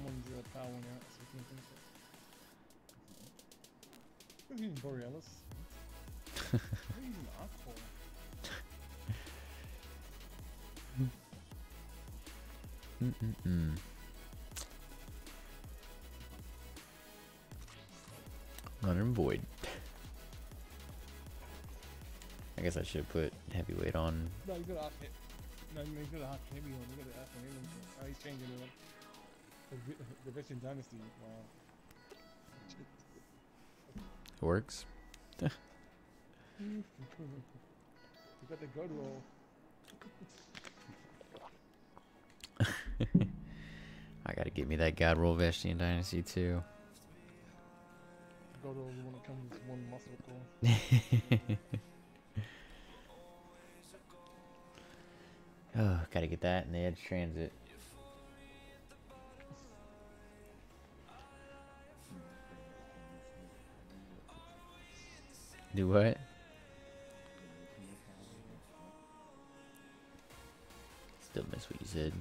[laughs] and someone's uh, powering out, so we can finish it. Borealis? What are you using Arc for? Mm-mm-mm. Running void. I guess I should put heavyweight on. No, you got Arc hit. No, you got Arc heavy one. You got the Arc heavy one. Oh, he's changing it up. [laughs] The, Vi- the Vestian Dynasty. Wow. It Works. [laughs] you got the God roll. [laughs] I gotta get me that God Roll Vestian Dynasty too. God roll one that comes with one muscle oh, gotta get that in the Edge Transit. Do what? Still miss what you said.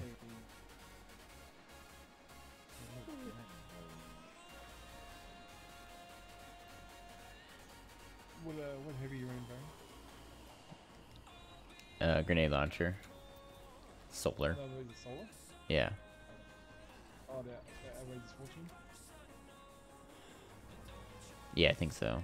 What, uh, what heavy you running, Brian? Uh, grenade launcher. Solar. Solar? Yeah. Oh, that, that Yeah, I think so.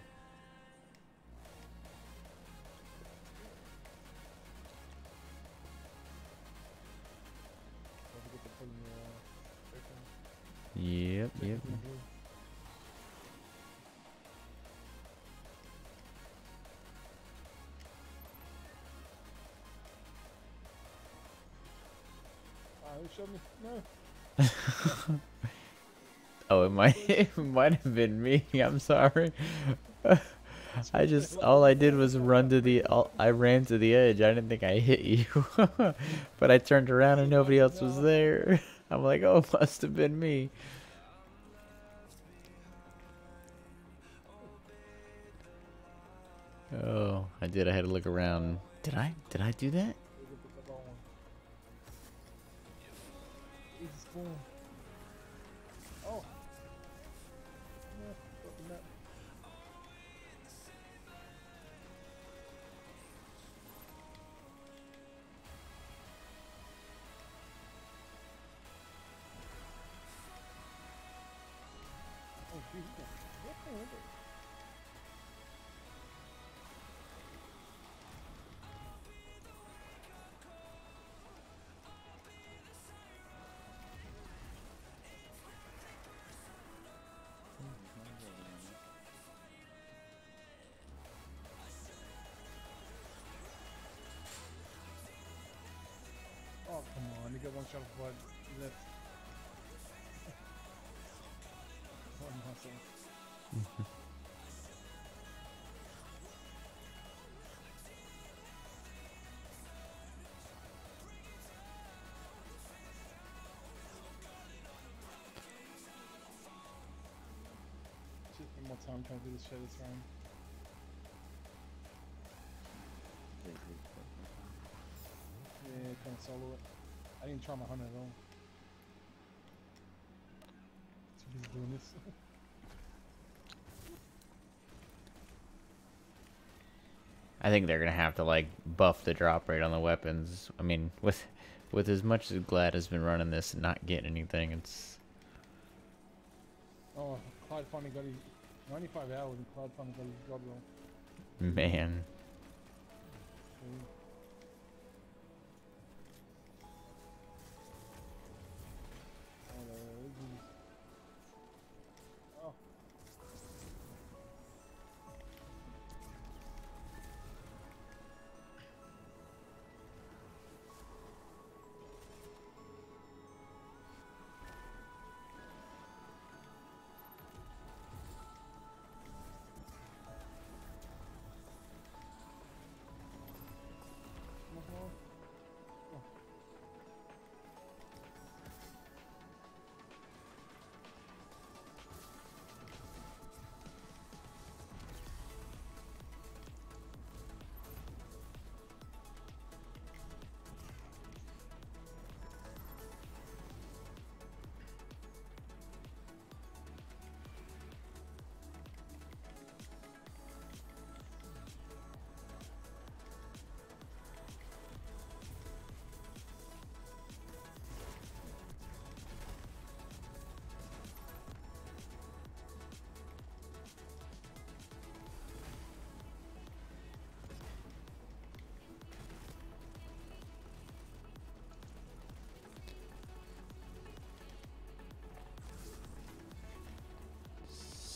Who showed me? No. [laughs] Oh, it might [laughs] it might have been me. [laughs] I'm sorry. I just all I did was run to the all, I ran to the edge. I didn't think I hit you, but I turned around and nobody else was there. I'm like, oh, it must have been me. Oh, I did. I had to look around. Did I? Did I do that? Easy spoon. Shot of blood left. [laughs] One more time trying to do this shit this round. I didn't try my hunter at all. Busy doing this. I think they're gonna have to like buff the drop rate on the weapons. I mean, with with as much as Gladd has been running this and not getting anything, it's oh, Clyde finally got his 95 hours and Clyde finally got his god roll. man. Okay.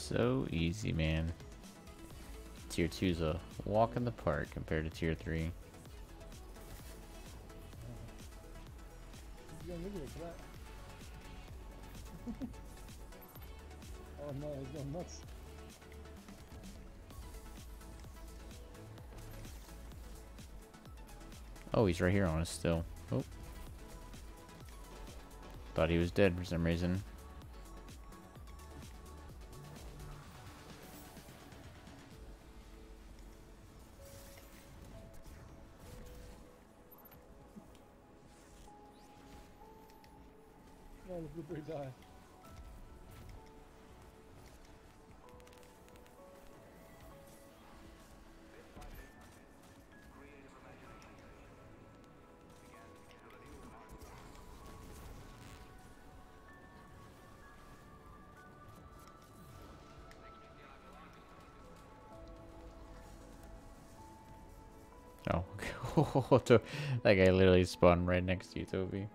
So easy, man. Tier 2's a walk in the park compared to Tier 3. He's going everywhere for that. oh no, he's going nuts. Oh, he's right here on us still. Oh. Thought he was dead for some reason. To- that guy literally spawned right next to you, Toby.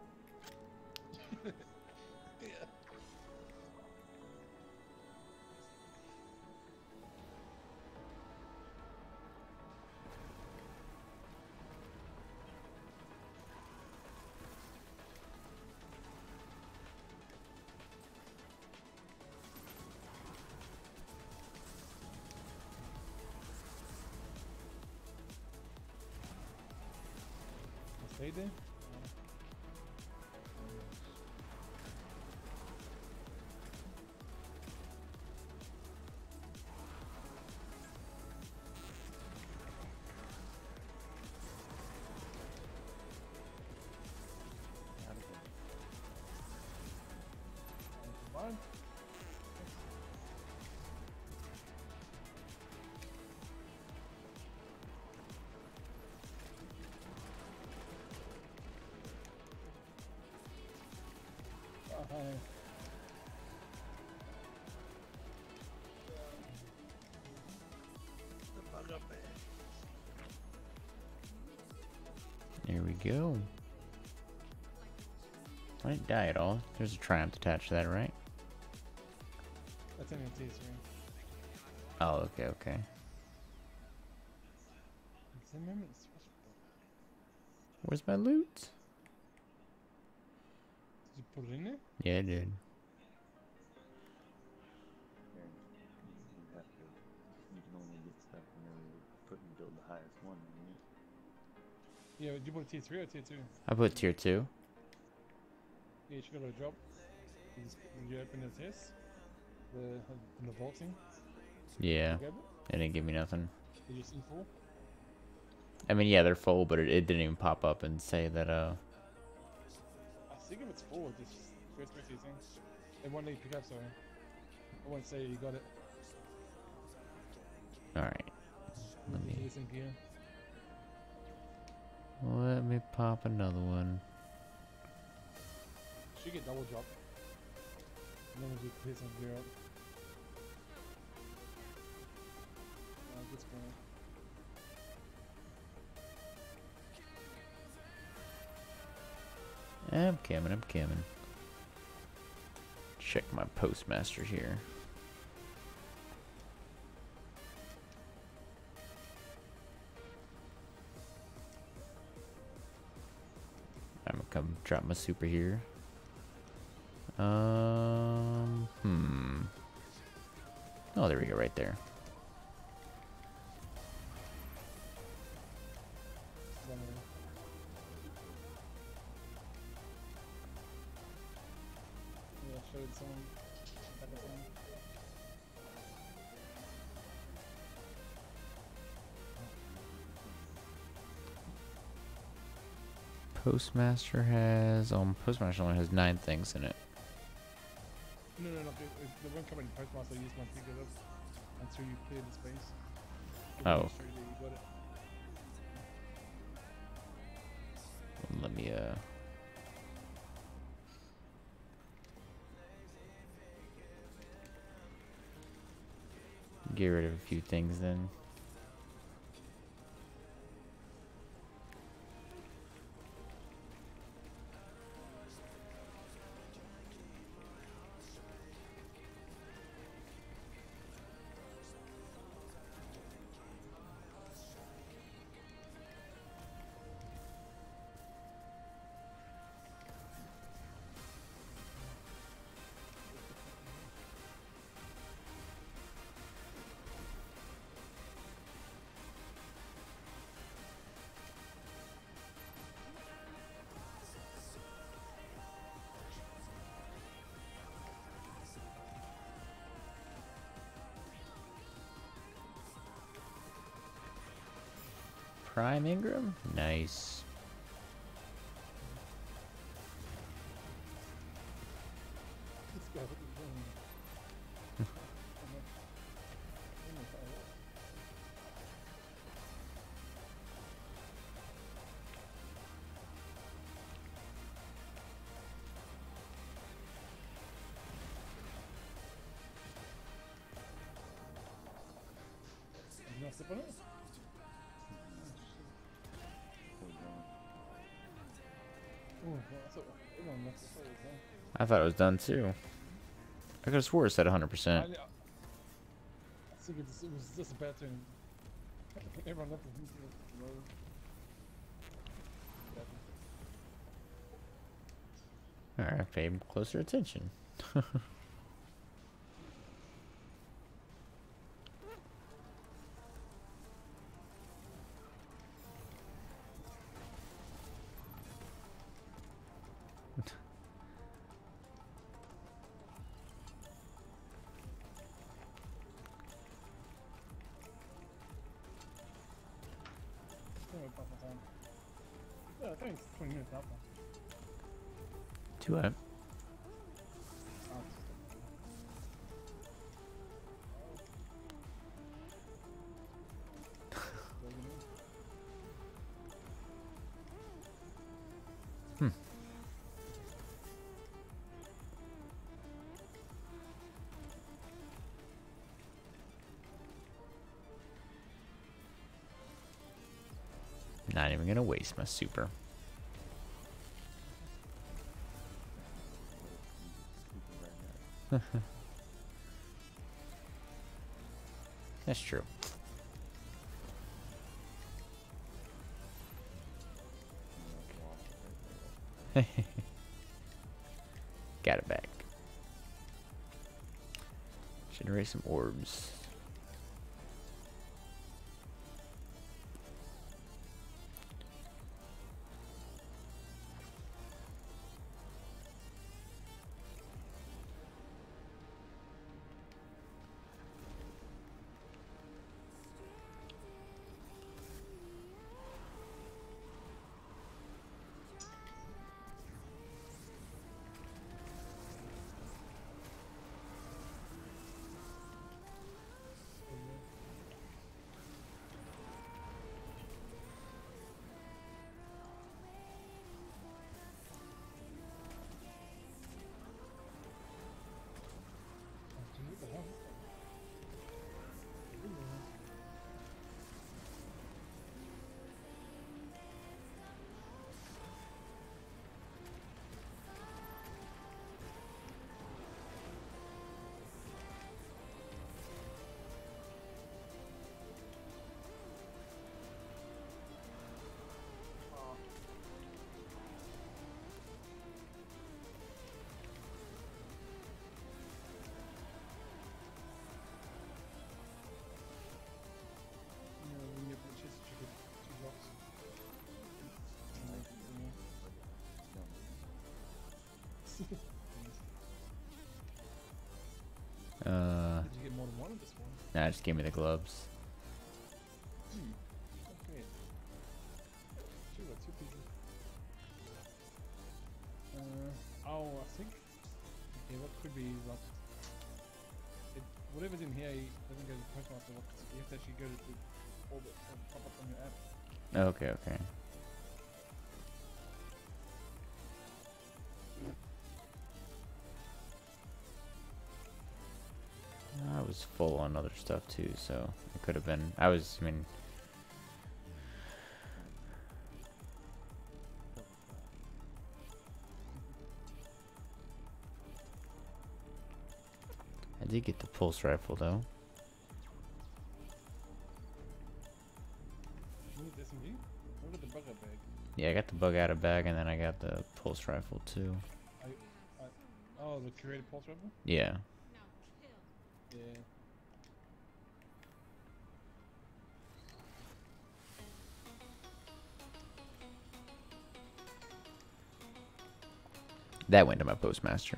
Die at all. There's a triumph attached to that, right? that's an MT3. Oh, okay, okay. Remember the switch Where's my loot? Did you put it in there? Yeah, I did. And you have to. You can only get stuff when you put and build the highest one. Right? Yeah, you put tier 3 or tier 2? I put tier 2. Yeah, you should go to a drop. You did you open the test? The, the vaulting? Yeah, it? didn't give me nothing. Did you see full? I mean, yeah, they're full, but it, it didn't even pop up and say that, uh... I think if it's full, it just goes straight to your thing. It won't let you pick up, sorry. I won't say you got it. Alright. Let me, It's let me pop another one. Should get double drop. And then we just hit some gear up. Uh. I'm coming, I'm coming. Check my postmaster here. I'm gonna come drop my super here. Um, hmm. Oh, there we go, right there. Postmaster has, um, Postmaster only has nine things in it. No, no, no. It, it, the one coming in postmaster use one pick it up until you clear the space. Oh. will show you that you got it. Let me, uh. Get rid of a few things then. Prime Engram? Nice. I thought everyone left the thought it was done. I thought it was done too. I could have swore it said 100%. I, think it, was just about to. [laughs] Everyone left the road. Alright, pay closer attention. [laughs] Even gonna waste my super. [laughs] That's true. [laughs] Got it back. Generate some orbs. Uh, Did you get more than one of this one? nah, just give me the gloves. On other stuff too, so it could have been. I was, I mean, I did get the pulse rifle though. You need SMG? What about the Bug-Out Bag? Yeah, I got the bug out of bag, and then I got the pulse rifle too. Oh, the curated pulse rifle? Yeah. Yeah. That went to my postmaster.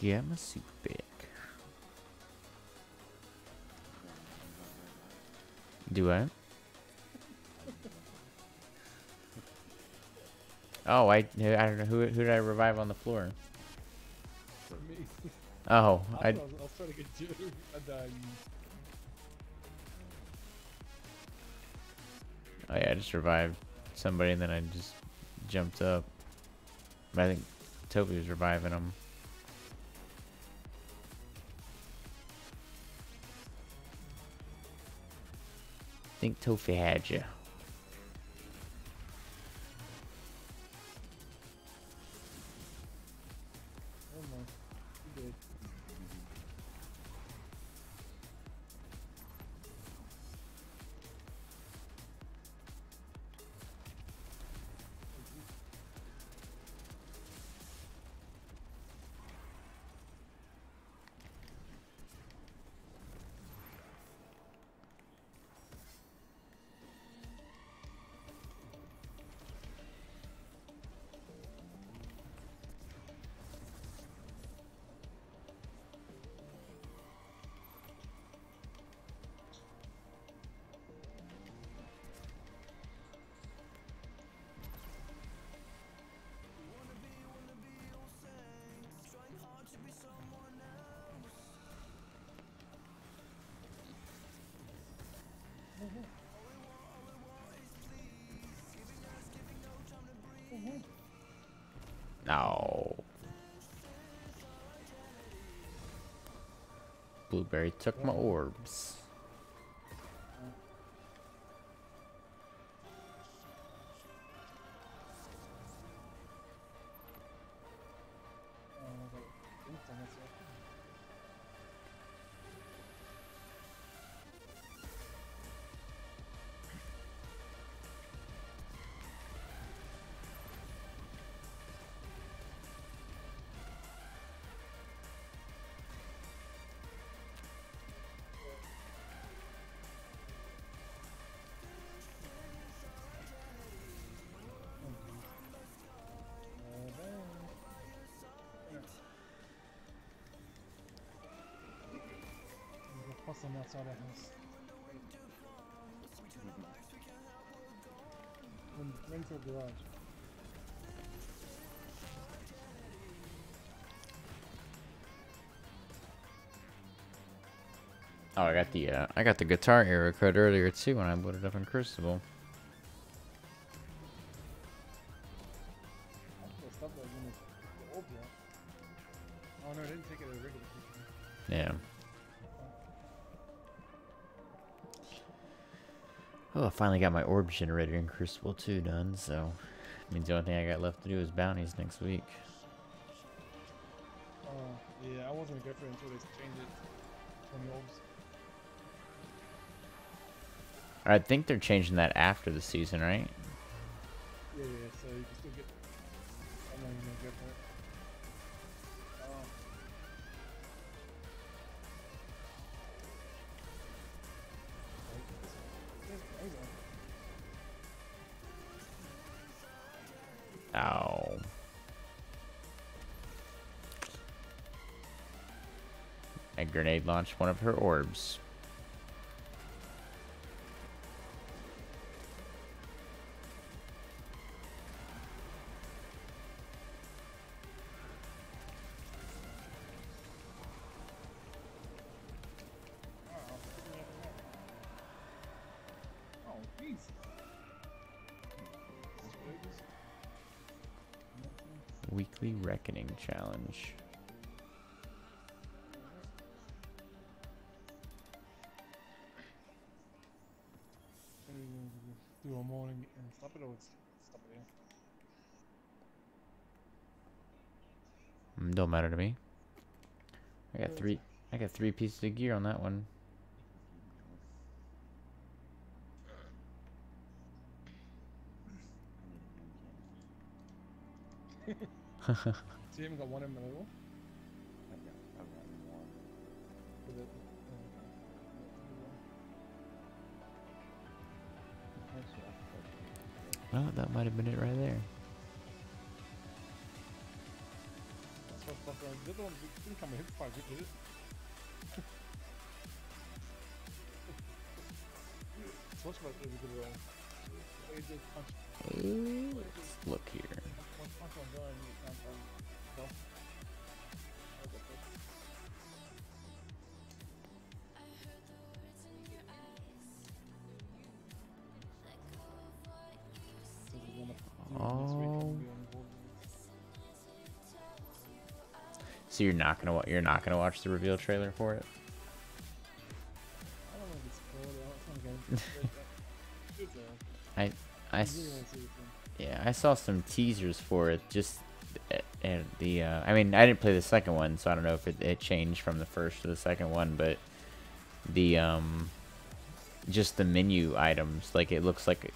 Get my suit back. Do I? Oh, I I don't know who who did I revive on the floor? Me. Oh, [laughs] I, I was, I was trying to get you. [laughs] I died. oh yeah, I just revived somebody and then I just jumped up. But I think Toby was reviving him. Think Toby had you. Took my orbs. There's a possum outside our house. Run, run to the garage. Oh, I got the uh, I got the guitar era code earlier too when I loaded up in Crucible. I Oh, I finally got my orb generator in Crucible 2 done, so means the only thing I got left to do is bounties next week. Oh, yeah, I wasn't gonna for it until they changed it. 20 orbs. I think they're changing that after the season, right? Yeah, yeah, so you can still get. I'm not even gonna go for A grenade launched one of her orbs. Weekly Reckoning Challenge. And stop it or it's stop it here. Mm, Don't matter to me. I got three. I got three pieces of gear on that one. I need a new game. So you haven't got one in the middle? It that might have been It right there. Let's look here. So you're not gonna you're not gonna watch the reveal trailer for it? I. I yeah I saw some teasers for it just and the uh, I mean I didn't play the second one so I don't know if it, it changed from the first to the second one but the um just the menu items like it looks like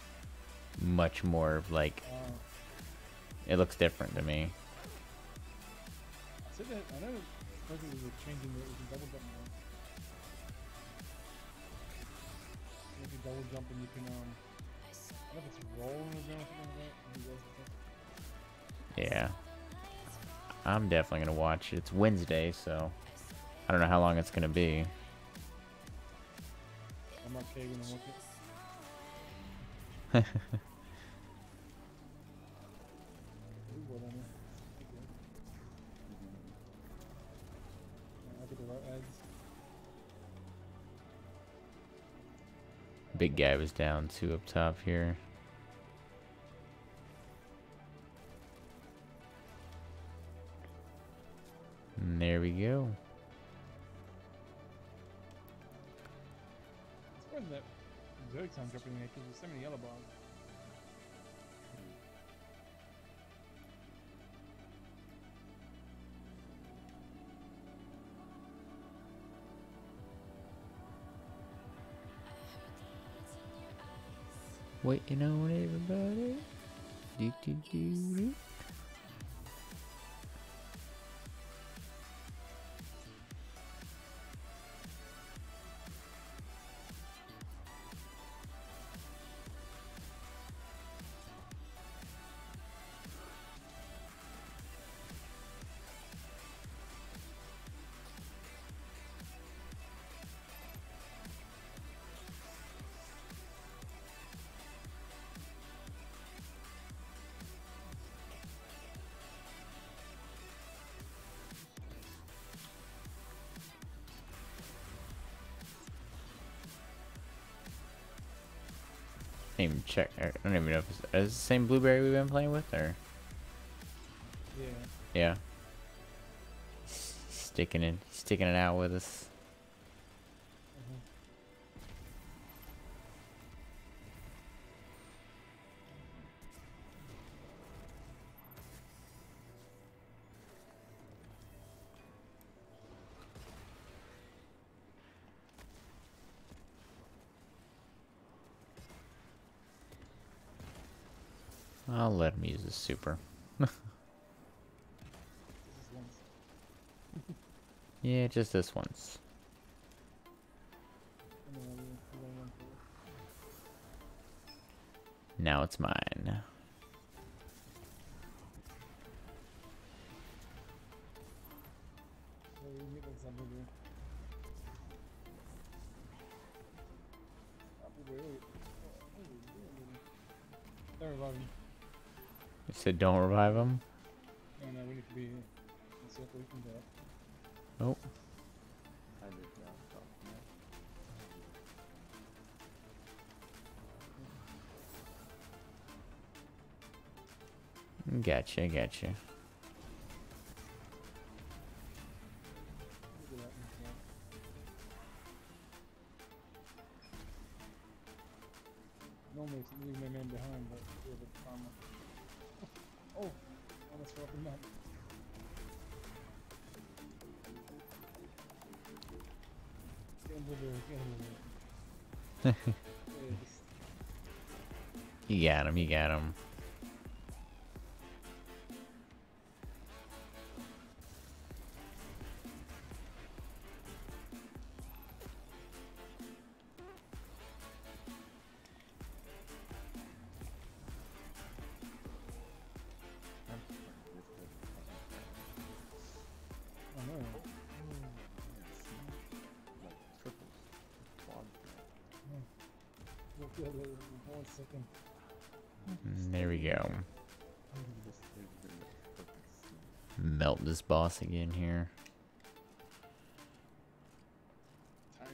much more like it looks different to me. I said that, I know supposedly they're changing the, we can double jump now. You can double jump and you can, um, I don't know if it's roll on the ground or something like that. and you guys can- Yeah. I'm definitely gonna watch. It's Wednesday, so I don't know how long it's gonna be. I'm okay I watch it. [laughs] Big guy was down two up top here. And there we go. That because there's so many yellow bombs. Waiting on everybody. Do, do, do, do. Check. I don't even know if it's, is it the same blueberry we've been playing with, or Yeah. yeah, sticking it, sticking it out with us. Super. Is [laughs] once. Yeah, just this once. Now it's mine. We can get this up here. Up here, wait, wait. What are we doing here? They're reviving. You said don't revive him. No, no, we need to be here. Let's see if you got him, you got him. This boss again here. Time,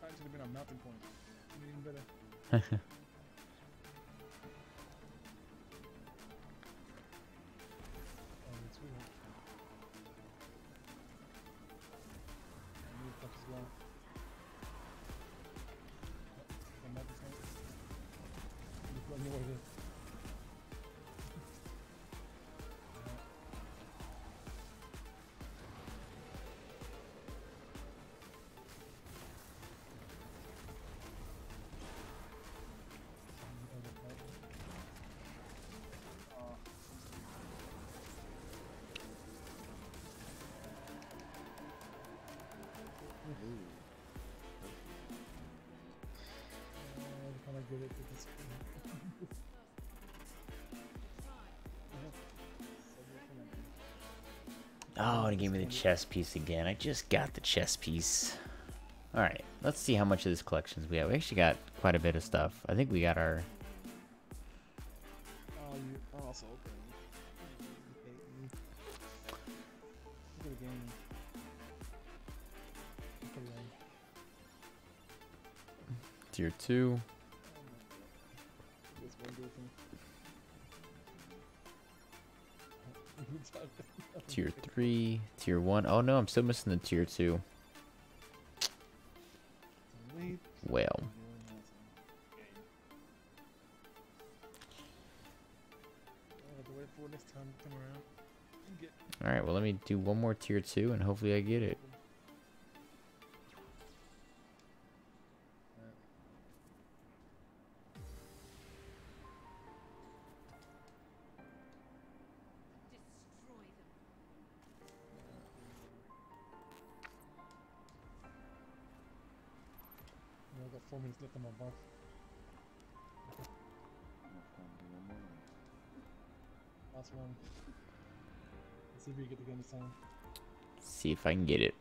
time should have been on point. Even better. [laughs] give me the chess piece again. I just got the chess piece. Alright, let's see how much of this collections we have. We actually got quite a bit of stuff. I think we got our... Oh, you're oh, also open. Tier 2. 3. Tier 1. Oh no, I'm still missing the Tier 2. Well. Alright, well let me do one more Tier 2 and hopefully I get it. If we get the gun this time. See if I can get it.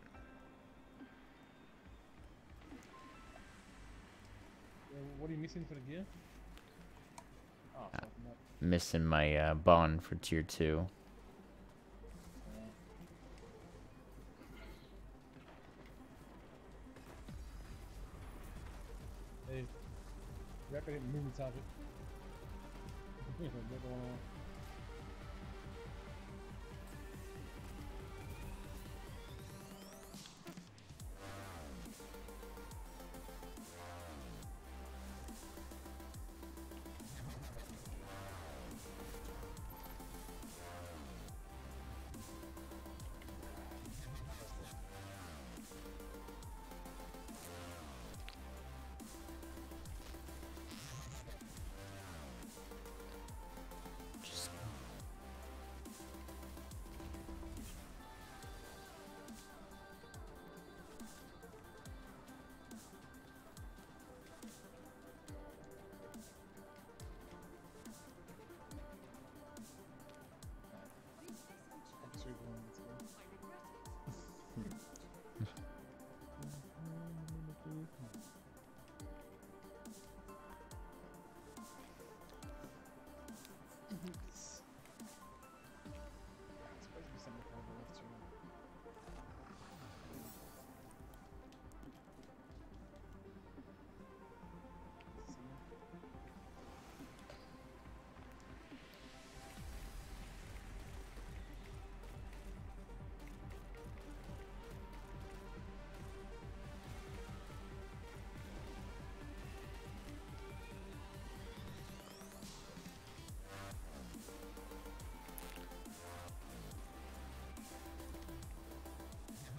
Yeah, what are you missing for the gear? Oh, not. Missing my uh, bond for Tier 2. Hey, rapid hit movement topic.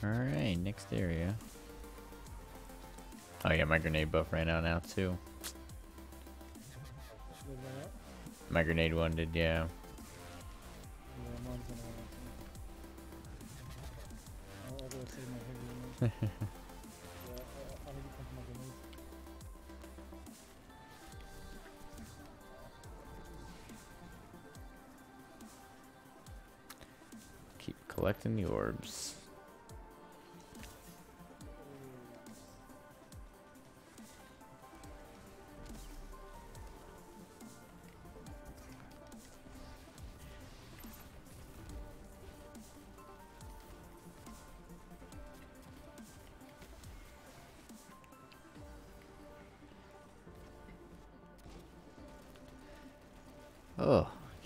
Alright, next area. Oh yeah, my grenade buff ran out now too. My grenade one did, yeah. Yeah, mine's gonna run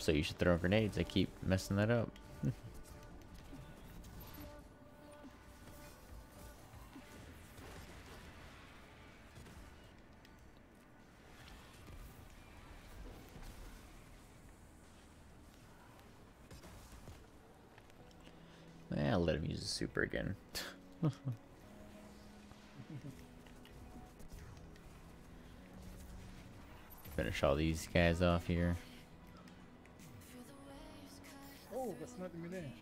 So you should throw grenades. I keep messing that up. [laughs] Eh, I'll let him use the super again. [laughs] Finish all these guys off here. Not me there.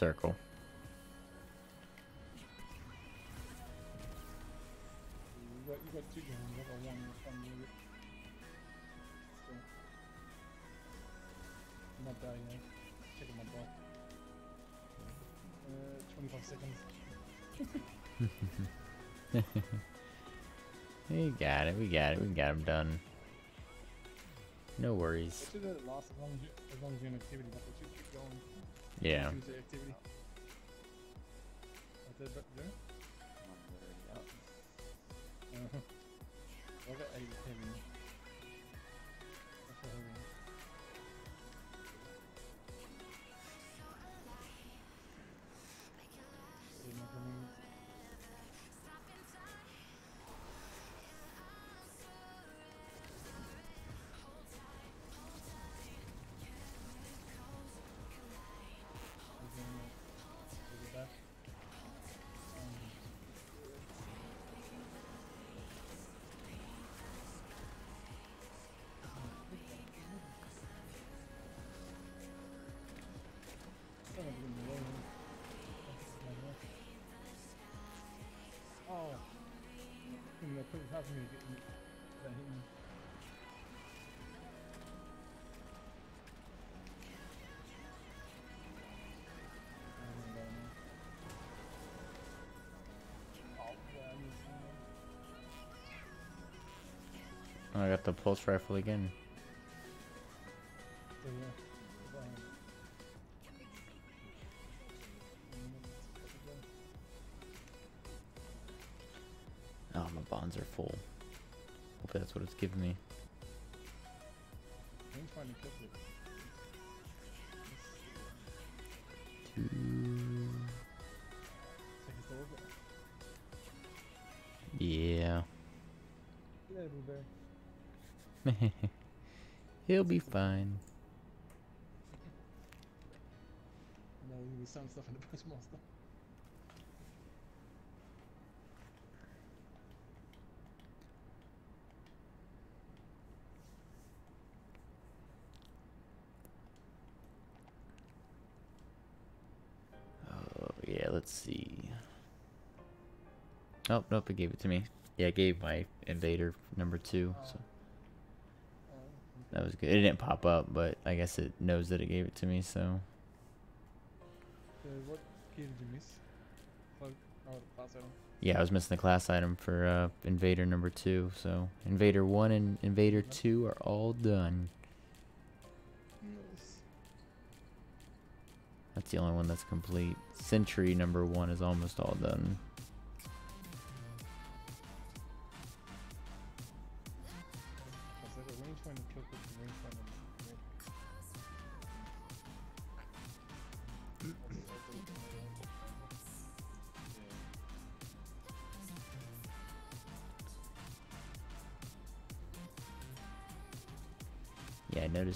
Circle. You got, you got two guns. [laughs] I got one. That's fine. So, I'm not dying yet. Checking my ball. Uh, 25 seconds. We got it. We got it. We got him done. No worries. It should let it last as long as, you, as long as you're in activity, but it should keep going. Yeah. [laughs] I missed him. I got the pulse rifle again. He'll be fine. No, gonna some stuff in the push monster. Oh, yeah, let's see. Oh, nope, it gave it to me. Yeah, it gave my invader number two, so Uh, that was good. It didn't pop up, but I guess it knows that it gave it to me, so. so what key did you miss? Oh. Yeah, I was missing the class item for uh, Invader number two, so Invader one and Invader two are all done. Nice. That's the only one that's complete. Sentry number one is almost all done.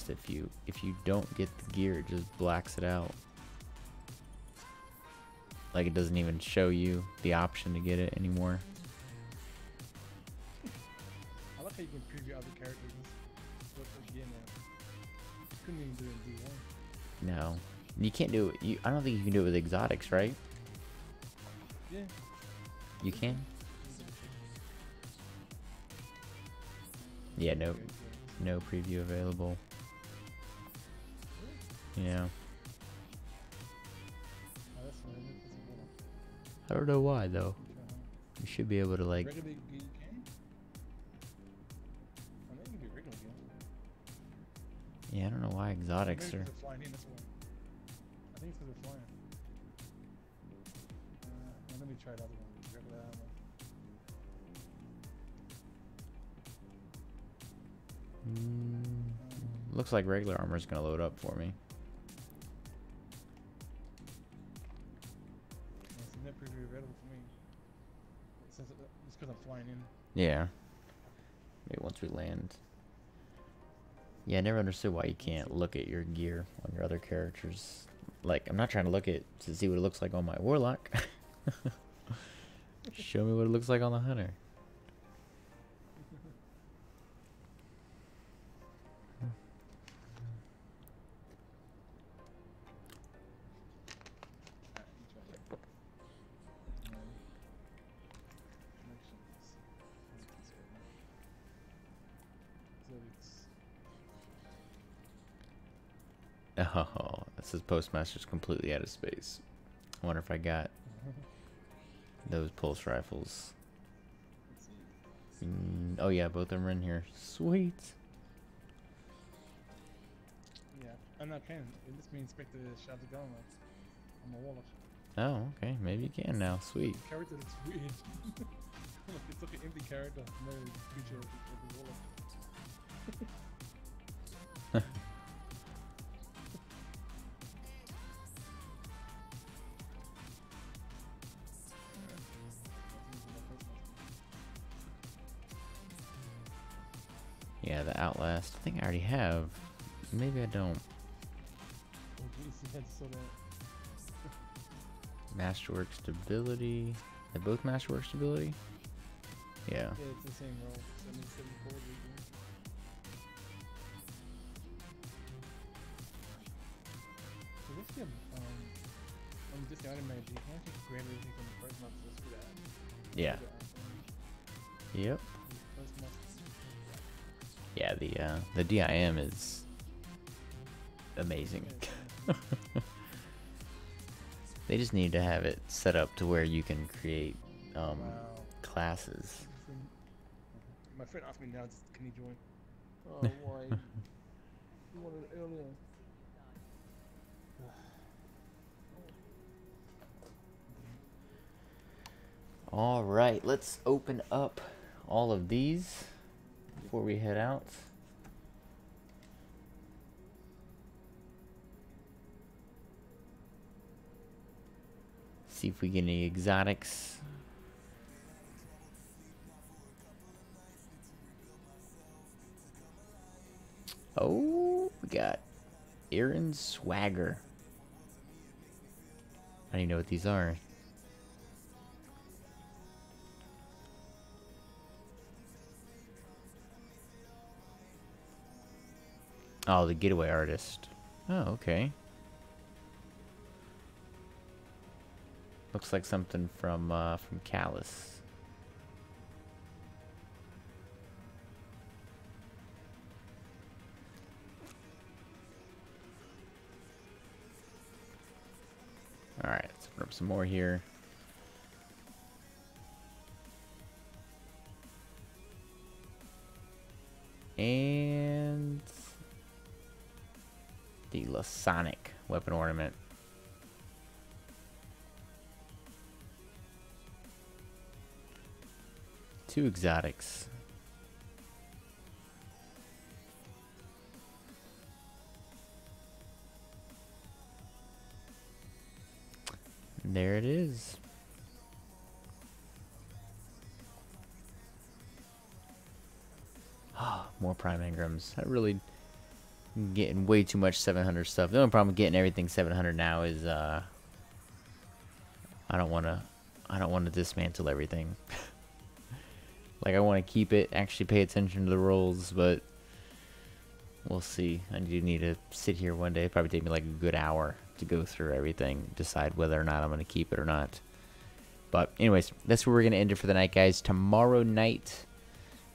If you if you don't get the gear, it just blacks it out. Like it doesn't even show you the option to get it anymore. I like how you can preview other characters. Look again now. You couldn't even do it in D1. No, you can't do it. You, I don't think you can do it with exotics, right? Yeah. You can. Yeah, no, no preview available. Yeah, that's fine. That's a good one. I don't know why though. You should be able to like. regular gear you can? I know you can do regular gear. Yeah, I don't know why exotics Maybe are. 'cause they're flying in, that's why. I think it's because they're flying. Uh, well, let me try the other one. Regular armor. Mm, looks like regular armor is gonna load up for me. Yeah. Maybe once we land. Yeah, I never understood why you can't look at your gear on your other characters. Like, I'm not trying to look at to see what it looks like on my warlock. [laughs] Show me what it looks like on the hunter. Says Postmaster's completely out of space. I wonder if I got those pulse rifles. Mm, oh yeah, both of them are in here. Sweet. Yeah, I'm not can. It lets me inspect the shot the gun on my wallet. Oh, okay. Maybe you can now. Sweet. [laughs] Character looks weird. [laughs] It's like an empty character, no feature of the, of the wallet. [laughs] I already have. Maybe I don't. [laughs] Geez, he had so that. Masterwork stability. They both masterwork stability? Yeah. Yeah, it's the same roll. 774 region. So what's the, um, I'm just the automated, you can't just grab everything from the first month. Yeah. Yep. First month. Yeah, the uh the DIM is amazing. [laughs] They just need to have it set up to where you can create um wow. classes. My friend asked me now, can he join? Oh, [laughs] why? you wanted it earlier. All right, let's open up all of these before we head out. See if we get any exotics. Oh, we got Aaron Swagger. I don't even know what these are. Oh, the getaway artist. Oh, okay. Looks like something from uh, from Calus. All right, let's open up some more here. And the Lasonic weapon ornament. Two exotics. There it is. Ah, more Prime Engrams. That really getting way too much 700 stuff. The only problem getting everything 700 now is uh I don't want to I don't want to dismantle everything. [laughs] like I want to keep it, actually pay attention to the rolls, but we'll see. I do need to sit here one day. It'd probably take me like a good hour to go through everything, decide whether or not I'm going to keep it or not. But anyways, that's where we're going to end it for the night, guys. Tomorrow night,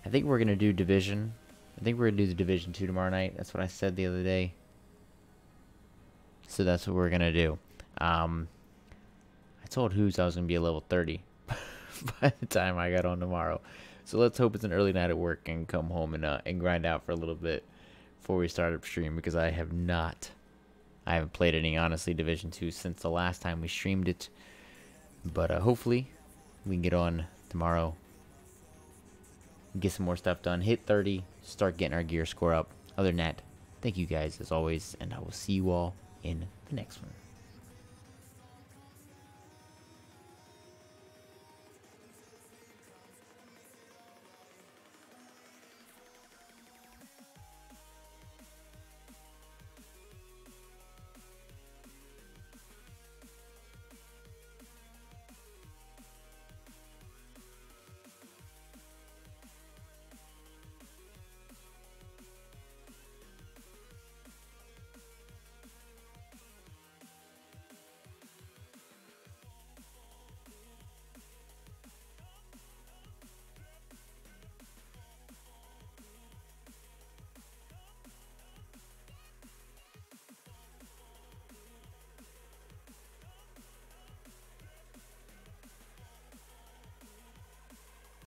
I think we're going to do Division. I think we're going to do the Division 2 tomorrow night. That's what I said the other day. So that's what we're going to do. Um, I told Who's I was going to be a level 30 [laughs] by the time I got on tomorrow. So let's hope it's an early night at work and come home and, uh, and grind out for a little bit before we start up stream because I have not I haven't played any honestly Division 2 since the last time we streamed it. But uh, hopefully we can get on tomorrow. Get some more stuff done. Hit 30. Start getting our gear score up. Other than that, thank you guys as always. And I will see you all in the next one.